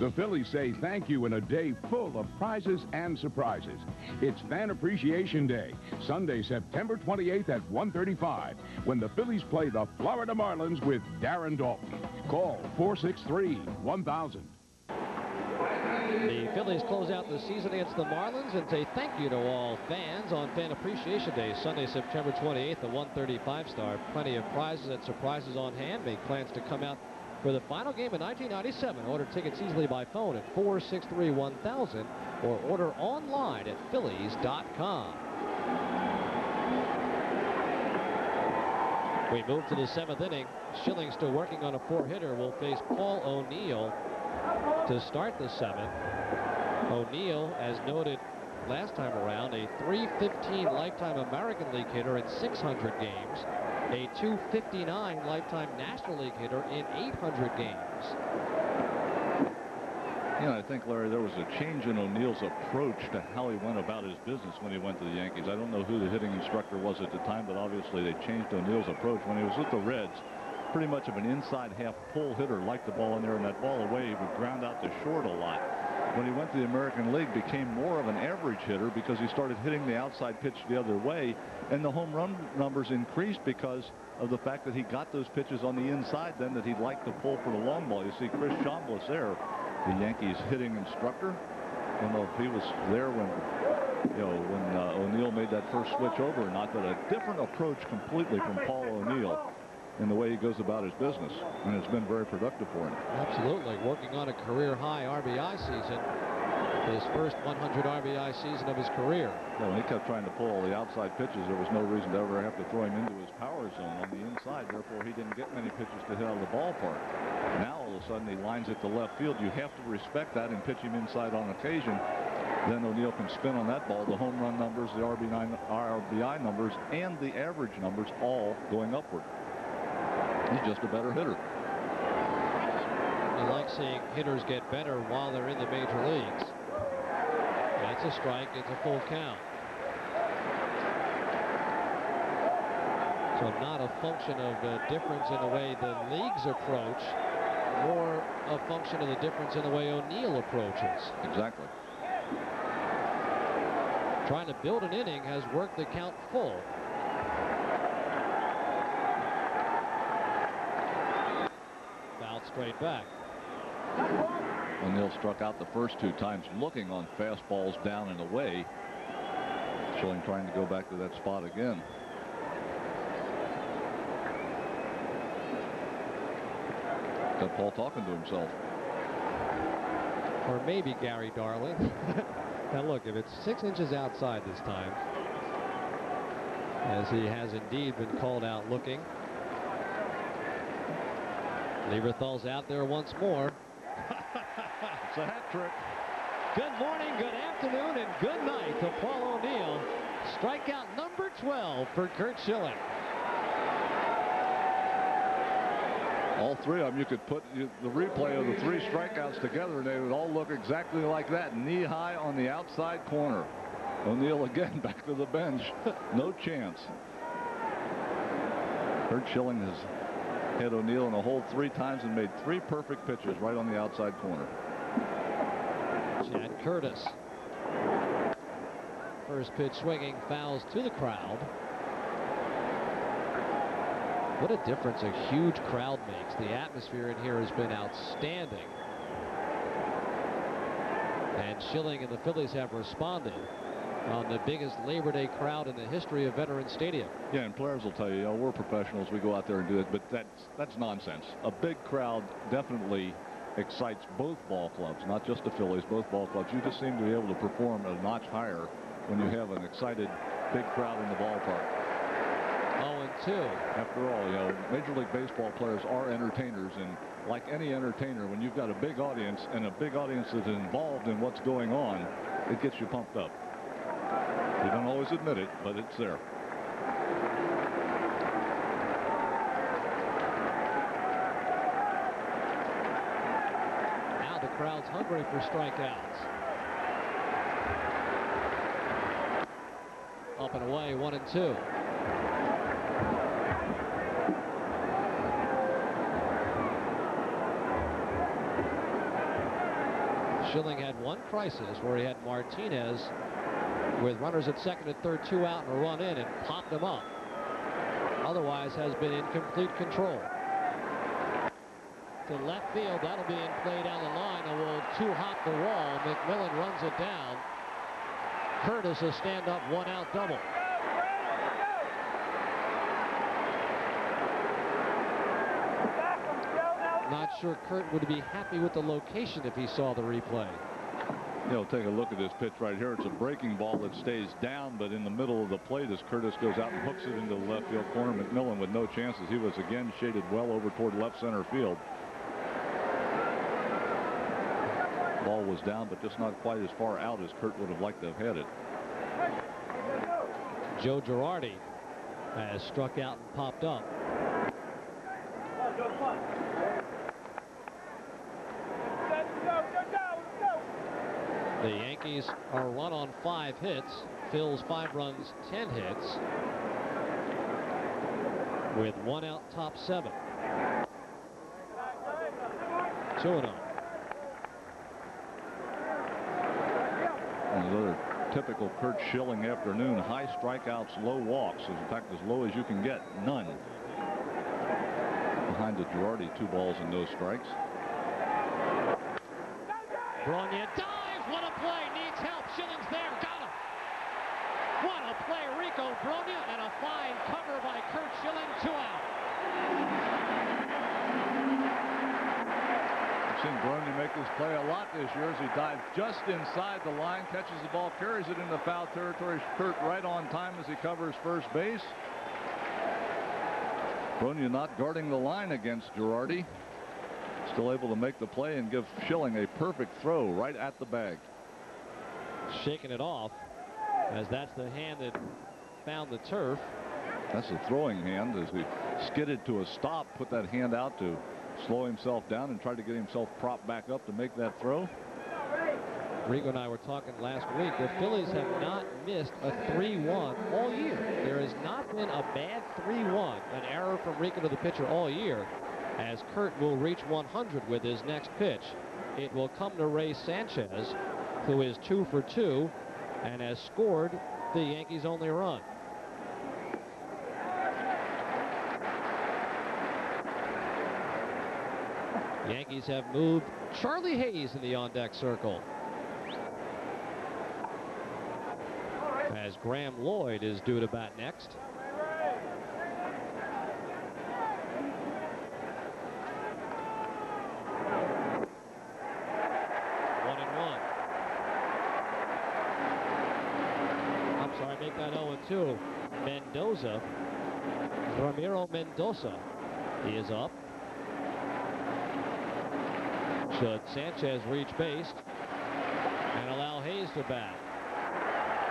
The Phillies say thank you in a day full of prizes and surprises. It's Fan Appreciation Day, Sunday, September 28th at 1:35, when the Phillies play the Florida Marlins with Darren Daulton. Call 463-1000. The Phillies close out the season against the Marlins and say thank you to all fans on Fan Appreciation Day, Sunday, September 28th, the 135 star. Plenty of prizes and surprises on hand. Make plans to come out for the final game in 1997. Order tickets easily by phone at 463-1000 or order online at phillies.com. We move to the seventh inning. Schilling still working on a four-hitter will face Paul O'Neill to start the seventh. O'Neill, as noted last time around, a 315 lifetime American League hitter in 600 games, a 259 lifetime National League hitter in 800 games. You know, I think, Larry, there was a change in O'Neill's approach to how he went about his business when he went to the Yankees. I don't know who the hitting instructor was at the time, but obviously they changed O'Neill's approach. When he was with the Reds, pretty much of an inside half pull hitter, liked the ball in there, and that ball away, would ground out to short a lot. When he went to the American League, became more of an average hitter because he started hitting the outside pitch the other way, and the home run numbers increased because of the fact that he got those pitches on the inside then that he liked to pull for the long ball. You see Chris Chambliss there, the Yankees hitting instructor. I don't know if he was there when you know when uh, O'Neill made that first switch over or not, but a different approach completely from Paul O'Neill in the way he goes about his business, and it's been very productive for him. Absolutely. Working on a career high RBI season. His first 100 RBI season of his career. Yeah, when he kept trying to pull all the outside pitches, there was no reason to ever have to throw him into his power zone on the inside. Therefore, he didn't get many pitches to hit out of the ballpark. Now, all of a sudden, he lines it to left field. You have to respect that and pitch him inside on occasion. Then O'Neill can spin on that ball. The home run numbers, the RBI, RBI numbers, and the average numbers all going upward. He's just a better hitter. I like seeing hitters get better while they're in the major leagues. That's a strike. It's a full count. So not a function of the difference in the way the leagues approach, more a function of the difference in the way O'Neill approaches. Exactly. Trying to build an inning has worked the count full. Foul straight back. O'Neill struck out the first two times looking on fastballs down and away. Schilling trying to go back to that spot again. Got Paul talking to himself. Or maybe Gary Darling. (laughs) now look, if it's six inches outside this time, as he has indeed been called out looking. Lieberthal's out there once more. it's a hat trick. Good morning, good afternoon, and good night to Paul O'Neill. Strikeout number 12 for Curt Schilling. All three of them, you could put the replay of the three strikeouts together, and they would all look exactly like that. Knee high on the outside corner. O'Neill again (laughs) back to the bench. no chance. Curt Schilling has hit O'Neill in a hole three times and made three perfect pitches right on the outside corner. Chad Curtis. First pitch swinging, fouls to the crowd. What a difference a huge crowd makes. The atmosphere in here has been outstanding. And Schilling and the Phillies have responded on the biggest Labor Day crowd in the history of Veterans Stadium. Yeah, and players will tell you, you know, we're professionals. We go out there and do it, but that's that's nonsense. A big crowd definitely excites both ball clubs, not just the Phillies, both ball clubs. You just seem to be able to perform a notch higher when you have an excited big crowd in the ballpark. 0-2. After all, you know, Major League Baseball players are entertainers, and like any entertainer, when you've got a big audience and a big audience that's involved in what's going on, it gets you pumped up. You don't always admit it, but it's there. Now the crowd's hungry for strikeouts. Up and away, one and two. Schilling had one crisis where he had Martinez with runners at second and third, two out and a run in, and popped him up. Otherwise has been in complete control. To left field, that'll be in play down the line, and will two-hop the wall. McMillon runs it down. Curtis a stand-up one-out double. Not sure Curt would be happy with the location if he saw the replay. You know, take a look at this pitch right here. It's a breaking ball that stays down, but in the middle of the plate as Curtis goes out and hooks it into the left field corner. McMillon with no chances. He was again shaded well over toward left center field. Ball was down, but just not quite as far out as Curt would have liked to have had it. Joe Girardi has struck out and popped up. Yankees are one on five hits. Phils five runs, 10 hits. With one out, top seven. 2 0. Another typical Curt Schilling afternoon. High strikeouts, low walks. In fact, as low as you can get. None. Behind the Girardi, two balls and no strikes. Dives. What a play. Needs help. Schilling's there. Got him. What a play. Rico Brogna and a fine cover by Curt Schilling. Two out. I've seen Brogna make this play a lot this year as he dives just inside the line, catches the ball, carries it into foul territory. Curt right on time as he covers first base. Brogna not guarding the line against Girardi. Still able to make the play and give Schilling a perfect throw right at the bag. Shaking it off as that's the hand that found the turf. That's a throwing hand as he skidded to a stop, put that hand out to slow himself down and try to get himself propped back up to make that throw. Rico and I were talking last week. The Phillies have not missed a 3-1 all year. There has not been a bad 3-1, an error from Rico to the pitcher all year as Curt will reach 100 with his next pitch. It will come to Rey Sanchez, who is two for two and has scored the Yankees' only run. Yankees have moved Charlie Hayes in the on-deck circle. As Graeme Lloyd is due to bat next. One and one. I'm sorry, make that 0 and 2. Mendoza. Ramiro Mendoza. He is up. Should Sanchez reach base and allow Hayes to bat.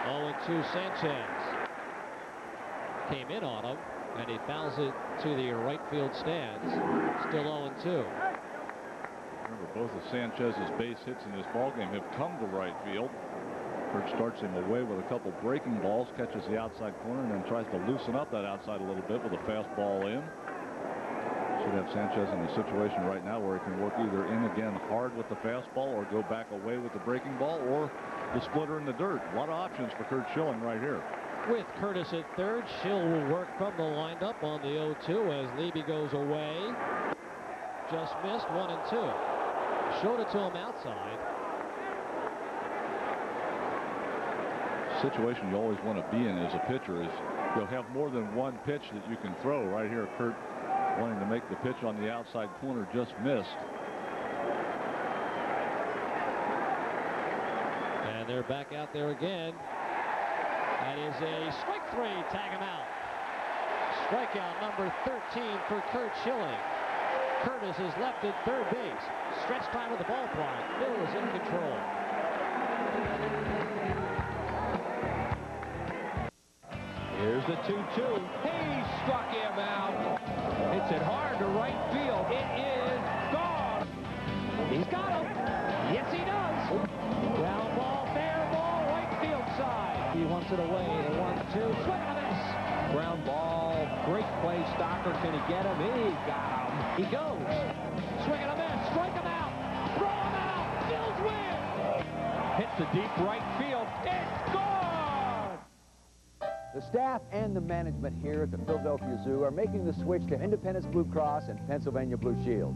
0-2 Sanchez. Came in on him, and he fouls it to the right field stands. Still 0-2. Remember, both of Sanchez's base hits in this ballgame have come to right field. Curt starts him away with a couple breaking balls, catches the outside corner, and then tries to loosen up that outside a little bit with a fastball in. Should have Sanchez in a situation right now where he can work either in again hard with the fastball or go back away with the breaking ball or the splitter in the dirt. A lot of options for Curt Schilling right here. With Curtis at third, Schill will work from the windup on the 0-2 as Levy goes away. Just missed one and two. Showed it to him outside. Situation you always want to be in as a pitcher is you'll have more than one pitch that you can throw. Right here, Curt wanting to make the pitch on the outside corner just missed. And they're back out there again. That is a strike three. Tag him out. Strikeout number 13 for Curt Schilling. Curtis is left at third base. Stretch time of the ballpark. Bill is in control. Here's the 2-2. He struck him out. Hits it hard to right field. It is gone. He's got him. Yes, he does. Ground ball, fair ball, right field side. He wants it away. The one, two, swing and a miss. Ground ball. Great play. Stocker. Can he get him? He got him. He goes. Swing and a miss. Strike him out. Throw him out. Bills win. Hits the deep right field. Staff and the management here at the Philadelphia Zoo are making the switch to Independence Blue Cross and Pennsylvania Blue Shield.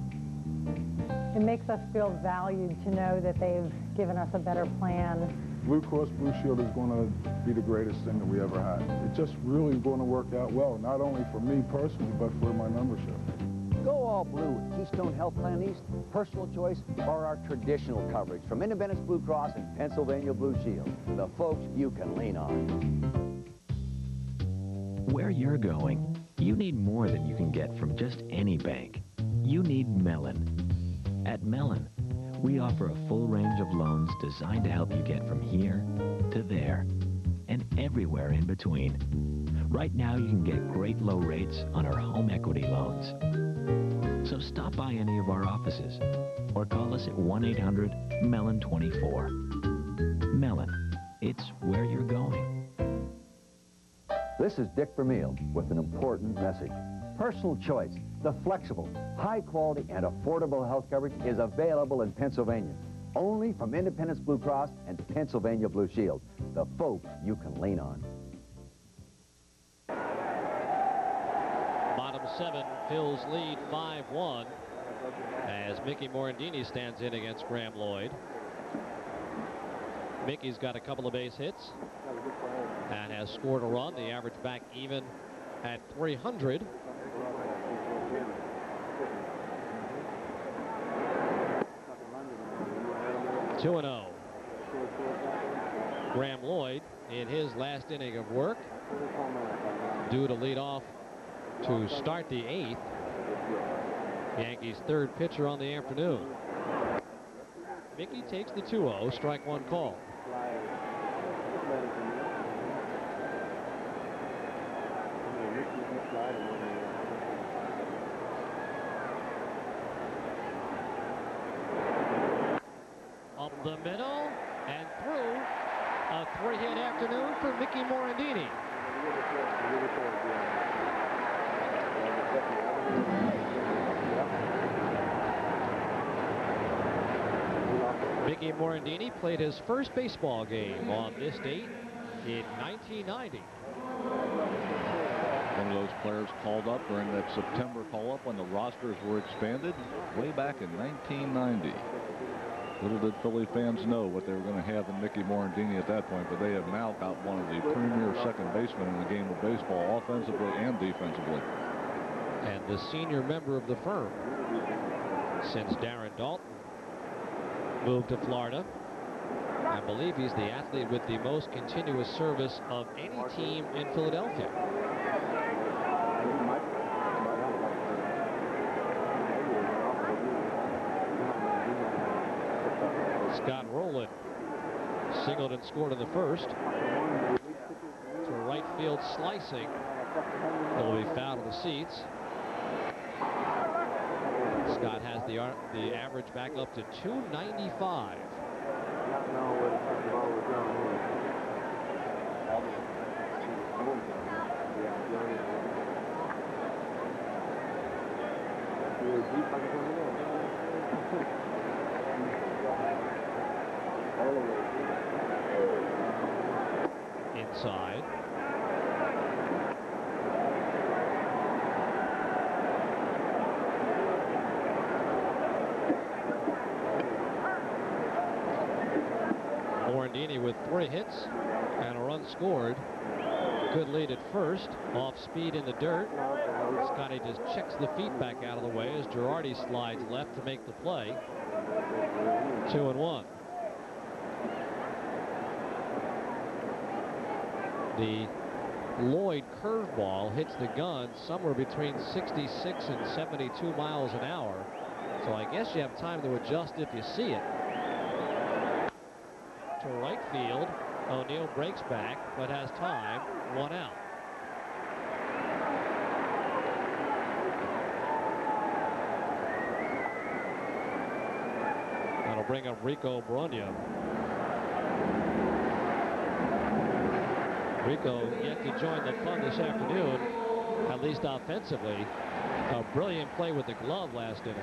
It makes us feel valued to know that they've given us a better plan. Blue Cross Blue Shield is going to be the greatest thing that we ever had. It's just really going to work out well, not only for me personally, but for my membership. Go all blue with Keystone Health Plan East, personal choice, or our traditional coverage from Independence Blue Cross and Pennsylvania Blue Shield. The folks you can lean on. Where you're going, you need more than you can get from just any bank. You need Mellon. At Mellon, we offer a full range of loans designed to help you get from here to there and everywhere in between. Right now, you can get great low rates on our home equity loans. So stop by any of our offices or call us at 1-800-MELLON24. Mellon, it's where you're going. This is Dick Vermeil with an important message. Personal choice, the flexible, high quality, and affordable health coverage is available in Pennsylvania. Only from Independence Blue Cross and Pennsylvania Blue Shield. The folks you can lean on. Bottom seven, Phils lead 5-1 as Mickey Morandini stands in against Graeme Lloyd. Mickey's got a couple of base hits and has scored a run. The average back even at 300. Two and zero. Graeme Lloyd in his last inning of work due to lead off to start the eighth. Yankees third pitcher on the afternoon. Mickey takes the 2-0 strike one call. Up the middle and through. A three-hit afternoon for Mickey Morandini. Mickey Morandini played his first baseball game on this date in 1990. Of those players called up during that September call-up when the rosters were expanded way back in 1990. Little did Philly fans know what they were going to have in Mickey Morandini at that point, but they have now got one of the premier second basemen in the game of baseball, offensively and defensively. And the senior member of the firm since Darren Daulton moved to Florida. I believe he's the athlete with the most continuous service of any team in Philadelphia. Scott Rolen singled and scored in the first. To right field slicing. It will be foul to the seats. Scott has the the average back up to 295. (laughs) Inside. Morandini with three hits and a run scored. Good lead at first. Off speed in the dirt. Scotty just checks the feet back out of the way as Girardi slides left to make the play. Two and one. The Lloyd curveball hits the gun somewhere between 66 and 72 miles an hour. So I guess you have time to adjust if you see it. To right field. O'Neill breaks back, but has time. One out. That'll bring up Rico Brogna. Rico yet to join the fun this afternoon, at least offensively. A brilliant play with the glove last inning.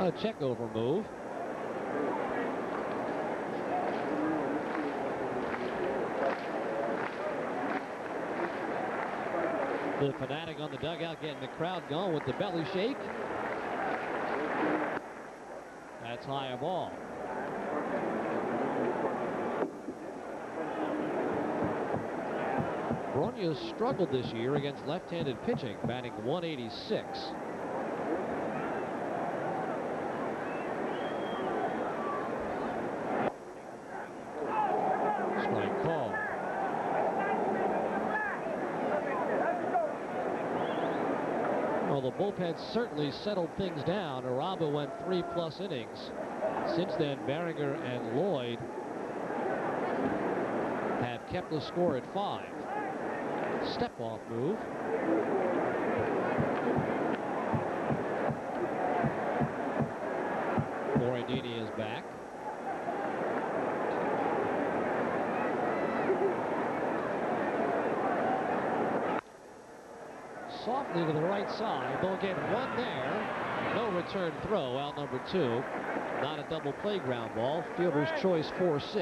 A check over move. The fanatic on the dugout getting the crowd going with the belly shake. That's high a ball. Brogna struggled this year against left-handed pitching, batting 186. Strike call. Well, the bullpen certainly settled things down. Irabu went three plus innings. Since then, Boehringer and Lloyd have kept the score at five. Step off move. Morandini is back. Softly to the right side. They'll get one there. No return throw out number two. Not a double playground ball. Fielder's choice 4-6.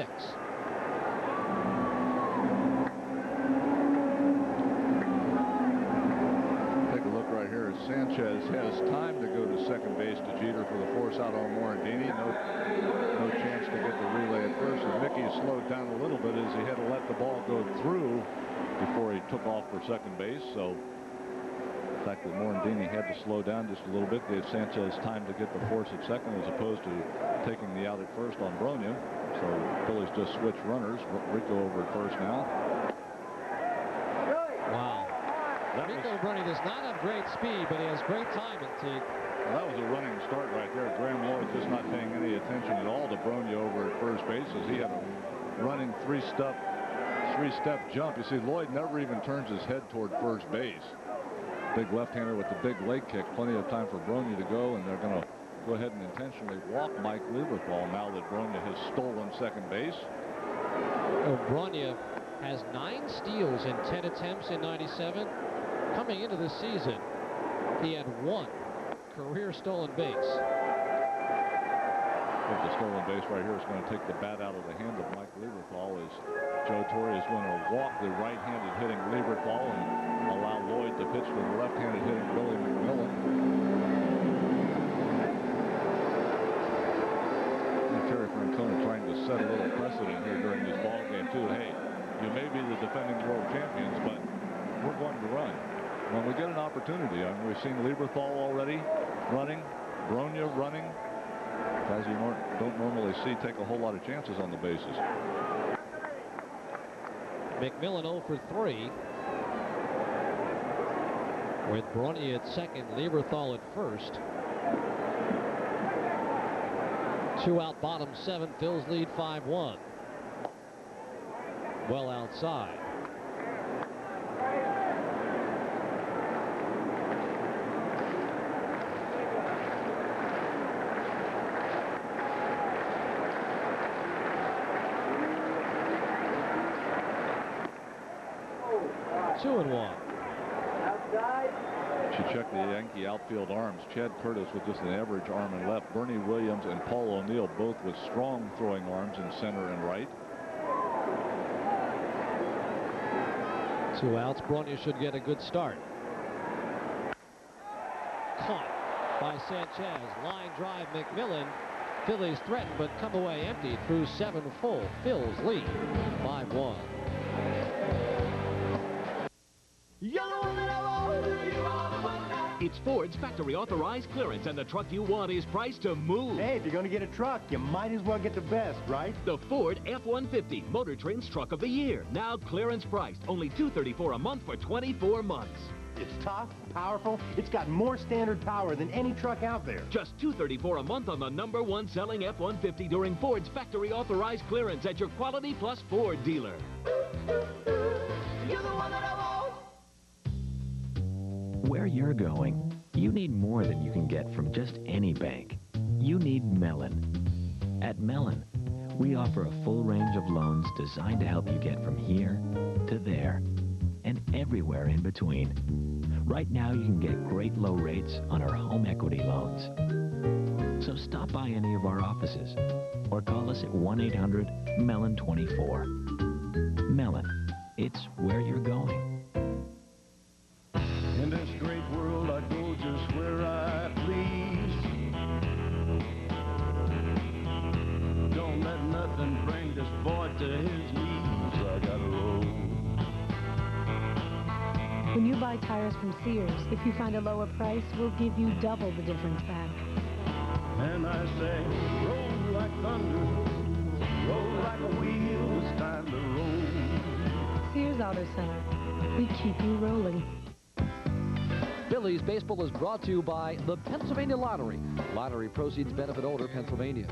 Take a look right here. Sanchez has time to go to second base to Jeter for the force out on Morandini. No, no chance to get the relay at first. And Mickey slowed down a little bit as he had to let the ball go through before he took off for second base. So the fact that Morandini had to slow down just a little bit gave Sanchez time to get the force at second as opposed to taking the out at first on Brogna. So Phillies just switched runners. Rico over at first now. Wow. Rico Brogna does not have great speed, but he has great timing, Teague. Well, that was a running start right there. Graeme Lloyd just not paying any attention at all to Brogna over at first base as he had a running three-step three-step jump. You see, Lloyd never even turns his head toward first base. Big left-hander with the big leg kick. Plenty of time for Brogna to go, and they're going to go ahead and intentionally walk Mike Lieberthal now that Brogna has stolen second base. Oh, Brogna has nine steals in 10 attempts in 97. Coming into this season, he had one career stolen base. With the stolen base right here is going to take the bat out of the hand of Mike Lieberthal as Joe Torre is going to walk the right-handed hitting Lieberthal and allow Lloyd to pitch to the left-handed hitting Billy McMillon. And Terry Francona trying to set a little precedent here during this ball game too. Hey, you may be the defending world champions, but we're going to run. When we get an opportunity, I mean, we've seen Lieberthal already running, Brogna running, guys you don't normally see take a whole lot of chances on the bases. McMillon 0 for 3. With Brogna at second, Lieberthal at first. Two out, bottom seven. Phils lead 5-1. Well outside. Two and one. Should check the Yankee outfield arms. Chad Curtis with just an average arm and left. Bernie Williams and Paul O'Neill both with strong throwing arms in center and right. Two outs. Brogna should get a good start. Caught by Sanchez. Line drive McMillon. Phillies threatened but come away empty through seven full. Phils lead 5-1. It's Ford's factory authorized clearance, and the truck you want is priced to move. Hey, if you're going to get a truck, you might as well get the best, right? The Ford F-150, Motor Trend's truck of the year. Now clearance priced, only 234 a month for 24 months. It's tough, powerful. It's got more standard power than any truck out there. Just 234 a month on the number one selling F-150 during Ford's factory authorized clearance at your Quality Plus Ford dealer. Where you're going, you need more than you can get from just any bank. You need Mellon. At Mellon, we offer a full range of loans designed to help you get from here to there and everywhere in between. Right now, you can get great low rates on our home equity loans. So stop by any of our offices or call us at 1-800-MELLON24. Mellon, it's where you're going. This great world, I go just where I please. Don't let nothing bring this boy to his knees. I gotta roll. When you buy tires from Sears, if you find a lower price, we'll give you double the difference back. And I say, roll like thunder, roll like a wheel. It's time to roll. Sears Auto Center. We keep you rolling. Phillies baseball is brought to you by the Pennsylvania Lottery. Lottery proceeds benefit older Pennsylvanians.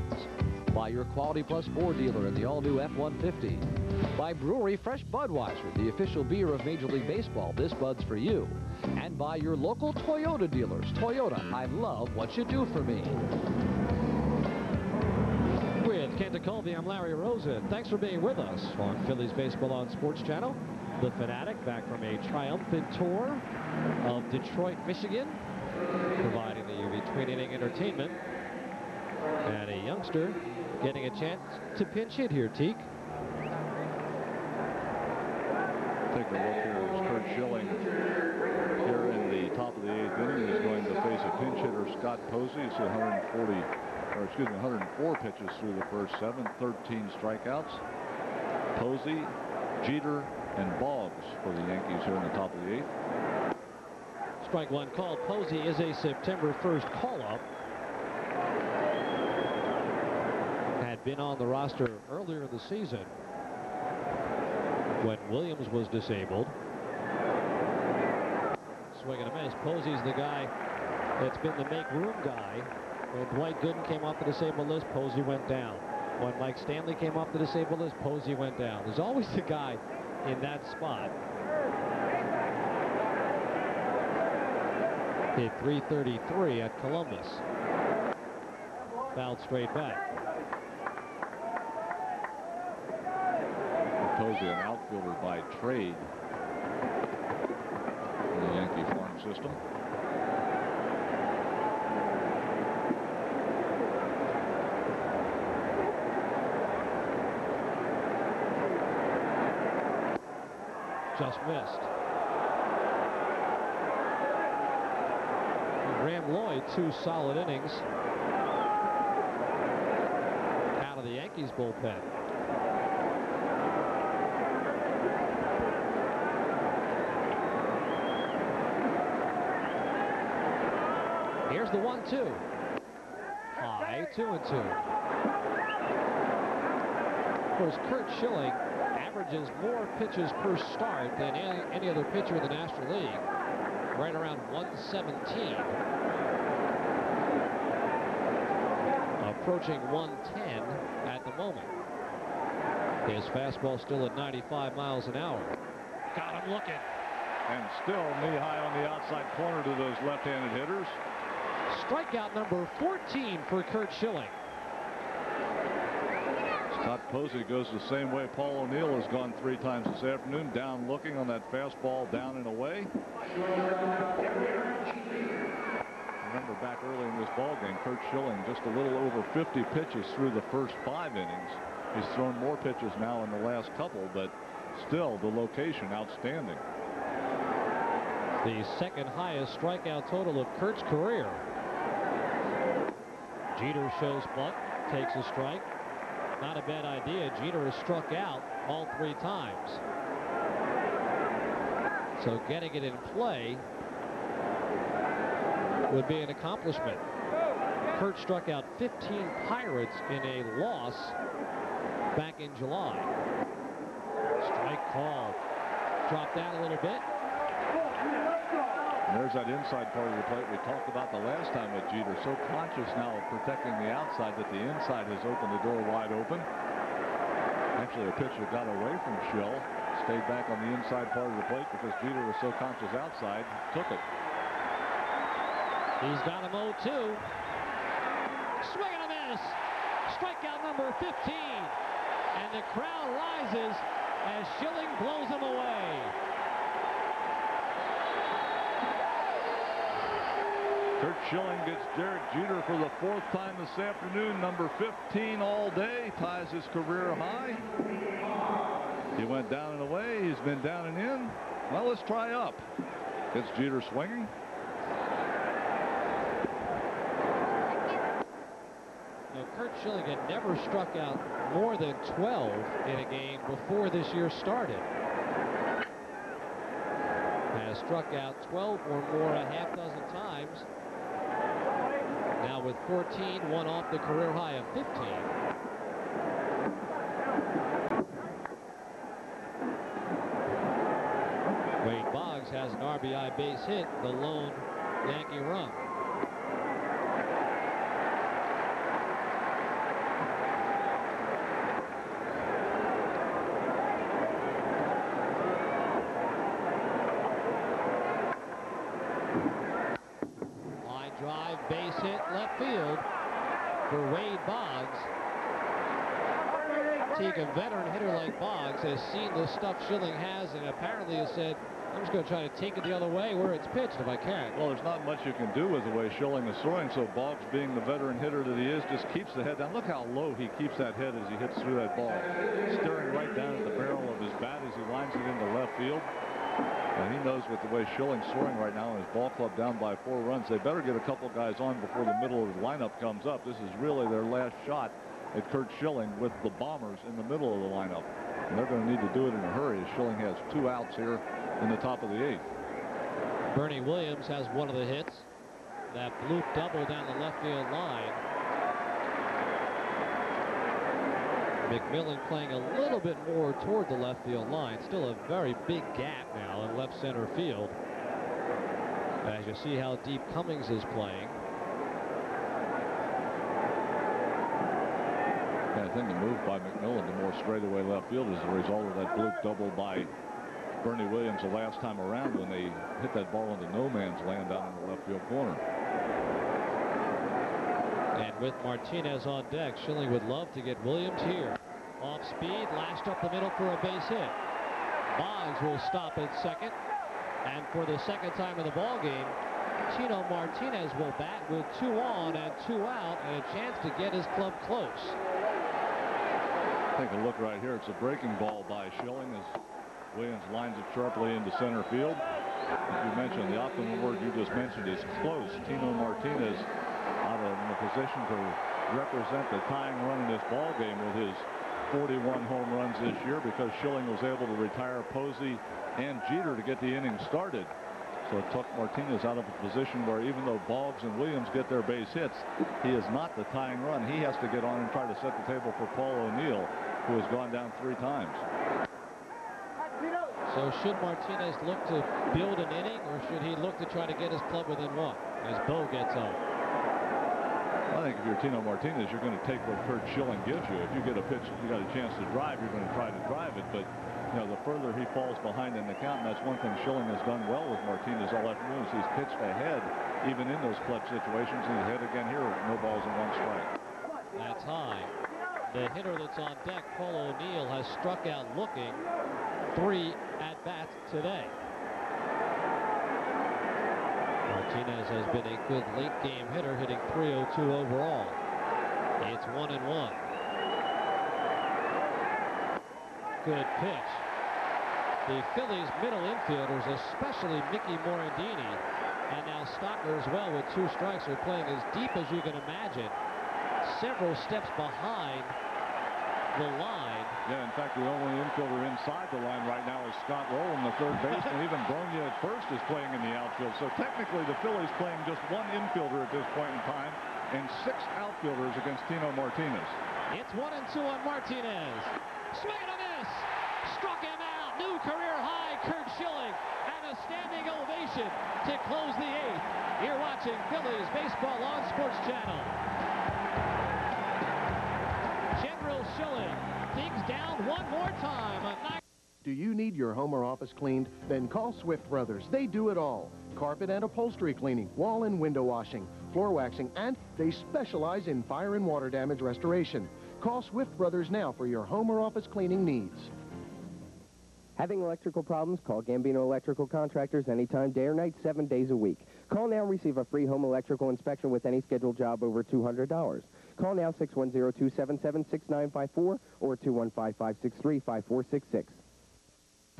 By your Quality Plus Ford dealer in the all-new F-150. By Brewery Fresh Budweiser, the official beer of Major League Baseball. This Bud's for you. And by your local Toyota dealers. Toyota, I love what you do for me. With Kent Tekulve, I'm Larry Rosen. Thanks for being with us on Phillies Baseball on Sports Channel. The Fanatic back from a triumphant tour of Detroit, Michigan, providing the between inning entertainment. And a youngster getting a chance to pinch hit here, Teak. Take a look here as Curt Schilling here in the top of the eighth inning is going to face a pinch hitter, Scott Posey. It's 140, or excuse me, 104 pitches through the first seven, 13 strikeouts. Posey, Jeter, and Boggs for the Yankees here in the top of the eighth. Strike one called. Posey is a September 1st call-up. Had been on the roster earlier in the season when Williams was disabled. Swing and a miss. Posey's the guy that's been the make room guy. When Dwight Gooden came off the disabled list, Posey went down. When Mike Stanley came off the disabled list, Posey went down. There's always the guy in that spot. Hit 333 at Columbus. Fouled straight back. Posey, an outfielder by trade in the Yankee farm system. Just missed. Graeme Lloyd, two solid innings out of the Yankees bullpen. Here's the one-two. High, two and two. Of course, Curt Schilling averages more pitches per start than any, any other pitcher in the National League. Right around 117. Approaching 110 at the moment. His fastball still at 95 miles an hour. Got him looking. And still knee high on the outside corner to those left-handed hitters. Strikeout number 14 for Curt Schilling. Scott Posey goes the same way Paul O'Neill has gone three times this afternoon. Down looking on that fastball down and away. Remember back early in this ball game, Curt Schilling just a little over 50 pitches through the first five innings. He's thrown more pitches now in the last couple, but still the location outstanding. The second highest strikeout total of Curt's career. Jeter shows bunt, takes a strike. Not a bad idea. Jeter has struck out all three times. So getting it in play would be an accomplishment. Curt struck out 15 Pirates in a loss back in July. Strike called. Dropped down a little bit. And there's that inside part of the plate we talked about the last time with Jeter. So conscious now of protecting the outside that the inside has opened the door wide open. Actually, a pitcher got away from Schill. Stayed back on the inside part of the plate because Jeter was so conscious outside. Took it. He's got him 0-2. Swing and a miss. Strikeout number 15. And the crowd rises as Schilling blows him away. Curt Schilling gets Derek Jeter for the fourth time this afternoon. Number 15 all day. Ties his career high. He went down and away. He's been down and in. Well, let's try up. Gets Jeter swinging. Now, Curt Schilling had never struck out more than 12 in a game before this year started. Has struck out 12 or more a half dozen times. Now with 14, one off the career high of 15. Wade Boggs has an RBI base hit, the lone Yankee run. Line drive, base field for Wade Boggs. Take a veteran hitter like Boggs, has seen the stuff Schilling has and apparently has said, I'm just going to try to take it the other way where it's pitched if I can. Well, there's not much you can do with the way Schilling is throwing, so Boggs, being the veteran hitter that he is, just keeps the head down. Look how low he keeps that head as he hits through that ball. Staring right down at the barrel of his bat as he lines it into left field. And he knows with the way Schilling's throwing right now and his ball club down by four runs, they better get a couple guys on before the middle of the lineup comes up. This is really their last shot at Curt Schilling with the Bombers in the middle of the lineup. And they're going to need to do it in a hurry as Schilling has two outs here in the top of the eighth. Bernie Williams has one of the hits. That bloop double down the left field line. McMillon playing a little bit more toward the left field line. Still a very big gap now in left center field. As you see how deep Cummings is playing. And I think the move by McMillon to more straightaway left field is a result of that bloop double by Bernie Williams the last time around when they hit that ball into no man's land down in the left field corner. And with Martinez on deck, Schilling would love to get Williams here. Off speed, lashed up the middle for a base hit. Boggs will stop at second. And for the second time in the ball game, Tino Martinez will bat with two on and two out and a chance to get his club close. Take a look right here. It's a breaking ball by Schilling as Williams lines it sharply into center field. As you mentioned, the optimal word you just mentioned is close. Tino Martinez out of a position to represent the tying run in this ball game with his 41 home runs this year because Schilling was able to retire Posey and Jeter to get the inning started. So it took Martinez out of a position where even though Boggs and Williams get their base hits, he is not the tying run. He has to get on and try to set the table for Paul O'Neill, who has gone down three times. So should Martinez look to build an inning or should he look to try to get his club within one as Bo gets up? I think if you're Tino Martinez, you're going to take what Curt Schilling gives you. If you get a pitch, you got a chance to drive, you're going to try to drive it. But you know, the further he falls behind in the count, and that's one thing Schilling has done well with Martinez all afternoon, is he's pitched ahead, even in those clutch situations. He's ahead again here no balls and one strike. That's high. The hitter that's on deck, Paul O'Neill, has struck out looking three at bats today. Martinez has been a good late game hitter, hitting 302 overall. It's one and one. Good pitch. The Phillies middle infielders, especially Mickey Morandini, and now Stocker as well with two strikes, are playing as deep as you can imagine. Several steps behind the line. Yeah, in fact, the only infielder inside the line right now is Scott Rolen, the third (laughs) baseman. Even Brogna at first is playing in the outfield. So technically, the Phillies playing just one infielder at this point in time and six outfielders against Tino Martinez. It's one and two on Martinez. Swing and a miss. Struck him out. New career high, Curt Schilling. And a standing ovation to close the eighth. You're watching Phillies baseball on Sports Channel. General Schilling digs down one more time. Do you need your home or office cleaned? Then call Swift Brothers. They do it all. Carpet and upholstery cleaning, wall and window washing, floor waxing, and they specialize in fire and water damage restoration. Call Swift Brothers now for your home or office cleaning needs. Having electrical problems? Call Gambino Electrical Contractors anytime, day or night, seven days a week. Call now and receive a free home electrical inspection with any scheduled job over $200. Call now 610-277-6954 or 215-563-5466.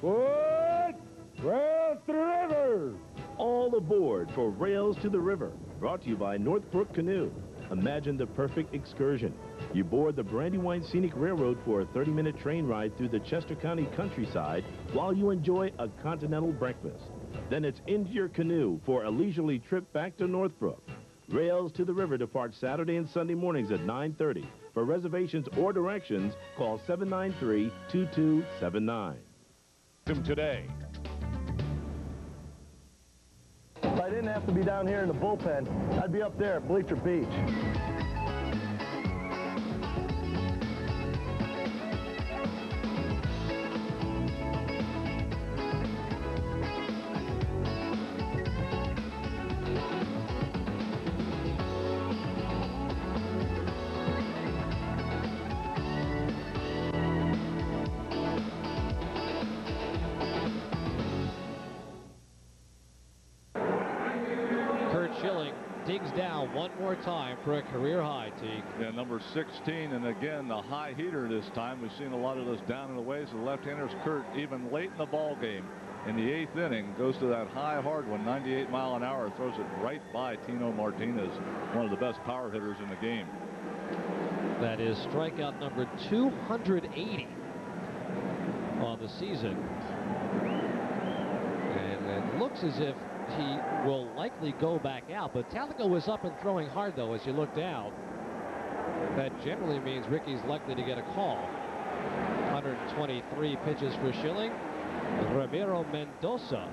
What? Rails to the river! All aboard for Rails to the River. Brought to you by Northbrook Canoe. Imagine the perfect excursion. You board the Brandywine Scenic Railroad for a 30-minute train ride through the Chester County countryside while you enjoy a continental breakfast. Then it's into your canoe for a leisurely trip back to Northbrook. Rails to the River departs Saturday and Sunday mornings at 9.30. For reservations or directions, call 793-2279. Today. If I didn't have to be down here in the bullpen, I'd be up there at Bleacher Beach. For a career high, Teague. Yeah, number 16, and again, the high heater this time. We've seen a lot of those down and away. So the left-handers, Curt, even late in the ball game, in the eighth inning, goes to that high hard one, 98 mile an hour, throws it right by Tino Martinez, one of the best power hitters in the game. That is strikeout number 280 on the season. And it looks as if he will likely go back out. But Talico was up and throwing hard, though, as you look down. That generally means Ricky's likely to get a call. 123 pitches for Schilling. Ramiro Mendoza,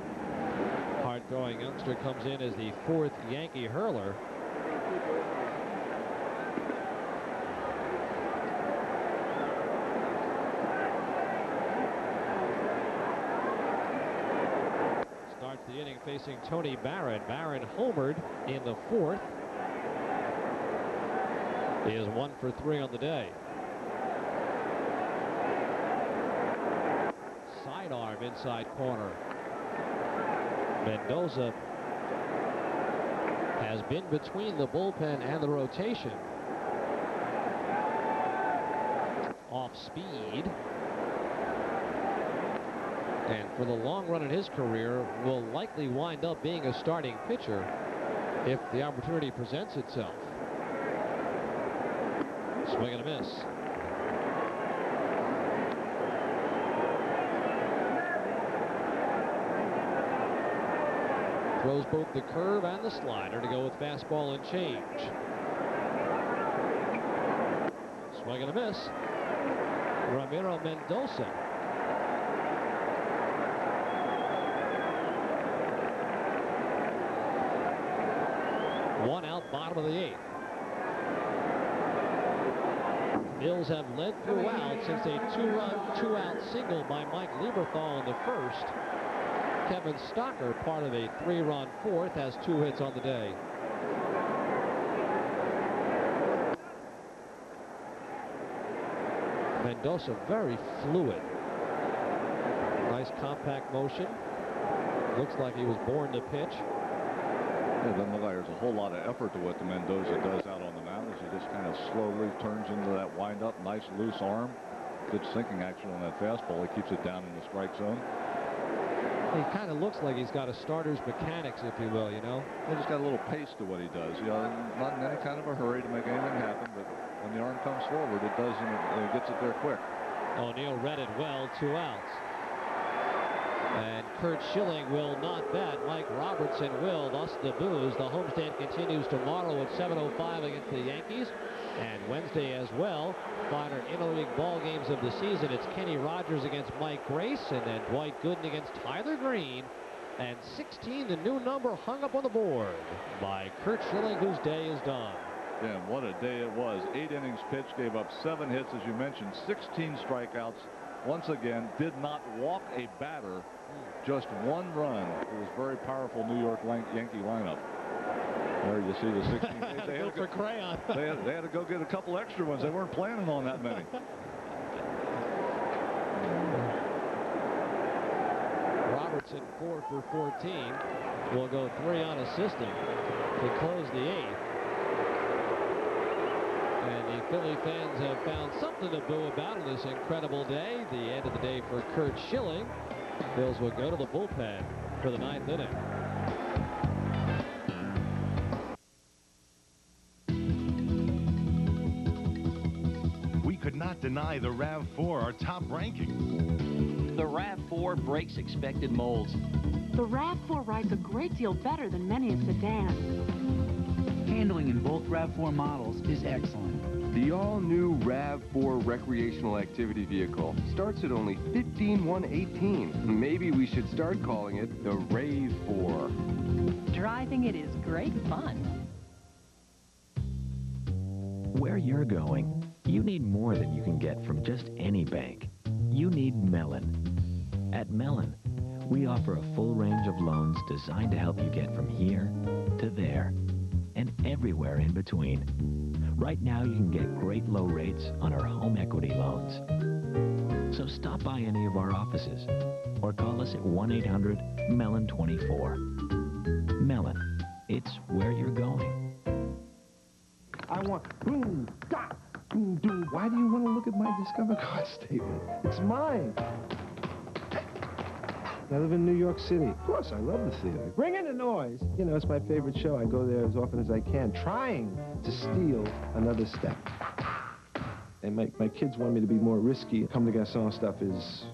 hard-throwing youngster, comes in as the fourth Yankee hurler. Starts the inning facing Tony Barron. Barron homered in the fourth. He is one for three on the day. Sidearm inside corner. Mendoza has been between the bullpen and the rotation. Off speed. And for the long run in his career, will likely wind up being a starting pitcher if the opportunity presents itself. Swing and a miss. Throws both the curve and the slider to go with fastball and change. Swing and a miss. Ramiro Mendoza. One out, bottom of the eighth. Phils have led throughout since a two-run, two-out single by Mike Lieberthal in the first. Kevin Stocker, part of a three-run fourth, has two hits on the day. Mendoza very fluid. Nice compact motion. Looks like he was born to pitch. It doesn't look like there's a whole lot of effort to what the Mendoza does out on the mound as he just kind of slowly turns into that windup. Nice loose arm. Good sinking action on that fastball. He keeps it down in the strike zone. He kind of looks like he's got a starter's mechanics, if you will, you know? He just got a little pace to what he does. You know, not in any kind of a hurry to make anything happen, but when the arm comes forward, it does, and it, it gets it there quick. O'Neill read it well, two outs. And Curt Schilling will not bat. Mike Robertson will, thus the boos. The homestand continues tomorrow at 7.05 against the Yankees. And Wednesday as well. Final interleague ball games of the season. It's Kenny Rogers against Mike Grace, and then Dwight Gooden against Tyler Green. And 16, the new number hung up on the board by Curt Schilling, whose day is done. Yeah, what a day it was. Eight innings pitched, gave up seven hits, as you mentioned, 16 strikeouts. Once again, did not walk a batter, just one run. It was very powerful New York Yankee lineup. There you see the 16. (laughs) They, they, had, for crayon. they, had, they had to go get a couple extra ones. They weren't planning on that many. (laughs) Robertson 4 for 14. will go three on unassisted to close the eighth. And the Philly fans have found something to boo about on this incredible day. The end of the day for Curt Schilling. Phils will go to the bullpen for the ninth inning. We could not deny the RAV4 our top ranking. The RAV4 breaks expected molds. The RAV4 rides a great deal better than many a sedan. Handling in both RAV4 models is excellent. The all-new RAV4 recreational activity vehicle starts at only 15118. Maybe we should start calling it the Rave 4. Driving it is great fun. Where you're going, you need more than you can get from just any bank. You need Mellon. At Mellon, we offer a full range of loans designed to help you get from here to there and everywhere in between. Right now, you can get great low rates on our home equity loans. So stop by any of our offices or call us at 1-800-MELLON24. Mellon, it's where you're going. I want boom, da, boom. Why do you want to look at my Discover card (laughs) statement? It's mine. I live in New York City. Of course, I love the theater. Bring in the noise. You know, it's my favorite show. I go there as often as I can, trying to steal another step. And my, my kids want me to be more risky. Come to Garcon stuff is,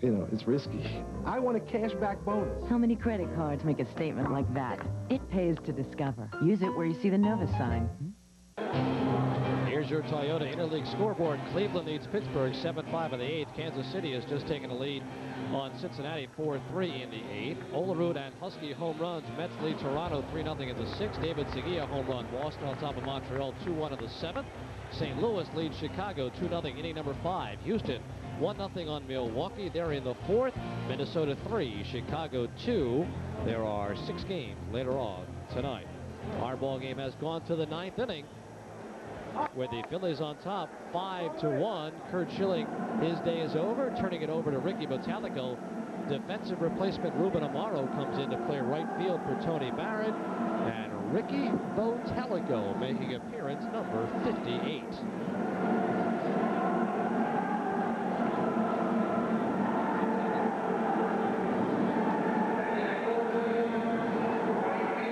you know, it's risky. I want a cash back bonus. How many credit cards make a statement like that? It pays to discover. Use it where you see the Novus sign. Here's your Toyota Interleague scoreboard. Cleveland leads Pittsburgh 7-5 in the eighth. Kansas City has just taken a lead on Cincinnati 4-3 in the eighth. Olerud and Huskey home runs. Mets lead Toronto 3-0 in the sixth. David Seguia home run. Boston on top of Montreal 2-1 in the seventh. St. Louis leads Chicago 2-0 inning number five. Houston 1-0 on Milwaukee. They're in the fourth. Minnesota 3, Chicago 2. There are six games later on tonight. Our ball game has gone to the ninth inning with the Phillies on top, five to one. Curt Schilling, his day is over. Turning it over to Ricky Bottalico. Defensive replacement Ruben Amaro comes in to play right field for Tony Barron. And Ricky Bottalico making appearance number 58.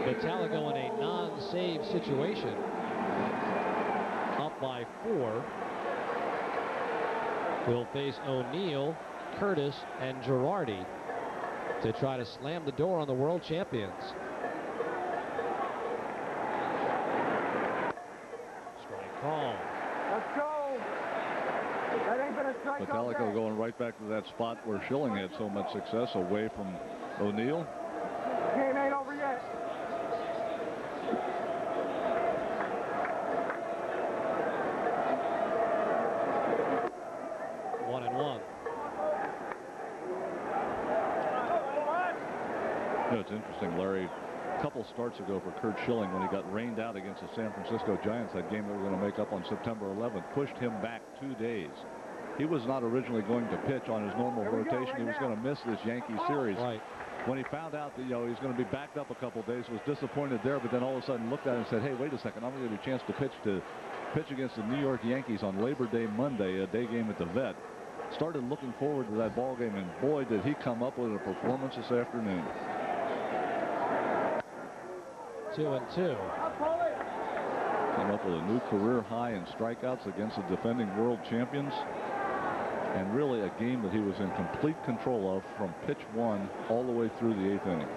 Bottalico in a non-save situation by four. Will face O'Neill, Curtis, and Girardi to try to slam the door on the world champions. Strike call. Let's go. That ain't been a strike Bottalico going right back to that spot where Schilling had so much success away from O'Neill. Game ain't over yet. One and one. You know, it's interesting, Larry. A couple starts ago for Curt Schilling when he got rained out against the San Francisco Giants, that game they were going to make up on September 11th, pushed him back two days. He was not originally going to pitch on his normal rotation. He was going to miss this Yankee series. Right. When he found out that you know he was going to be backed up a couple days, was disappointed there, but then all of a sudden looked at it and said, "Hey, wait a second! I'm going to get a chance to pitch to pitch against the New York Yankees on Labor Day Monday, a day game at the Vet." Started looking forward to that ball game, and boy, did he come up with a performance this afternoon. Two and two. Came up with a new career high in strikeouts against the defending world champions. And really a game that he was in complete control of from pitch one all the way through the eighth inning.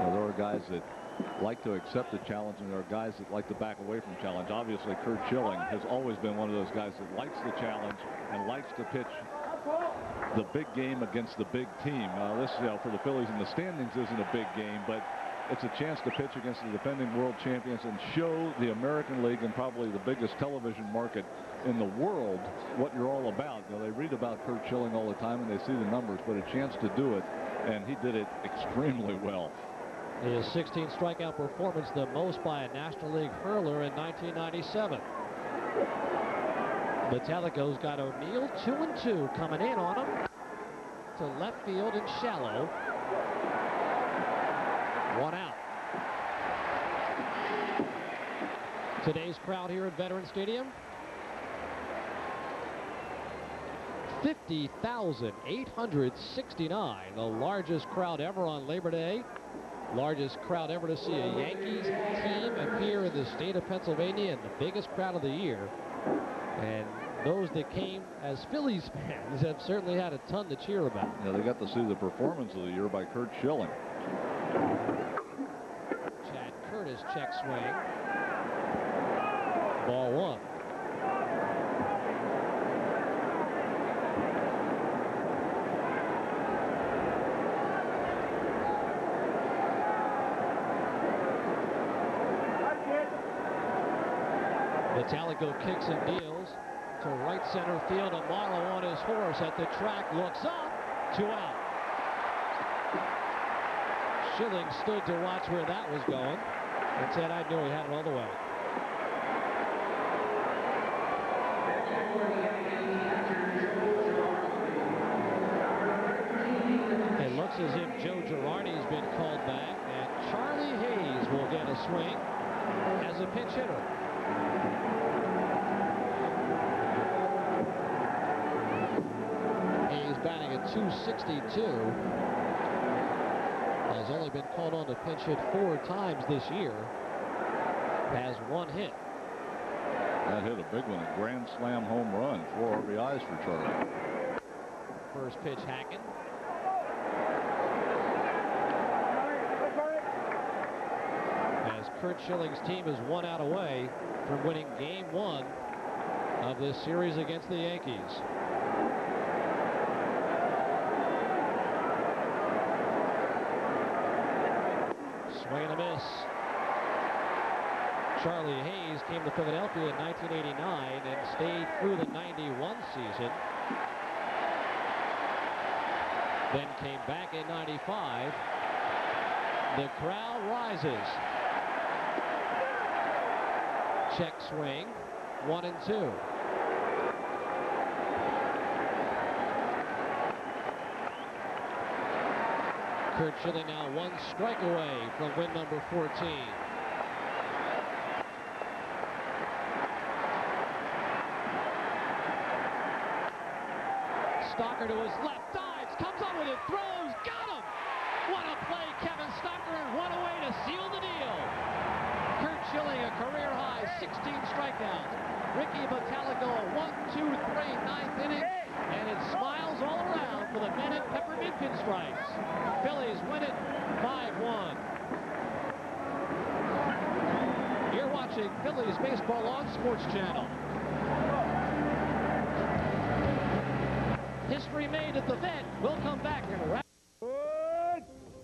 Now, there are guys that like to accept the challenge, and there are guys that like to back away from challenge. Obviously, Curt Schilling has always been one of those guys that likes the challenge and likes to pitch the big game against the big team. Uh, this, you know, for the Phillies in the standings isn't a big game, but it's a chance to pitch against the defending world champions and show the American League and probably the biggest television market in the world what you're all about. You know, they read about Curt Schilling all the time and they see the numbers, but a chance to do it, and he did it extremely well. His 16 strikeout performance, the most by a National League hurler in 1997. Bottalico's got O'Neill two and two coming in on him to left field and shallow. One out. Today's crowd here at Veterans Stadium 50,869, the largest crowd ever on Labor Day. Largest crowd ever to see a Yankees team appear in the state of Pennsylvania and the biggest crowd of the year. And those that came as Phillies fans have certainly had a ton to cheer about. Yeah, they got to see the performance of the year by Curt Schilling. Chad Curtis check swing. Ball one. Bottalico kicks and to right center field. Amaro on his horse at the track looks up. Two out. Schilling stood to watch where that was going and said, I knew he had it all the way. It looks as if Joe Girardi's been called back, and Charlie Hayes will get a swing as a pinch hitter. Hayes batting at 262. Has only been called on to pinch hit four times this year. Has one hit. That hit a big one, a grand slam home run, four RBIs for Charlie. First pitch, Hacken. As Curt Schilling's team is one out away from winning game one of this series against the Yankees. Swing and a miss. Charlie Hayes came to Philadelphia in 1989 and stayed through the 91 season. Then came back in 95. The crowd rises. Check swing, one and two. Curt Schilling now one strike away from win number 14. Stocker to his left, dives, comes up with it, throws, got him! What a play, Kevin Stocker, and one away to seal the deal. Curt Schilling, a career high 16 strikeouts. Ricky Bottalico, a one, two, three, ninth inning, and it smiles all around for the men in peppermint pinstripes. Phillies win it 5-1. You're watching Phillies baseball on Sports Channel. History made at the vet. We'll come back and wrap.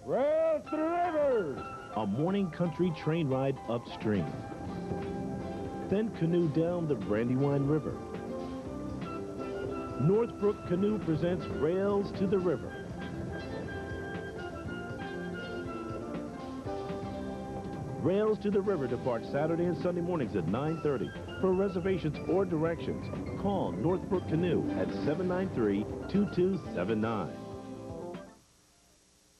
Rails to the river! A morning country train ride upstream. Then canoe down the Brandywine River. Northbrook Canoe presents Rails to the River. Rails to the River departs Saturday and Sunday mornings at 9.30. For reservations or directions, call Northbrook Canoe at 793-2279.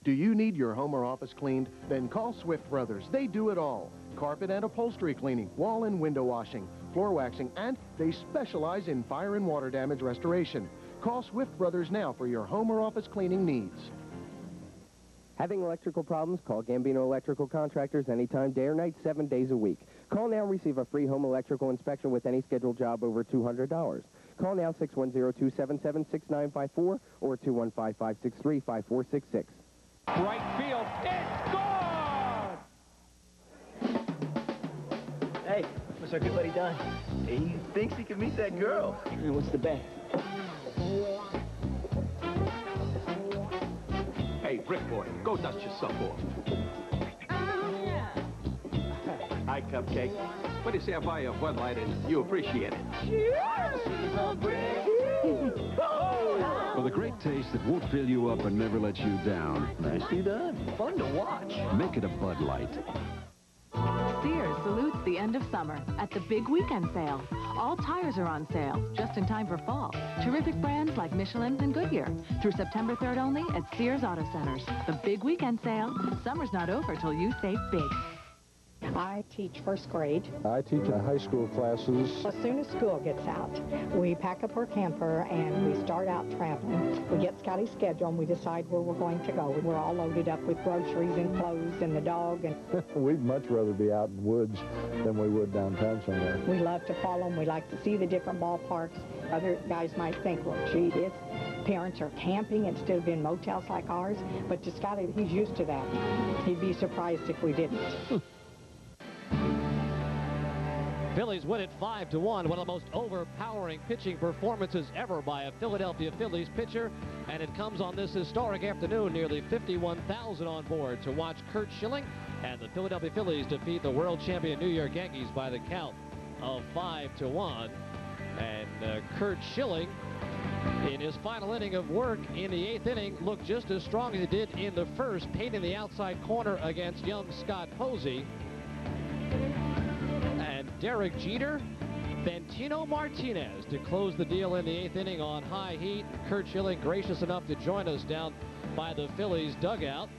Do you need your home or office cleaned? Then call Swift Brothers. They do it all. Carpet and upholstery cleaning, wall and window washing, floor waxing, and they specialize in fire and water damage restoration. Call Swift Brothers now for your home or office cleaning needs. Having electrical problems? Call Gambino Electrical Contractors anytime, day or night, seven days a week. Call now and receive a free home electrical inspection with any scheduled job over $200. Call now 610-277-6954 or 215-563-5466. Right field. It's gone! Hey, what's our good buddy Don? He thinks he can meet that girl. And what's the bet? Hey, Brick Boy, go dust yourself off. Hi, Cupcake. What do you say if I buy you a Bud Light and you appreciate it? For the great taste that won't fill you up and never let you down. Nicely done. Fun to watch. Make it a Bud Light. Sears salutes the end of summer at the big weekend sale. All tires are on sale, just in time for fall. Terrific brands like Michelin and Goodyear. Through September 3rd only at Sears Auto Centers. The big weekend sale. Summer's not over till you save big. I teach first grade. I teach in high school classes. As soon as school gets out, we pack up our camper and we start out traveling. We get Scotty's schedule and we decide where we're going to go. We're all loaded up with groceries and clothes and the dog. and (laughs) We'd much rather be out in the woods than we would downtown somewhere. We love to follow them. We like to see the different ballparks. Other guys might think, well, gee, his parents are camping instead of in motels like ours. But to Scotty, he's used to that. He'd be surprised if we didn't. (laughs) Phillies win it 5 to 1. One of the most overpowering pitching performances ever by a Philadelphia Phillies pitcher. And it comes on this historic afternoon. Nearly 51,000 on board to watch Curt Schilling and the Philadelphia Phillies defeat the world champion New York Yankees by the count of 5 to 1. And uh, Curt Schilling, in his final inning of work in the eighth inning, looked just as strong as he did in the first, painting the outside corner against young Scott Posey. Derek Jeter, Bentino Martinez to close the deal in the eighth inning on high heat. Curt Schilling gracious enough to join us down by the Phillies dugout.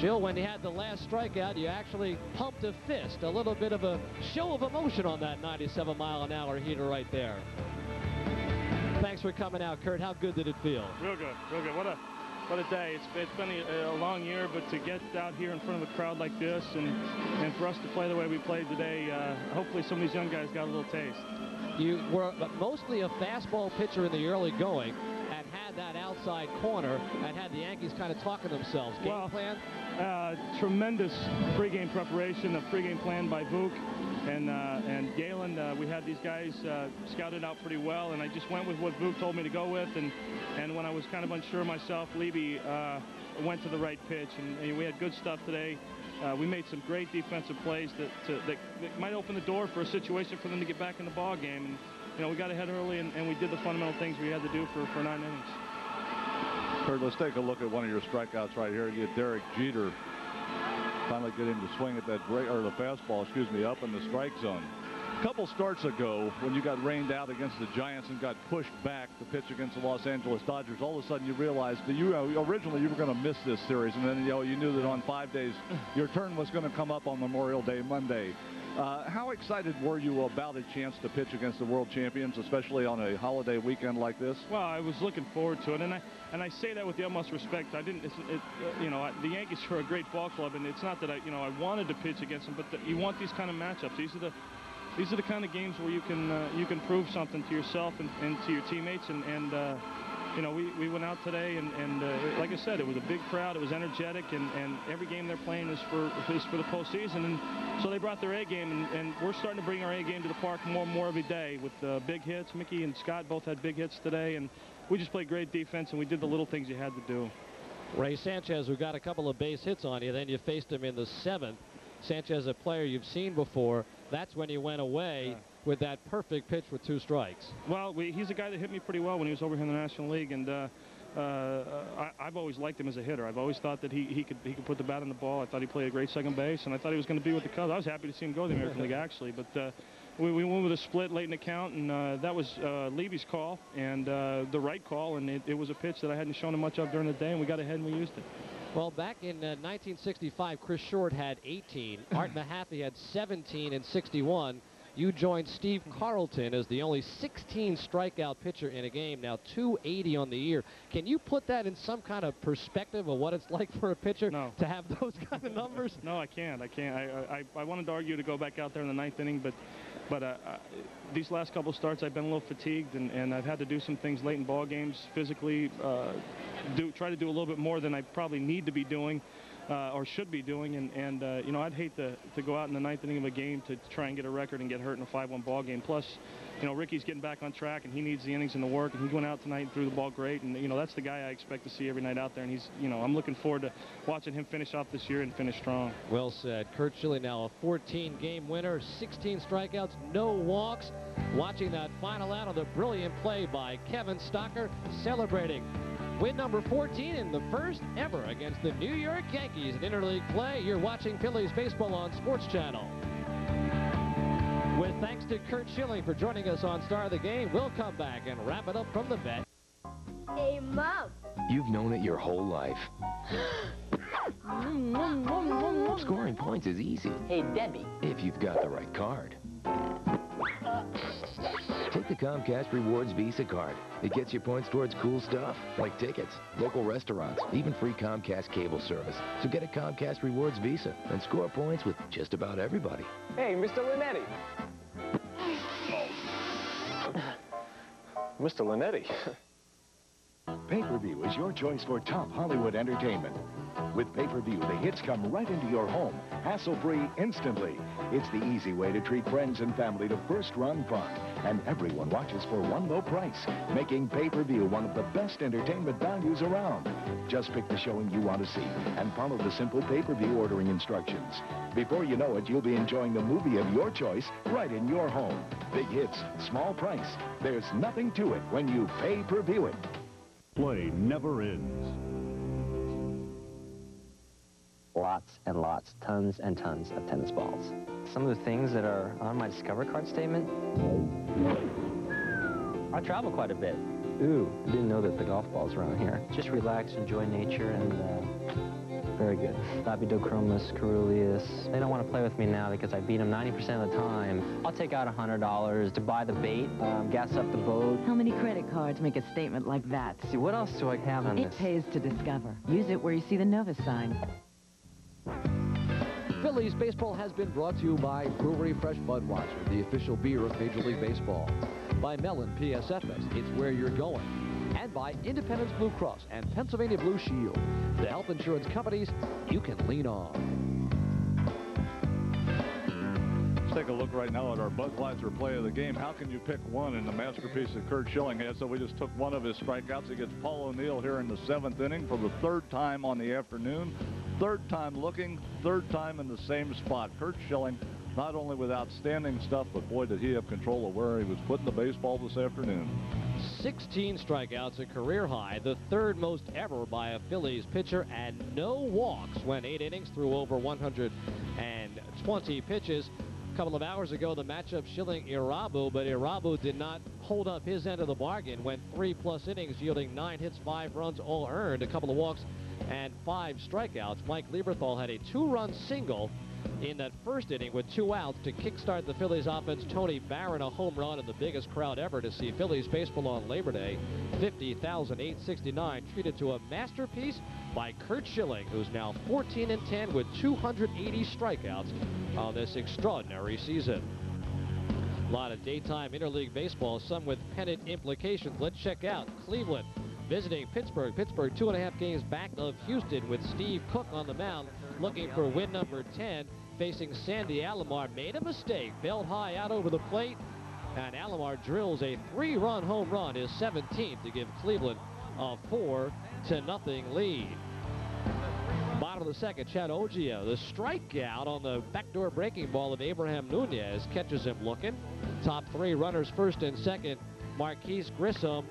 Schill, when he had the last strikeout, you actually pumped a fist. A little bit of a show of emotion on that 97 mile an hour heater right there. Thanks for coming out, Curt. How good did it feel? Real good, real good. What a what a day. It's, it's been a, a long year, but to get out here in front of a crowd like this and, and for us to play the way we played today, uh, hopefully some of these young guys got a little taste. You were mostly a fastball pitcher in the early going had that outside corner and had the Yankees kind of talking themselves. Game well, plan? Uh, tremendous pregame preparation, a pregame plan by Vuk and uh, and Galen. Uh, we had these guys uh, scouted out pretty well, and I just went with what Vuk told me to go with. And and when I was kind of unsure myself, Levy uh, went to the right pitch, and, and we had good stuff today. Uh, we made some great defensive plays that, to, that, that might open the door for a situation for them to get back in the ball game. And you know we got ahead early, and, and we did the fundamental things we had to do for for nine innings. Curt, let's take a look at one of your strikeouts right here. You get Derek Jeter finally get him to swing at that break, or the fastball, excuse me, up in the strike zone. A couple starts ago, when you got rained out against the Giants and got pushed back to pitch against the Los Angeles Dodgers, all of a sudden you realized that you uh, originally you were going to miss this series, and then you know you knew that on five days your turn was going to come up on Memorial Day Monday. Uh, how excited were you about a chance to pitch against the world champions, especially on a holiday weekend like this? Well, I was looking forward to it, and I and I say that with the utmost respect. I didn't, it's, it, uh, you know, I, the Yankees (laughs) are a great ball club, and it's not that I, you know, I wanted to pitch against them, but the, you want these kind of matchups. These are the these are the kind of games where you can uh, you can prove something to yourself and, and to your teammates, and and uh, you know, we, we went out today, and, and uh, like I said, it was a big crowd. It was energetic, and, and every game they're playing is for is for the postseason. And so they brought their A game, and, and we're starting to bring our A game to the park more and more every day with uh, big hits. Mickey and Scott both had big hits today, and we just played great defense, and we did the little things you had to do. Rey Sanchez, who got a couple of base hits on you, then you faced him in the seventh. Sanchez, a player you've seen before. That's when he went away. Yeah with that perfect pitch with two strikes. Well, we, he's a guy that hit me pretty well when he was over here in the National League, and uh, uh, I, have always liked him as a hitter. I've always thought that he, he could he could put the bat on the ball. I thought he played a great second base, and I thought he was going to be with the Cubs. I was happy to see him go to the American League (laughs) actually, but. Uh, we, we, went with a split late in the count, and uh, that was uh, Levy's call and uh, the right call, and it, it was a pitch that I hadn't shown him much of during the day, and we got ahead and we used it. Well, back in uh, 1965, Chris Short had 18. (laughs) Art Mahaffey had 17 and 61. You joined Steve Carlton as the only 16 strikeout pitcher in a game, now 280 on the year. Can you put that in some kind of perspective of what it's (laughs) like for a pitcher no. to have those (laughs) kind of numbers? no, I can't. I can't. I, I, I wanted to argue to go back out there in the ninth inning, but but uh, uh, these last couple starts, I've been a little fatigued, and, and I've had to do some things late in ball games physically, uh, do try to do a little bit more than I probably need to be doing uh, or should be doing. And, and uh, you know, I'd hate to, to go out in the ninth inning of a game to try and get a record and get hurt in a 5-1 ball game. Plus, you know, Ricky's getting back on track, and he needs the innings and the work. And he went out tonight and threw the ball great. And, you know, that's the guy I expect to see every night out there. And he's, you know, I'm looking forward to watching him finish off this year and finish strong. Well said. Curt Schilling now a 14-game winner, 16 strikeouts, no walks. Watching that final out of the brilliant play by Kevin Stocker, celebrating Win number 14 in the first ever against the New York Yankees in interleague play. You're watching Phillies baseball on Sports Channel. With Thanks to Curt Schilling for joining us on Star of the Game. We'll come back and wrap it up from the vet. Hey, Mom. You've known it your whole life. (gasps) Scoring points is easy. Hey, Debbie. If you've got the right card. Uh, Take the Comcast Rewards Visa card. It gets you points towards cool stuff, like tickets, local restaurants, even free Comcast cable service. So get a Comcast Rewards Visa and score points with just about everybody. Hey, Mr. Linetti. Mr. Linetti. Pay-per-view is your choice for top Hollywood entertainment. With pay-per-view, the hits come right into your home, hassle-free, instantly. It's the easy way to treat friends and family to first-run fun. And everyone watches for one low price, making pay-per-view one of the best entertainment values around. Just pick the showing you want to see and follow the simple pay-per-view ordering instructions. Before you know it, you'll be enjoying the movie of your choice right in your home. Big hits, small price. There's nothing to it when you pay-per-view it. Play never ends. Lots and lots, tons and tons of tennis balls. Some of the things that are on my Discover card statement, I travel quite a bit. Ooh, I didn't know that the golf balls were around here. Just relax, enjoy nature, and uh, very good. Labidochromis, caeruleus. They don't want to play with me now because I beat them 90% of the time. I'll take out $100 to buy the bait, um, gas up the boat. How many credit cards make a statement like that? See, what else do I have on It this? pays to discover. Use it where you see the Novus sign. Phillies baseball has been brought to you by Brewery Fresh Budweiser, the official beer of Major League Baseball. By Mellon PSFS, it's where you're going. And by Independence Blue Cross and Pennsylvania Blue Shield, the health insurance companies you can lean on. Take a look right now at our Budweiser play of the game. How can you pick one in the masterpiece that Curt Schilling had? So we just took one of his strikeouts against Paul O'Neill here in the seventh inning for the third time on the afternoon. Third time looking, third time in the same spot. Curt Schilling, not only with outstanding stuff, but boy, did he have control of where he was putting the baseball this afternoon. 16 strikeouts, a career high, the third most ever by a Phillies pitcher, and no walks when eight innings through over 120 pitches. A couple of hours ago, the matchup Schilling Irabu, but Irabu did not hold up his end of the bargain. Went three plus innings, yielding nine hits, five runs, all earned, a couple of walks, and five strikeouts. Mike Lieberthal had a two-run single in that first inning with two outs to kickstart the Phillies offense. Tony Barron a home run in the biggest crowd ever to see Phillies baseball on Labor Day. 50,869 treated to a masterpiece by Curt Schilling, who's now 14 and 10 with 280 strikeouts on this extraordinary season. A lot of daytime interleague baseball, some with pennant implications. Let's check out Cleveland visiting Pittsburgh. Pittsburgh two and a half games back of Houston with Steve Cooke on the mound looking for win number 10 facing Sandy Alomar. Made a mistake, bailed high out over the plate, and Alomar drills a three-run home run, his 17th to give Cleveland a four to nothing lead. Bottom of the second, Chad Ogea, the strikeout on the backdoor breaking ball of Abraham Nunez catches him looking. Top three runners first and second. Marquis Grissom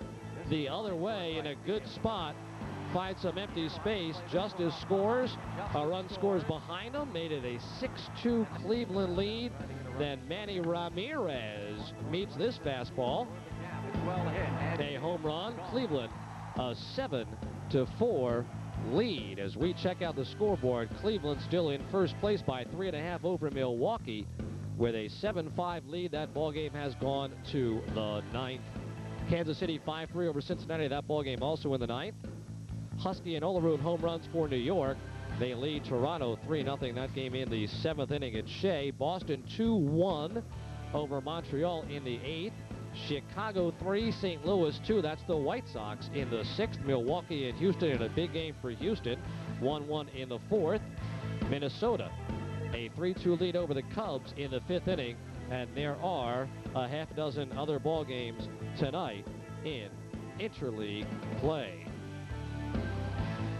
the other way in a good spot. Finds some empty space. Justice scores. A run scores behind him. Made it a 6-2 Cleveland lead. Then Manny Ramirez meets this fastball. A home run. Cleveland a 7 to 4 lead as we check out the scoreboard. Cleveland still in first place by three and a half over Milwaukee with a 7-5 lead. That ball game has gone to the ninth. Kansas City 5-3 over Cincinnati. That ball game also in the ninth. Huskey and Olerud home runs for New York. They lead Toronto 3-0. That game in the seventh inning at Shea. Boston 2-1 over Montreal in the eighth. Chicago 3, St. Louis 2. That's the White Sox in the sixth. Milwaukee and Houston in a big game for Houston. 1-1 in the fourth. Minnesota a 3-2 lead over the Cubs in the fifth inning. And there are a half dozen other ball games tonight in interleague play.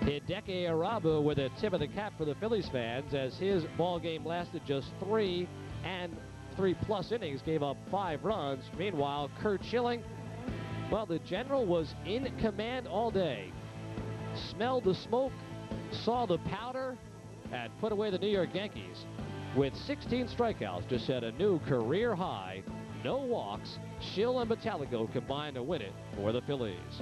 Hideki Irabu with a tip of the cap for the Phillies fans as his ball game lasted just three and three plus innings, gave up five runs. Meanwhile, Curt Schilling, well, the general was in command all day. Smelled the smoke, saw the powder, and put away the New York Yankees. with 16 strikeouts to set a new career high. No walks. Schill and Bottalico combine to win it for the Phillies.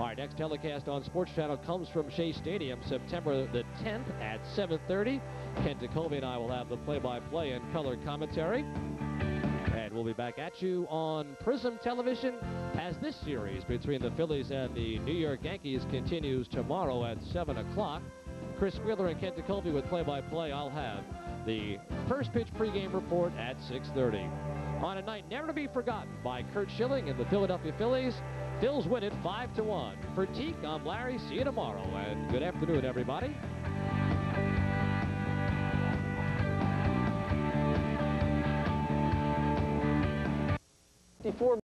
Our next telecast on Sports Channel comes from Shea Stadium September the 10th at 7.30. Ken Jacoby and I will have the play-by-play and color commentary. And we'll be back at you on Prism Television as this series between the Phillies and the New York Yankees continues tomorrow at 7 o'clock. Chris Wheeler and Ken Jacoby with play-by-play. I'll have the first pitch pregame report at 6.30. On a night never to be forgotten by Curt Schilling and the Philadelphia Phillies, Phils win it 5 to 1. For Teak, I'm Larry. See you tomorrow, and good afternoon, everybody. Before